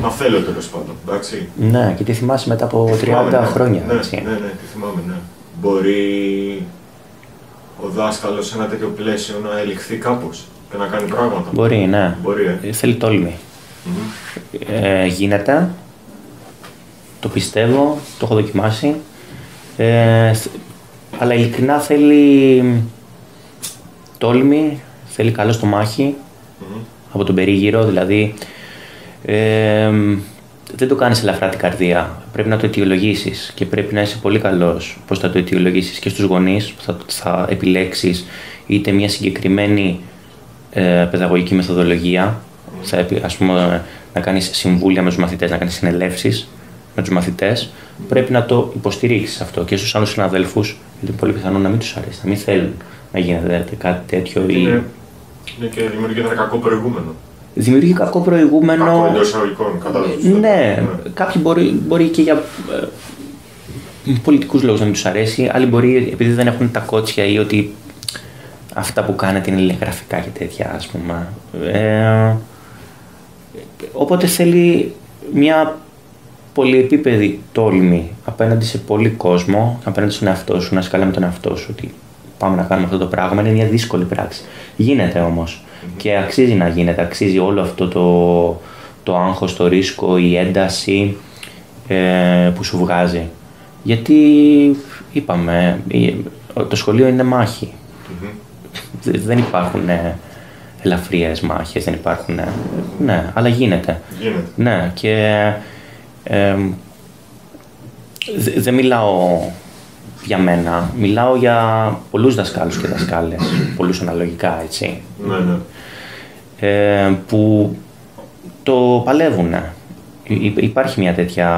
να θέλω τέλος πάντων. Εντάξει. Ναι, και τι θυμάσαι μετά από 30 θυμάμαι, ναι. χρόνια. Ναι, έτσι. ναι, ναι, τι θυμάμαι, ναι. Μπορεί ο δάσκαλος σε ένα τέτοιο πλαίσιο να ελιχθεί κάπως και να κάνει πράγματα. Μπορεί, ναι. Μπορεί, ε. Ε, Θέλει τόλμη. Μμμ. Ε, γίνεται. Το πιστεύω, το έχω δοκιμάσει. Ε, θ- αλλά ειλικρινά θέλει τόλμη, θέλει καλό στο μάχη Μμμ. από τον περίγυρο, δηλαδή ε, δεν το κάνεις ελαφρά την καρδία. Πρέπει να το αιτιολογήσεις και πρέπει να είσαι πολύ καλός πώς θα το αιτιολογήσεις και στους γονείς που θα, θα επιλέξεις είτε μια συγκεκριμένη ε, παιδαγωγική μεθοδολογία, θα, επι- ας πούμε να κάνεις συμβούλια με τους μαθητές, να κάνεις συνελεύσεις με τους μαθητές, πρέπει να το υποστηρίξεις αυτό και στους άλλους συναδέλφους, γιατί είναι πολύ πιθανό να μην τους αρέσει, να μην θέλουν να γίνεται κάτι τέτοιο ή Είναι, είναι και δημιουργεί ένα κακό προηγούμενο. Δημιουργεί κακό προηγούμενο. Κακό εντός εισαγωγικών, κατάλαβες. Ναι, κάποιοι μπορεί, μπορεί και για ε, πολιτικούς λόγους να μην τους αρέσει, άλλοι μπορεί επειδή δεν έχουν τα κότσια ή ότι αυτά που κάνετε είναι λιγραφικά και τέτοια ας πούμε. Ε, οπότε θέλει μια πολυεπίπεδη τόλμη απέναντι σε πολύ κόσμο, απέναντι στον εαυτό σου, να είσαι καλά με τον εαυτό σου ότι πάμε να κάνουμε αυτό το πράγμα. Είναι μια δύσκολη πράξη. Γίνεται όμως και αξίζει να γίνεται, αξίζει όλο αυτό το, το άγχος, το ρίσκο, η ένταση ε, που σου βγάζει. Γιατί είπαμε, η- το σχολείο είναι μάχη. Δε- Δεν υπάρχουν ε, ελαφριές μάχες, δεν υπάρχουν... ε, ναι, αλλά γίνεται. Γίνεται. Ναι, και ε, δε- δεν μιλάω για μένα, μιλάω για πολλούς δασκάλους και δασκάλες, πολλούς αναλογικά, έτσι, Ναι, ναι. Ε, που το παλεύουν. Υπάρχει μια τέτοια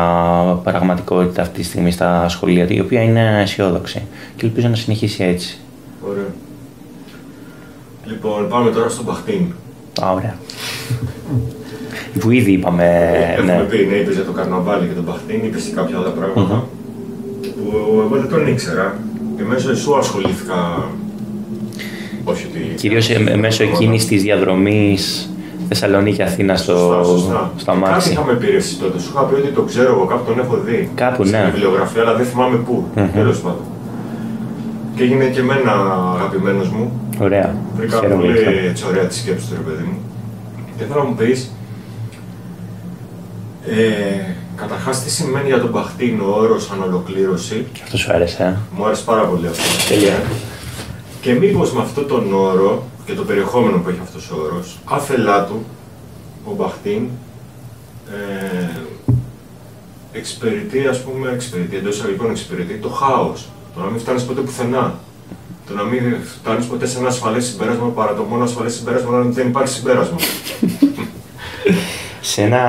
πραγματικότητα αυτή τη στιγμή στα σχολεία, η οποία είναι αισιόδοξη και ελπίζω να συνεχίσει έτσι. Ωραία. Λοιπόν, πάμε τώρα στον Μπαχτίν. Α, ωραία. που ήδη είπαμε, Έχουμε ναι. πει, ναι, είπες για το καρναβάλι και τον Μπαχτίν, είπες και κάποια άλλα πράγματα που εγώ δεν τον ήξερα και μέσω εσού ασχολήθηκα. Όχι ότι. Κυρίως ε, μέσω εκείνης της διαδρομής Θεσσαλονίκη-Αθήνα στο, Σωστά, σωστά. στο Κάτι αμάξι. είχαμε πει ρε εσύ τότε. Σου είχα πει ότι το ξέρω εγώ, κάπου τον έχω δει. Κάπου, Στην ναι. βιβλιογραφία, αλλά δεν θυμάμαι πού. Μμμ. Τέλος πάντων. Και έγινε και εμένα αγαπημένος μου. Ωραία. Βρήκα Χαίρομαι πολύ γι' αυτό. έτσι, ωραία τη σκέψη του, ρε παιδί μου. Και θέλω να μου πεις. Ε, Καταρχάς, τι σημαίνει για τον Μπαχτίν ο όρος ανολοκλήρωση; Και αυτό σου άρεσε, ε; Μου άρεσε πάρα πολύ αυτό. Τέλεια. Και μήπως με αυτόν τον όρο και το περιεχόμενο που έχει αυτός ο όρος, άθελά του, ο Μπαχτίν ε, εξυπηρετεί, ας πούμε, εξυπηρετεί εντός εισαγωγικών εξυπηρετεί το χάος. Το να μην φτάνεις ποτέ πουθενά. Το να μην φτάνεις ποτέ σε ένα ασφαλές συμπέρασμα παρά το μόνο ασφαλές συμπέρασμα όταν δεν υπάρχει συμπέρασμα. Σε ένα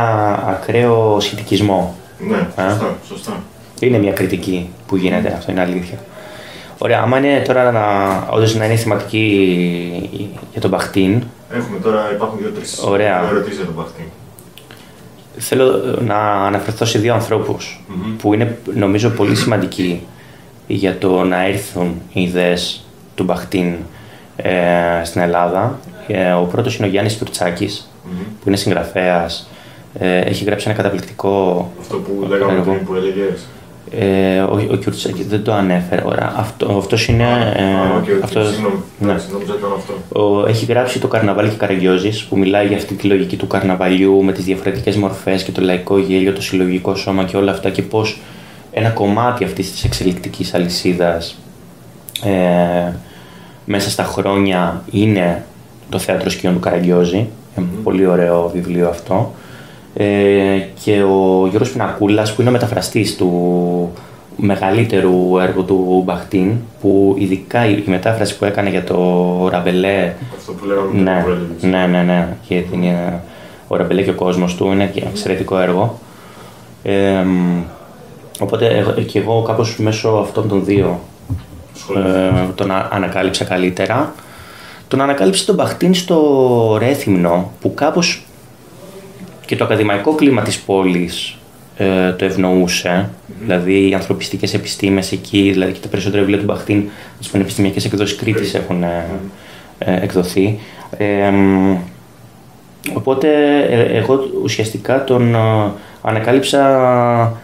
ακραίο σχετικισμό. ναι, Α. σωστά, σωστά. Είναι μια κριτική που γίνεται, αυτό είναι αλήθεια. Ωραία, άμα είναι τώρα να, όντως να είναι θεματική για τον Μπαχτίν, Έχουμε τώρα, υπάρχουν δύο-τρει Ωραία. ερωτήσει για τον Μπαχτίν. θέλω να αναφερθώ σε δύο ανθρώπους Μμμ. που είναι νομίζω πολύ σημαντικοί για το να έρθουν οι ιδέες του Μπαχτίν ε, στην Ελλάδα. Ε, ο πρώτος είναι ο Γιάννης Κιουρτσάκης, Μμμ. που είναι συγγραφέας, ε, έχει γράψει ένα καταπληκτικό Αυτό που λέγαμε έργο. πριν που έλεγες. Ε, ο, ο Κιουρτσάκης δεν το ανέφερε. Ωραία. Αυτό, αυτός είναι... Ε, Α, OK, OK, αυτός- συγγνώμη. ναι. Εντάξει, νόμιζα ότι ήταν αυτό. Ο, έχει γράψει το Καρναβάλι και Καραγκιόζης που μιλάει για αυτή τη λογική του καρναβαλιού με τις διαφορετικές μορφές και το λαϊκό γέλιο, το συλλογικό σώμα και όλα αυτά και πώς ένα κομμάτι αυτής της εξελικτικής αλυσίδας ε, μέσα στα χρόνια είναι το θέατρο σκιών του Καραγκιόζη. Ε, Πολύ ωραίο βιβλίο αυτό. Ε, και ο Γιώργος Πινακούλας που είναι ο μεταφραστής του, μεγαλύτερου έργου του Μπαχτίν, που ειδικά η μετάφραση που έκανε για το Ραμπελέ. Αυτό που λέγαμε ναι, ναι, ναι, ναι, και την, ο Ραμπελέ και ο κόσμος του είναι εξαιρετικό έργο. Ε, οπότε και εγώ κάπως μέσω αυτών των δύο ε, τον ανακάλυψα καλύτερα. Τον ανακάλυψα τον Μπαχτίν στο Ρέθυμνο που κάπως και το ακαδημαϊκό κλίμα της πόλης ε, το ευνοούσε. Δηλαδή οι ανθρωπιστικές επιστήμες εκεί, δηλαδή και τα περισσότερα βιβλία του Μπαχτίν τις πανεπιστημιακές εκδόσεις Κρήτης έχουν ε, ε, εκδοθεί. οπότε εγώ ουσιαστικά τον ανακάλυψα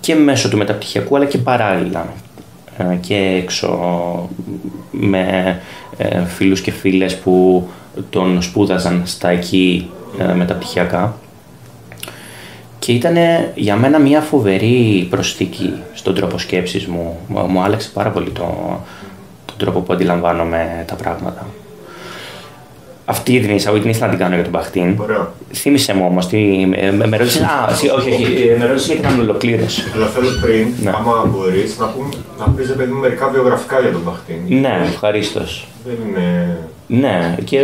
και μέσω του μεταπτυχιακού αλλά και παράλληλα και έξω με φίλους και φίλες που τον σπούδαζαν στα εκεί μεταπτυχιακά και ήταν για μένα μια φοβερή προσθήκη στον τρόπο σκέψης μου. Μου άλλαξε πάρα πολύ το, τον τρόπο που αντιλαμβάνομαι τα πράγματα. Αυτή την εισαγωγή την ήθελα να την κάνω για τον Μπαχτίν. Ωραία. Θύμησε μου όμως. Με, με, με ρώτησε. Α, όχι, όχι, ε, με ρώτησε για την ολοκλήρωση. Αλλά θέλω πριν, ναι. άμα μπορείς, να, να πεις παιδί μερικά βιογραφικά για τον Μπαχτίν. Ναι, ευχαρίστως. Δεν είναι. Ναι, και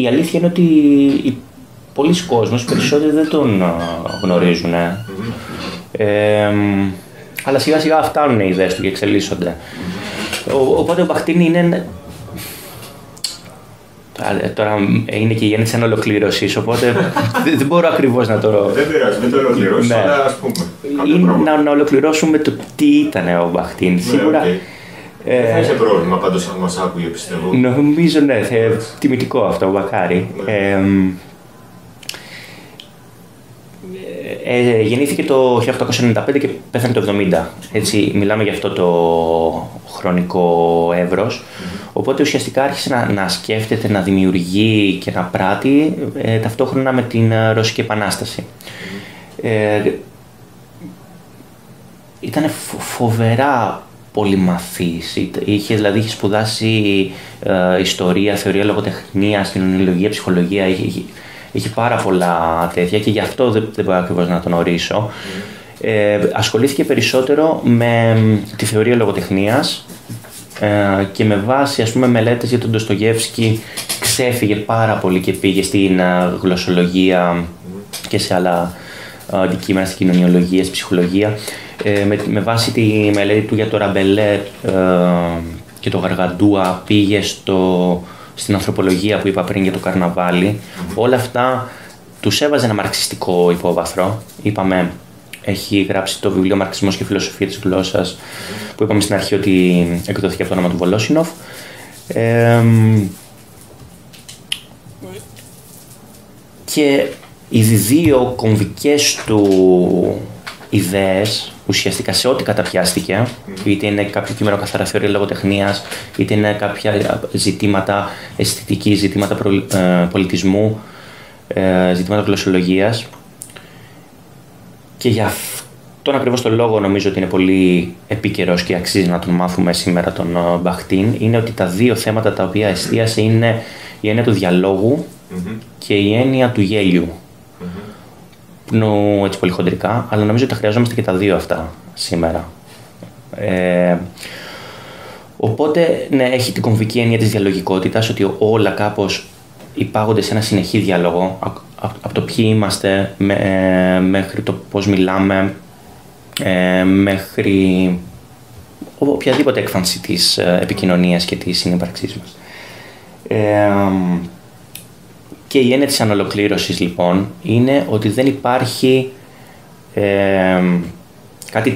η αλήθεια είναι ότι πολλοί κόσμος, περισσότεροι δεν τον γνωρίζουν. Ε. αλλά σιγά σιγά φτάνουν οι ιδέες του και εξελίσσονται. οπότε ο Μπαχτίνη είναι Τώρα είναι και η γέννηση αν ολοκλήρωση, οπότε δεν μπορώ ακριβώς να το. Δεν πειράζει, μην το ολοκληρώσεις, ναι. αλλά ας πούμε. Ή να, να ολοκληρώσουμε το τι ήταν ο Μπαχτίν. Ναι, Σίγουρα. Okay. Ε, δεν θα είχε πρόβλημα πάντως αν μας άκουγε, πιστεύω. Νομίζω ναι, θα, τιμητικό αυτό, μακάρι. Ναι. Ε, Ε, γεννήθηκε το 1895 και πέθανε το 70. Έτσι, μιλάμε για αυτό το χρονικό Οπότε ουσιαστικά άρχισε να, να σκέφτεται, να δημιουργεί και να πράττει ε, ταυτόχρονα με την ε, Ρωσική Επανάσταση. Ε, ήταν φοβερά πολυμαθής. Είχε, δηλαδή, είχε σπουδάσει ιστορία, θεωρία λογοτεχνία, κοινωνιολογία, ψυχολογία. Είχε, έχει πάρα πολλά τέτοια και γι' αυτό δεν, δεν μπορώ ακριβώς να τον ορίσω. Ε, ασχολήθηκε περισσότερο με τη θεωρία λογοτεχνίας ε, και με βάση ας πούμε μελέτες για τον Ντοστογεύσκη ξέφυγε πάρα πολύ και πήγε στην ε, γλωσσολογία και σε άλλα ε, αντικείμενα, στην κοινωνιολογία, στη ψυχολογία. Ε, με, με βάση τη μελέτη του για το Ραμπελέ και το Γαργαντούα πήγε στο στην ανθρωπολογία που είπα πριν για το καρναβάλι, όλα αυτά τους έβαζε ένα μαρξιστικό υπόβαθρο. Είπαμε, έχει γράψει το βιβλίο Μαρξισμός και Φιλοσοφία της Γλώσσας, που είπαμε στην αρχή ότι εκδόθηκε από το όνομα του Βολόσινοφ. και οι δύο κομβικές του ιδέες ουσιαστικά σε ό,τι καταπιάστηκε, είτε είναι κάποιο κείμενο καθαρά θεωρία λογοτεχνίας, είτε είναι κάποια ζητήματα αισθητική, ζητήματα προ, ε, πολιτισμού, ε, ζητήματα γλωσσολογίας. Και γι' αυτόν ακριβώς τον λόγο νομίζω ότι είναι πολύ επίκαιρος και αξίζει να τον μάθουμε σήμερα τον ε, Μπαχτίν, είναι ότι τα δύο θέματα τα οποία εστίασε είναι η έννοια του διαλογου και η έννοια του γέλιου ύπνου έτσι πολύ χοντρικά, αλλά νομίζω ότι τα χρειαζόμαστε και τα δύο αυτά σήμερα. Ε, οπότε, ναι, έχει την κομβική έννοια της διαλογικότητας, ότι όλα κάπως υπάγονται σε ένα συνεχή διάλογο, από το ποιοι είμαστε μέχρι το πώς μιλάμε, ε, μέχρι οποιαδήποτε έκφανση της ε, επικοινωνίας και της συνύπαρξής μας. Ε, και η έννοια της ανολοκλήρωσης λοιπόν είναι ότι δεν υπάρχει ε, κάτι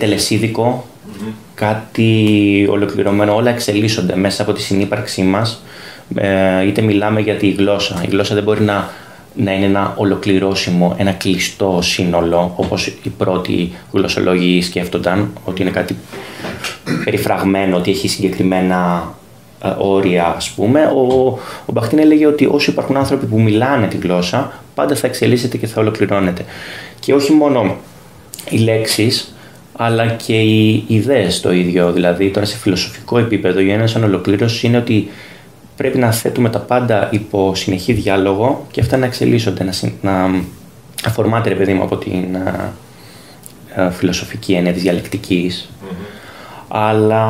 κάτι ολοκληρωμένο, όλα εξελίσσονται μέσα από τη συνύπαρξή μας, ε, είτε μιλάμε για τη γλώσσα. Η γλώσσα δεν μπορεί να, να είναι ένα ολοκληρώσιμο, ένα κλειστό σύνολο, όπως οι πρώτοι γλωσσολόγοι σκέφτονταν, ότι είναι κάτι περιφραγμένο, ότι έχει συγκεκριμένα ε, όρια, ας πούμε, ο, ο Μπαχτίν έλεγε ότι όσο υπάρχουν άνθρωποι που μιλάνε τη γλώσσα, πάντα θα εξελίσσεται και θα ολοκληρώνεται. Και όχι μόνο οι λέξεις, αλλά και οι ιδέες το ίδιο. Δηλαδή, τώρα σε φιλοσοφικό επίπεδο, η ένα σαν ολοκλήρωση είναι ότι πρέπει να θέτουμε τα πάντα υπό συνεχή διάλογο και αυτά να εξελίσσονται, να, να αφορμάται, ρε παιδί μου, από την ε, φιλοσοφική έννοια της διαλεκτικης αλλά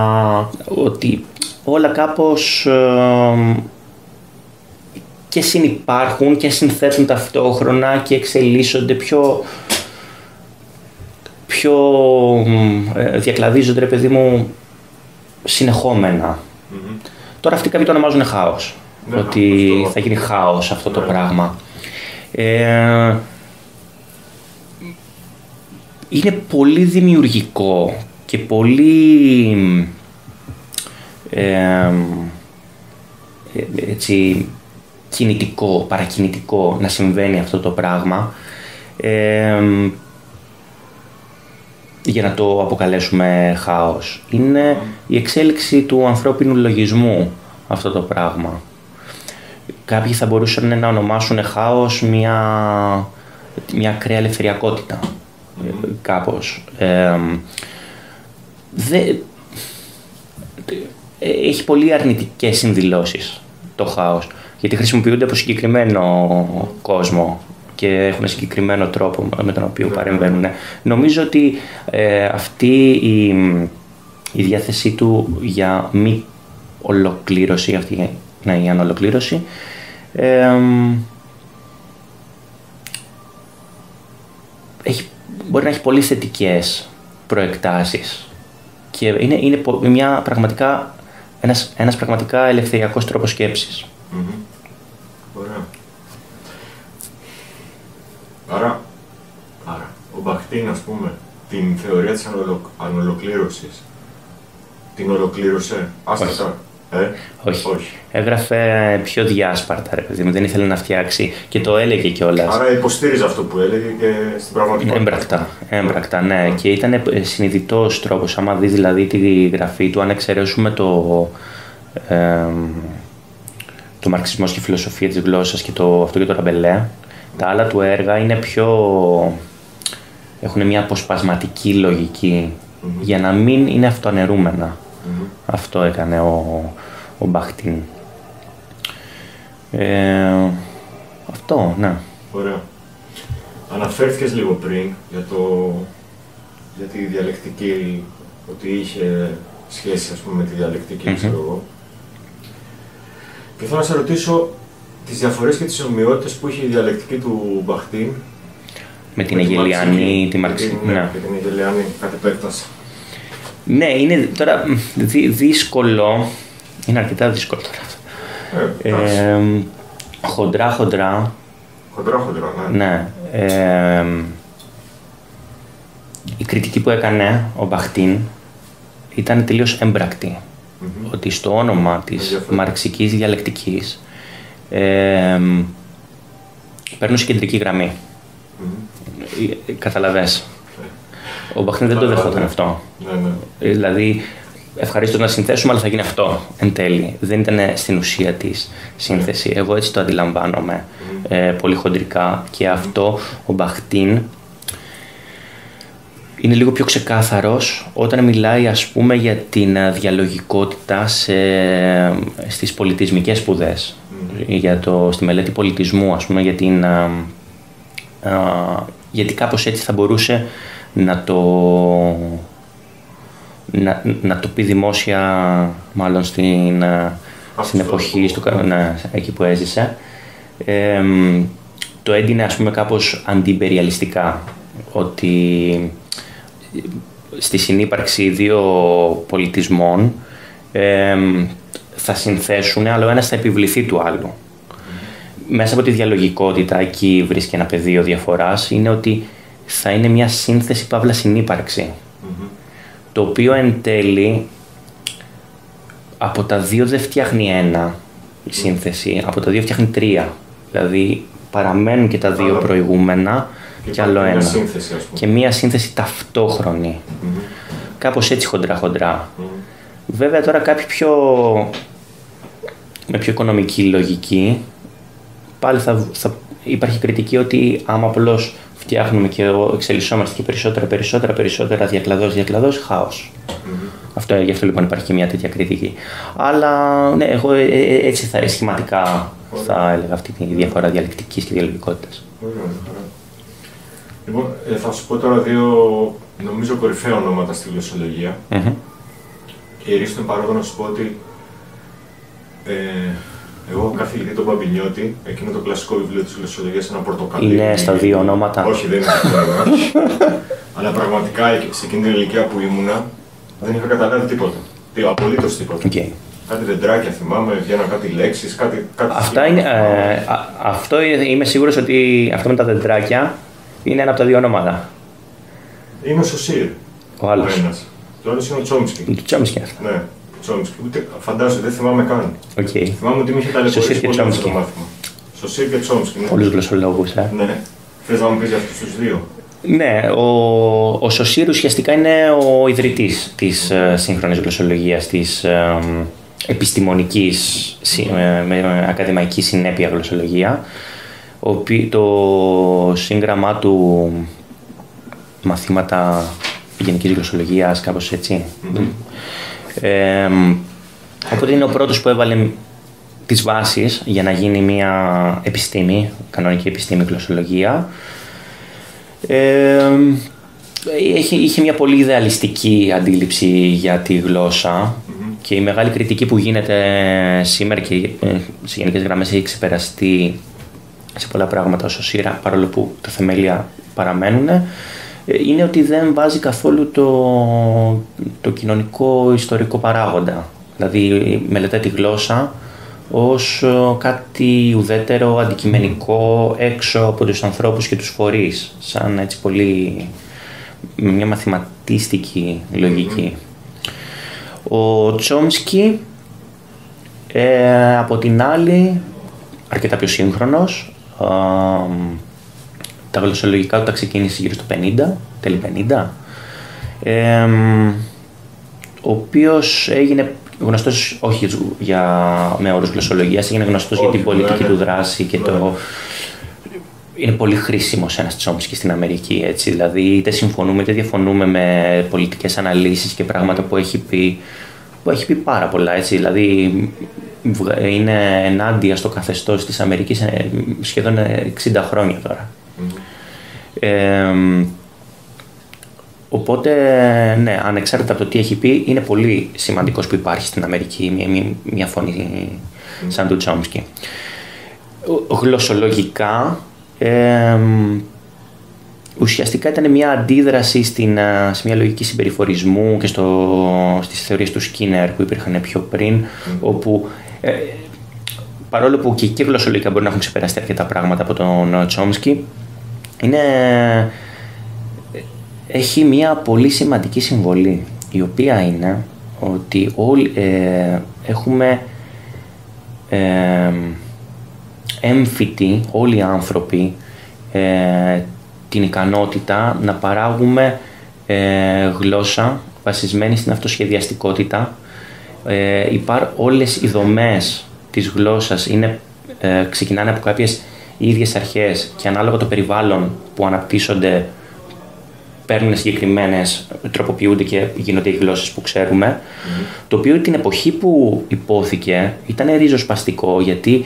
ότι όλα κάπως ε, και συνυπάρχουν και συνθέτουν ταυτόχρονα και εξελίσσονται πιο, πιο ε, διακλαδίζονται ρε παιδί μου συνεχόμενα. Τώρα αυτοί κάποιοι το ονομάζουν χάος. Ναι, ότι θα γίνει χάος αυτό το ναι. πράγμα. Ε, είναι πολύ δημιουργικό και πολύ ε, έτσι, κινητικό, παρακινητικό να συμβαίνει αυτό το πράγμα για να το αποκαλέσουμε χάος. Είναι η εξέλιξη του ανθρώπινου λογισμού αυτό το πράγμα. Κάποιοι θα μπορούσαν να ονομάσουν χάος μια, μια ακραία ελευθεριακότητα, κάπως. δε, έχει πολύ αρνητικές συνδηλώσεις το χάος, γιατί χρησιμοποιούνται από συγκεκριμένο κόσμο και έχουν συγκεκριμένο τρόπο με τον οποίο παρεμβαίνουν. Νομίζω ότι ε, αυτή η, η διάθεσή του για μη ολοκλήρωση, αυτή να είναι η ανολοκλήρωση, ε, έχει, μπορεί να έχει πολύ θετικές προεκτάσεις και είναι, είναι μια πραγματικά, ένας, ένας πραγματικά ελευθεριακός τρόπος σκέψης. Ωραία. Άρα, άρα, ο Μπαχτίν, ας πούμε, την θεωρία της ανολοκλήρωσης, την ολοκλήρωσε, άστα ε, όχι. όχι. Έγραφε πιο διάσπαρτα, ρε παιδί μου. Δεν ήθελε να φτιάξει και το έλεγε κιόλας. Άρα υποστήριζε αυτό που έλεγε και στην πραγματικότητα. Έμπρακτα, έμπρακτα ναι. ναι. Και ήταν συνειδητός τρόπος. Άμα δεις δηλαδή τη γραφή του, αν εξαιρέσουμε το. Ε, το μαρξισμός και η φιλοσοφία της γλώσσας και το, αυτό και το ραμπελέ. Τα άλλα του έργα είναι πιο... έχουν μια αποσπασματική για να μην είναι αυτοαναιρούμενα. Αυτό έκανε ο, ο Μπαχτίν. Ε, αυτό, ναι. Ωραία. Αναφέρθηκες λίγο πριν για, το, για τη διαλεκτική, ότι είχε σχέση ας πούμε με τη διαλεκτική, ξέρω εγώ. Και θέλω να σε ρωτήσω τις διαφορές και τις ομοιότητες που είχε η διαλεκτική του Μπαχτίν με την Αιγελιανή, τη Μαρξική. Ναι, ναι, την Αιγελιανή, κατ' επέκταση. Ναι, είναι τώρα δύσκολο. Είναι αρκετά δύσκολο τώρα. Ε, ε, χοντρά, χοντρά. Χοντρά, χοντρά, ναι. ναι ε, η κριτική που έκανε ο Μπαχτίν ήταν τελείως έμπρακτη. Mm-hmm. Ότι στο όνομα της μαρξικής διαλεκτικής ε, παίρνουν σε κεντρική γραμμή. Mm-hmm. Καταλαβες. Ο Μπαχτίν δεν το δεχόταν αυτό. Ναι, ναι. Δηλαδή, ευχαρίστω να συνθέσουμε, αλλά θα γίνει αυτό εν τέλει. Δεν ήταν στην ουσία της σύνθεση. Εγώ έτσι το αντιλαμβάνομαι ε, πολύ χοντρικά και αυτό ο Μπαχτίν είναι λίγο πιο ξεκάθαρος όταν μιλάει ας πούμε για την διαλογικότητα σε, στις πολιτισμικές σπουδές. Για το, στη μελέτη πολιτισμού ας πούμε για την, α, γιατί κάπως έτσι θα μπορούσε να το, να, να το πει δημόσια μάλλον στην, στην εποχή, στο, ναι, εκεί που έζησε. το έντυνε ας πούμε κάπως αντιπεριαλιστικά ότι στη συνύπαρξη δύο πολιτισμών θα συνθέσουν, αλλά ο ένας θα επιβληθεί του άλλου. Μέσα από τη διαλογικότητα, εκεί βρίσκει ένα πεδίο διαφοράς, είναι ότι θα είναι μια σύνθεση παύλα Το οποίο εν τέλει από τα δύο δεν φτιάχνει ένα η σύνθεση, από τα δύο φτιάχνει τρία. Δηλαδή παραμένουν και τα δύο προηγούμενα και, άλλο ένα. Και μία σύνθεση ταυτόχρονη. Κάπως έτσι χοντρά-χοντρά. Βέβαια τώρα κάποιοι πιο με πιο οικονομική λογική πάλι θα, θα υπάρχει κριτική ότι άμα απλώς φτιάχνουμε και εξελισσόμαστε και περισσότερα, περισσότερα, περισσότερα διακλαδός, διακλαδός, χάος. Αυτό, γι' αυτό λοιπόν υπάρχει και μια τέτοια κριτική. Αλλά ναι, εγώ ε, ε, έτσι θα σχηματικά θα έλεγα αυτή τη διαφορά διαλεκτικής και διαλογικότητα. Λοιπόν, ε, θα σου πω τώρα δύο νομίζω κορυφαία ονόματα στη γλωσσολογία. Μμμ. Και ρίχνω εν παρόδω να σου πω ότι ε, εγώ έχω καθηγητή τον Μπαμπινιώτη, εκείνο το κλασικό βιβλίο της γλωσσολογίας, ένα πορτοκαλί. Είναι στα δύο ονόματα. Όχι, δεν είναι αυτό. Αλλά πραγματικά σε εκείνη την ηλικία που ήμουνα δεν είχα καταλάβει τίποτα. Τι, απολύτως τίποτα. Οκ. Κάτι δεντράκια θυμάμαι, βγαίναν κάτι λέξεις, κάτι. κάτι Αυτά είναι, ε, α- αυτό είναι- είμαι σίγουρος ότι αυτό με τα δεντράκια είναι ένα από τα δύο ονόματα. Είναι ο Σωσίρ. Ο άλλος. ένας. Το άλλος είναι ο Τσόμσκι. Του Τσόμσκι αυτά. Ναι, Τσόμσκι. Ούτε φαντάζομαι, δεν θυμάμαι καν. Οκ. Θυμάμαι ότι με είχε Σωσίρ ταλαιπωρήσει και πολύ αυτό το Τσόμσκι. μάθημα. Σωσίρ και Τσόμσκι. Ναι. Πολλούς γλωσσολόγους, ε. ναι. Θες να μου πεις για αυτούς τους δύο; Ναι, ο, ο Σωσίρ ουσιαστικά είναι ο ιδρυτής της ε, σύγχρονης γλωσσολογίας, της ε, επιστημονικής συ- ε, με, με ακαδημαϊκή συνέπεια γλωσσολογία. Ο, οποί- το σύγγραμμά του μαθήματα γενικής γλωσσολογίας, κάπως έτσι. Ε, οπότε είναι ο πρώτος που έβαλε τις βάσεις για να γίνει μια επιστήμη, κανονική επιστήμη γλωσσολογία. Ε, είχε, είχε μια πολύ ιδεαλιστική αντίληψη για τη γλώσσα και η μεγάλη κριτική που γίνεται σήμερα και ε, σε γενικές γραμμές έχει ξεπεραστεί σε πολλά πράγματα όσο σύρα, παρόλο που τα θεμέλια παραμένουν, ε, είναι ότι δεν βάζει καθόλου το, το κοινωνικό ιστορικό παράγοντα. Δηλαδή μελετάει τη γλώσσα ως ε, κάτι ουδέτερο, αντικειμενικό, έξω από τους ανθρώπους και τους φορείς, σαν έτσι πολύ με μια μαθηματίστικη λογική. Ο Τσόμσκι, ε, από την άλλη, αρκετά πιο σύγχρονος, α, τα γλωσσολογικά του τα ξεκίνησε γύρω στο 50, τέλη 50, ε, ο οποίος έγινε γνωστός όχι για, με όρους γλωσσολογίας, έγινε γνωστός για την Όχι, πολιτική ναι, του ναι. δράση και Ναι. το... Είναι πολύ χρήσιμο ένας Τσόμσκι στην Αμερική. Έτσι. Δηλαδή, είτε συμφωνούμε είτε διαφωνούμε με πολιτικές αναλύσεις και πράγματα που έχει πει. Που έχει πει πάρα πολλά. Έτσι. Δηλαδή, βγα- είναι ενάντια στο καθεστώς της Αμερικής σχεδόν 60 χρόνια τώρα. Ε, οπότε, ναι, ανεξάρτητα από το τι έχει πει, είναι πολύ σημαντικός που υπάρχει στην Αμερική μια, μια, μια φωνή σαν του Τσόμσκι. Ο- Γλωσσολογικά, ε, ουσιαστικά ήταν μια αντίδραση στην, α, σε μια λογική συμπεριφορισμού και στο, στις θεωρίες του Σκίνερ που υπήρχαν πιο πριν, όπου ε, παρόλο που και εκεί γλωσσολογικά μπορεί να έχουν ξεπεραστεί αρκετά πράγματα από τον Τσόμσκι, είναι, έχει μια πολύ σημαντική συμβολή, η οποία είναι ότι όλοι ε, έχουμε ε, έμφυτοι, όλοι οι άνθρωποι, ε, την ικανότητα να παράγουμε ε, γλώσσα βασισμένη στην αυτοσχεδιαστικότητα. Ε, υπάρ, όλες οι δομές της γλώσσας είναι, ε, ξεκινάνε από κάποιες ίδιες αρχές και ανάλογα το περιβάλλον που αναπτύσσονται παίρνουν συγκεκριμένες, τροποποιούνται και γίνονται οι γλώσσες που ξέρουμε. Το οποίο την εποχή που υπόθηκε ήταν ριζοσπαστικό γιατί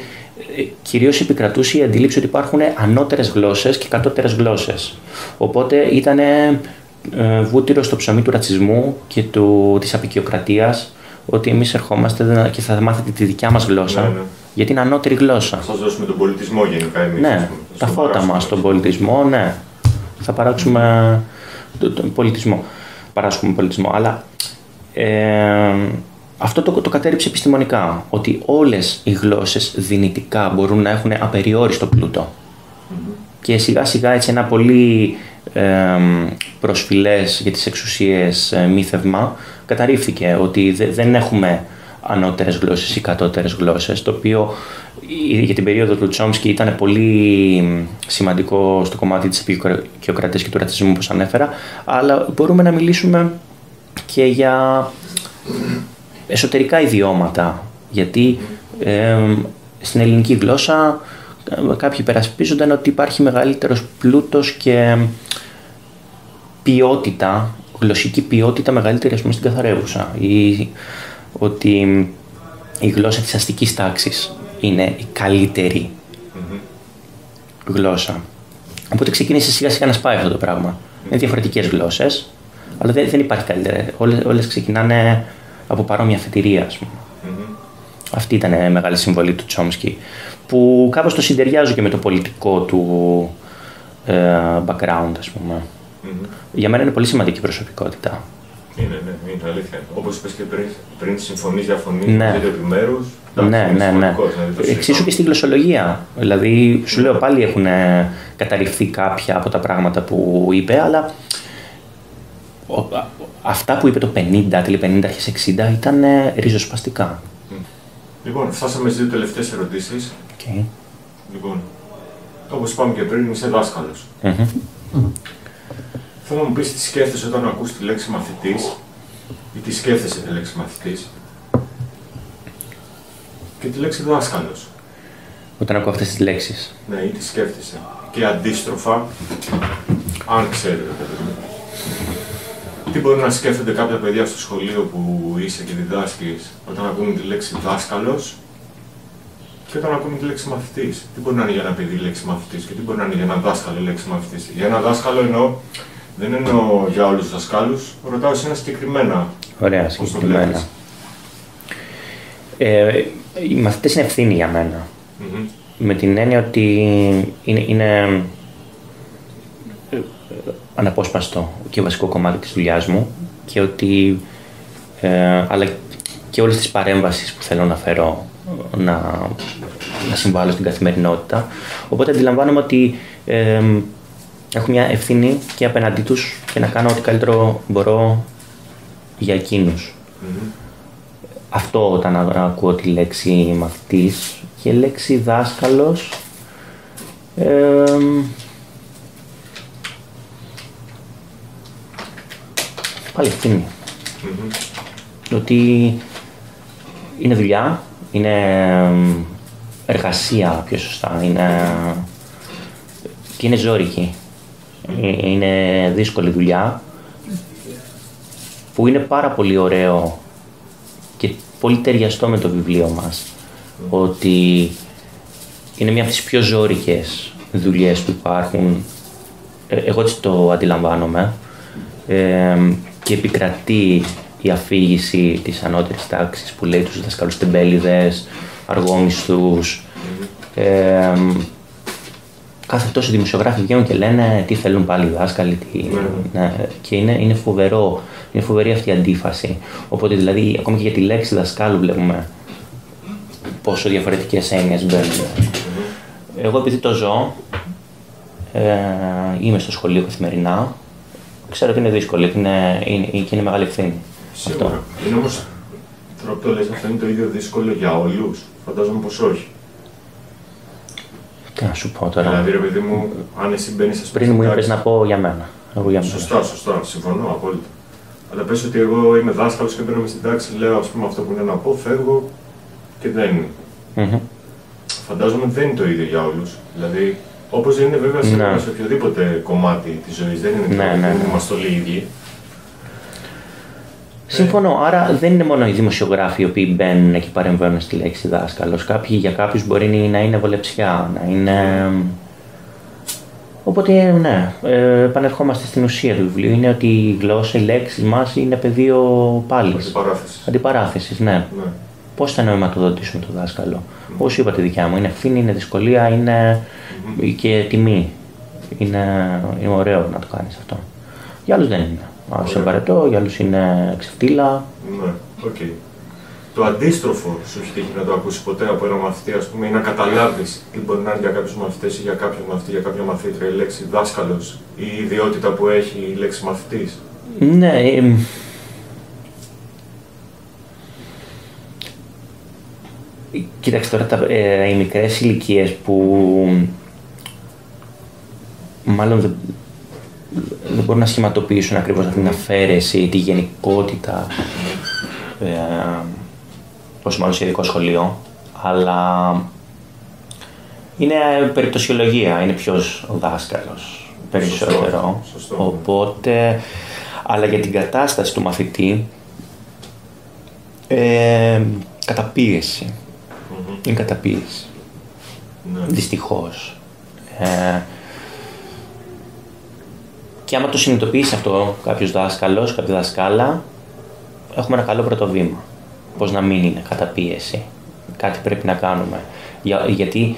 ε, κυρίως επικρατούσε η αντίληψη ότι υπάρχουν ανώτερες γλώσσες και κατώτερες γλώσσες. Οπότε ήταν ε, βούτυρο στο ψωμί του ρατσισμού και του, της απεικιοκρατίας ότι εμείς ερχόμαστε και θα μάθετε τη δικιά μας γλώσσα Ναι, ναι. Γιατί είναι ανώτερη γλώσσα. Θα σας δώσουμε τον πολιτισμό γενικά εμείς. ας Ναι, πούμε. Θα τα στον φώτα παράσουμε. μας, τον πολιτισμό, ναι. Θα παράξουμε τον, τον πολιτισμό. Παράσχουμε πολιτισμό. Αλλά ε, αυτό το, το κατέριψε επιστημονικά. Ότι όλες οι γλώσσες δυνητικά μπορούν να έχουν απεριόριστο πλούτο. Και σιγά σιγά έτσι ένα πολύ ε, προσφυλές για τις εξουσίες ε, μύθευμα καταρρίφθηκε ότι δε- δεν έχουμε ανώτερες γλώσσες ή κατώτερες γλώσσες το οποίο ε, για την περίοδο του Τσόμσκι ήταν πολύ σημαντικό στο κομμάτι της επικοκρατίας και του ρατσισμού όπως ανέφερα. Αλλά μπορούμε να μιλήσουμε και για εσωτερικά ιδιώματα γιατί ε, στην ελληνική γλώσσα ε, κάποιοι υπερασπίζονταν ότι υπάρχει μεγαλύτερος πλούτος και ποιότητα, γλωσσική ποιότητα μεγαλύτερη ας πούμε, στην καθαρεύουσα ή ότι η γλώσσα της αστικής τάξης είναι η καλύτερη γλώσσα. Οπότε ξεκίνησε σιγά σιγά να σπάει αυτό το πράγμα. Είναι διαφορετικές γλώσσες, Αλλά δεν, δεν υπάρχει καλύτερα. Όλες, όλες ξεκινάνε από παρόμοια αφετηρία, ας πούμε. Αυτή ήταν η μεγάλη συμβολή του Τσόμσκι, που κάπως το συντεριάζω και με το πολιτικό του ε, background, ας πούμε. Για μένα είναι πολύ σημαντική προσωπικότητα. Είναι, ναι, είναι αλήθεια. Όπως είπες και πριν, πριν συμφωνείς, διαφωνείς Ναι. με δύο επιμέρου. Ναι, ναι, ναι. Εξίσου και στη γλωσσολογία. Δηλαδή, σου λέω πάλι έχουν ε, καταρριφθεί κάποια από τα πράγματα που είπε, αλλά ο- α- αυτά που είπε το 50, τέλη 50, αρχές 60 ήταν ε, ριζοσπαστικά. Λοιπόν, φτάσαμε στις δύο τελευταίες ερωτήσεις. Okay. Λοιπόν, όπως είπαμε και πριν, είσαι δάσκαλος. Θέλω να μου πεις τι σκέφτεσαι όταν ακούς τη λέξη μαθητής ή τι σκέφτεσαι τη λέξη μαθητής και τη λέξη δάσκαλος. Όταν ακούω αυτές τις λέξεις. Ναι, ή τι σκέφτεσαι. Και αντίστροφα, αν ξέρετε, ρε παιδί μου, τι μπορεί να σκέφτονται κάποια παιδιά στο σχολείο που είσαι και διδάσκεις όταν ακούν τη λέξη δάσκαλος και όταν ακούν τη λέξη μαθητής. Τι μπορεί να είναι για ένα παιδί η λέξη μαθητής και τι μπορεί να είναι για ένα δάσκαλο η λέξη μαθητής. Για ένα δάσκαλο εννοώ, δεν εννοώ για όλους τους δασκάλους, ρωτάω σε ένα συγκεκριμένα. Ωραία, Πώς το συγκεκριμένα. βλέπεις. Ε, οι μαθητές είναι ευθύνη για μένα. Μμμ. Με την έννοια ότι είναι, είναι ε, ε, αναπόσπαστο και βασικό κομμάτι της δουλειάς μου και ότι ε, αλλά και όλες τις παρέμβασεις που θέλω να φέρω να, να συμβάλλω στην καθημερινότητα. Οπότε αντιλαμβάνομαι ότι ε, έχω μια ευθύνη και απέναντί τους και να κάνω ό,τι καλύτερο μπορώ για εκείνους. Μμμ. Αυτό όταν α- ακούω τη λέξη μαθητής και λέξη δάσκαλος εμ, πάλι ευθύνη. Μμμ. Ότι είναι δουλειά, είναι εμ, εργασία πιο σωστά, είναι, και είναι ζώρικη. Ε, Είναι δύσκολη δουλειά που είναι πάρα πολύ ωραίο και πολύ ταιριαστό με το βιβλίο μας ότι είναι μια από τις πιο ζώρικες δουλειές που υπάρχουν. Ε, εγώ έτσι το αντιλαμβάνομαι. Ε, και επικρατεί η αφήγηση της ανώτερης τάξης που λέει τους δασκαλούς τεμπέληδες, αργόμισθους. Ε, κάθε τόσο δημοσιογράφοι βγαίνουν και λένε τι θέλουν πάλι οι δάσκαλοι. Τι... Ναι. Και είναι, είναι φοβερό, είναι φοβερή αυτή η αντίφαση. Οπότε δηλαδή, ακόμη και για τη λέξη δασκάλου βλέπουμε πόσο διαφορετικές έννοιες μπαίνουν. Εγώ επειδή το ζω, ε, είμαι στο σχολείο καθημερινά, ξέρω ότι είναι δύσκολο και είναι, είναι, και είναι μεγάλη ευθύνη. Σίγουρα. Είναι όμως. Τώρα που το λες, αυτό είναι το ίδιο δύσκολο για όλους. Φαντάζομαι πως όχι. Τι να σου πω τώρα. Δηλαδή, ρε παιδί μου, αν εσύ μπαίνεις σε Πριν μου είπες να πω για μένα. Εγώ για μένα. Σωστά, σωστά. Συμφωνώ απόλυτα. Αλλά πες ότι εγώ είμαι δάσκαλος και μπαίνω μες στην τάξη, λέω ας πούμε αυτό που είναι να πω, φεύγω και δεν είναι. Μμμ. Φαντάζομαι ότι δεν είναι το ίδιο για όλους. Δηλαδή, όπως δεν είναι βέβαια σε, Ναι. σε οποιοδήποτε κομμάτι της ζωής, δεν είναι Ναι, ναι, ναι, δεν ναι. είμαστε όλοι οι ίδιοι. Συμφωνώ. Άρα δεν είναι μόνο οι δημοσιογράφοι οι οποίοι μπαίνουν και παρεμβαίνουν στη λέξη δάσκαλος. Κάποιοι για κάποιους μπορεί να είναι βολεψιά, να είναι... Οπότε, ναι, ε, επανερχόμαστε στην ουσία του βιβλίου. Είναι ότι η γλώσσα, η λέξη μας είναι πεδίο πάλης. Αντιπαράθεσης. Αντιπαράθεσης, ναι. Ναι. Πώς θα νοηματοδοτήσουμε το δάσκαλο; Όπως είπα τη δικιά μου, είναι ευθύνη, είναι δυσκολία, είναι και τιμή. Είναι, είναι ωραίο να το κάνεις αυτό. Για άλλους δεν είναι. Άλλους είναι Ωραία. βαρετό, για άλλους είναι ξεφτίλα. Ναι, οκ. Το αντίστροφο σου έχει τύχει να το ακούσεις ποτέ από ένα μαθητή, ας πούμε, ή να καταλάβεις τι μπορεί να είναι για κάποιους μαθητές ή για κάποιον μαθητή, για κάποια μαθήτρια η λέξη δάσκαλος ή η ιδιότητα που έχει η λέξη μαθητής; Ναι. εμ, Κοίταξε τώρα τα, ε, οι μικρές ηλικίες που μάλλον δεν, δεν μπορούν να σχηματοποιήσουν ακριβώς αυτή την αφαίρεση, τη γενικότητα ε, όσο μάλλον σε ειδικό σχολείο, αλλά είναι περιπτωσιολογία, είναι ποιος ο δάσκαλος περισσότερο. σωστό. Οπότε, αλλά για την κατάσταση του μαθητή, ε, καταπίεση. Είναι καταπίεση. Ναι. Δυστυχώς. Ε, Και άμα το συνειδητοποιήσει αυτό κάποιος δάσκαλος, κάποια δασκάλα, έχουμε ένα καλό πρώτο βήμα. Πώς να μην είναι καταπίεση. Κάτι πρέπει να κάνουμε. Για, γιατί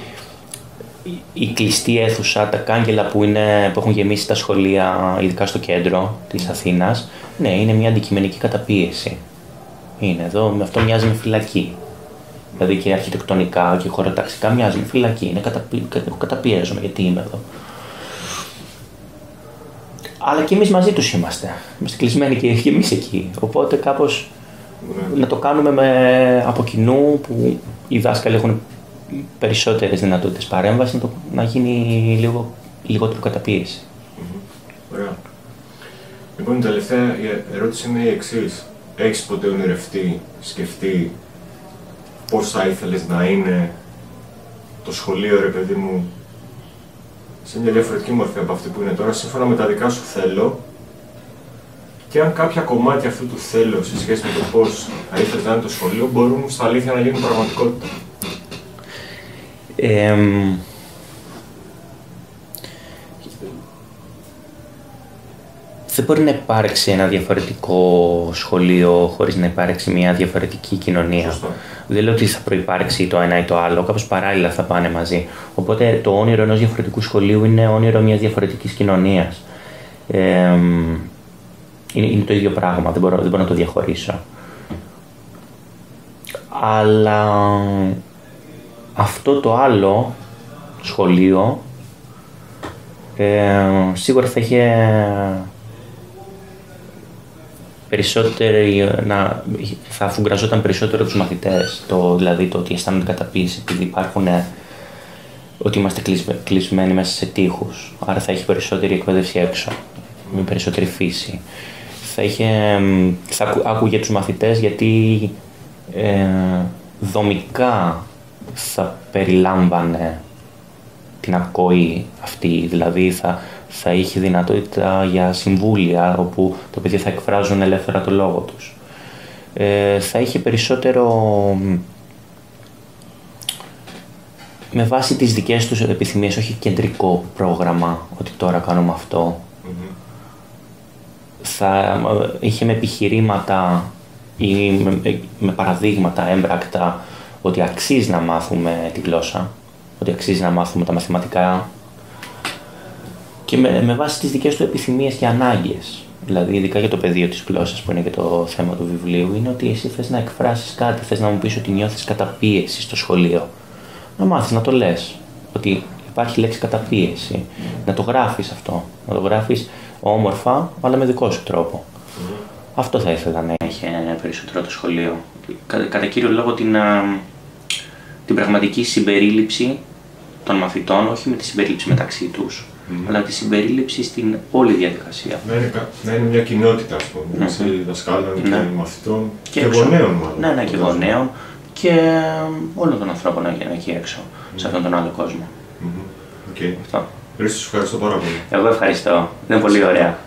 η κλειστή αίθουσα, τα κάγκελα που, είναι, που έχουν γεμίσει τα σχολεία, ειδικά στο κέντρο της Αθήνας, ναι, είναι μια αντικειμενική καταπίεση. Είναι εδώ, με αυτό μοιάζει με φυλακή. Δηλαδή και αρχιτεκτονικά και χωροταξικά μοιάζει με φυλακή. Είναι καταπι... καταπιέζομαι γιατί είμαι εδώ. Αλλά και εμείς μαζί τους είμαστε. Είμαστε κλεισμένοι και, και εμείς εκεί. Οπότε κάπως ναι. να το κάνουμε με, από κοινού που οι δάσκαλοι έχουν περισσότερες δυνατότητες παρέμβασης, να, το, να γίνει λίγο, λιγότερο καταπίεση. Ωραία. Λοιπόν, η τελευταία ερώτηση είναι η εξής. Έχεις ποτέ ονειρευτεί, σκεφτεί πώς θα ήθελες να είναι το σχολείο, ρε παιδί μου, σε μια διαφορετική μορφή από αυτή που είναι τώρα, σύμφωνα με τα δικά σου θέλω, και αν κάποια κομμάτια αυτού του θέλω σε σχέση με το πώς θα ήθελε να είναι το σχολείο μπορούν στα αλήθεια να γίνουν πραγματικότητα. Ε, δεν μπορεί να υπάρξει ένα διαφορετικό σχολείο χωρίς να υπάρξει μια διαφορετική κοινωνία. Δεν λέω ότι θα προϋπάρξει το ένα ή το άλλο, κάπως παράλληλα θα πάνε μαζί. Οπότε το όνειρο ενός διαφορετικού σχολείου είναι όνειρο μιας διαφορετικής κοινωνίας. Ε, είναι, είναι, το ίδιο πράγμα, δεν μπορώ, δεν μπορώ να το διαχωρίσω. Αλλά αυτό το άλλο σχολείο ε, σίγουρα θα είχε περισσότερη, να, θα αφουγκραζόταν περισσότερο τους μαθητές, το, δηλαδή το ότι αισθάνονται καταπίεση επειδή υπάρχουν ε, ότι είμαστε κλεισμένοι μέσα σε τείχους, άρα θα έχει περισσότερη εκπαίδευση έξω, με περισσότερη φύση. Θα, είχε, θα άκουγε τους μαθητές γιατί ε, δομικά θα περιλάμβανε την ακοή αυτή, δηλαδή θα, θα είχε δυνατότητα για συμβούλια όπου το παιδί θα εκφράζουν ελεύθερα το λόγο τους. Ε, θα είχε περισσότερο με βάση τις δικές τους επιθυμίες, όχι κεντρικό πρόγραμμα, ότι τώρα κάνουμε Θα είχε με επιχειρήματα ή με, με παραδείγματα έμπρακτα ότι αξίζει να μάθουμε τη γλώσσα, ότι αξίζει να μάθουμε τα μαθηματικά και με, με βάση τις δικές του επιθυμίες και ανάγκες. Δηλαδή, ειδικά για το πεδίο της γλώσσας που είναι και το θέμα του βιβλίου, είναι ότι εσύ θες να εκφράσεις κάτι, θες να μου πεις ότι νιώθεις καταπίεση στο σχολείο. Να μάθεις να το λες, ότι υπάρχει λέξη καταπίεση. Να το γράφεις αυτό, να το γράφεις όμορφα, αλλά με δικό σου τρόπο. Αυτό θα ήθελα να έχει περισσότερο το σχολείο. Κατά, κύριο λόγο την, την πραγματική συμπερίληψη των μαθητών, όχι με τη συμπερίληψη μεταξύ τους, αλλά τη συμπερίληψη στην όλη διαδικασία. Να είναι, να είναι μια κοινότητα, ας πούμε, mm-hmm. μεταξύ δασκάλων και ναι. μαθητών και, και γονέων, μάλλον. Ναι, ναι, και γονέων και όλων των ανθρώπων εκεί έξω, σε αυτόν τον άλλο κόσμο. Okay. Αυτό. ευχαριστώ πάρα πολύ. Εγώ ευχαριστώ. Είναι πολύ ωραία.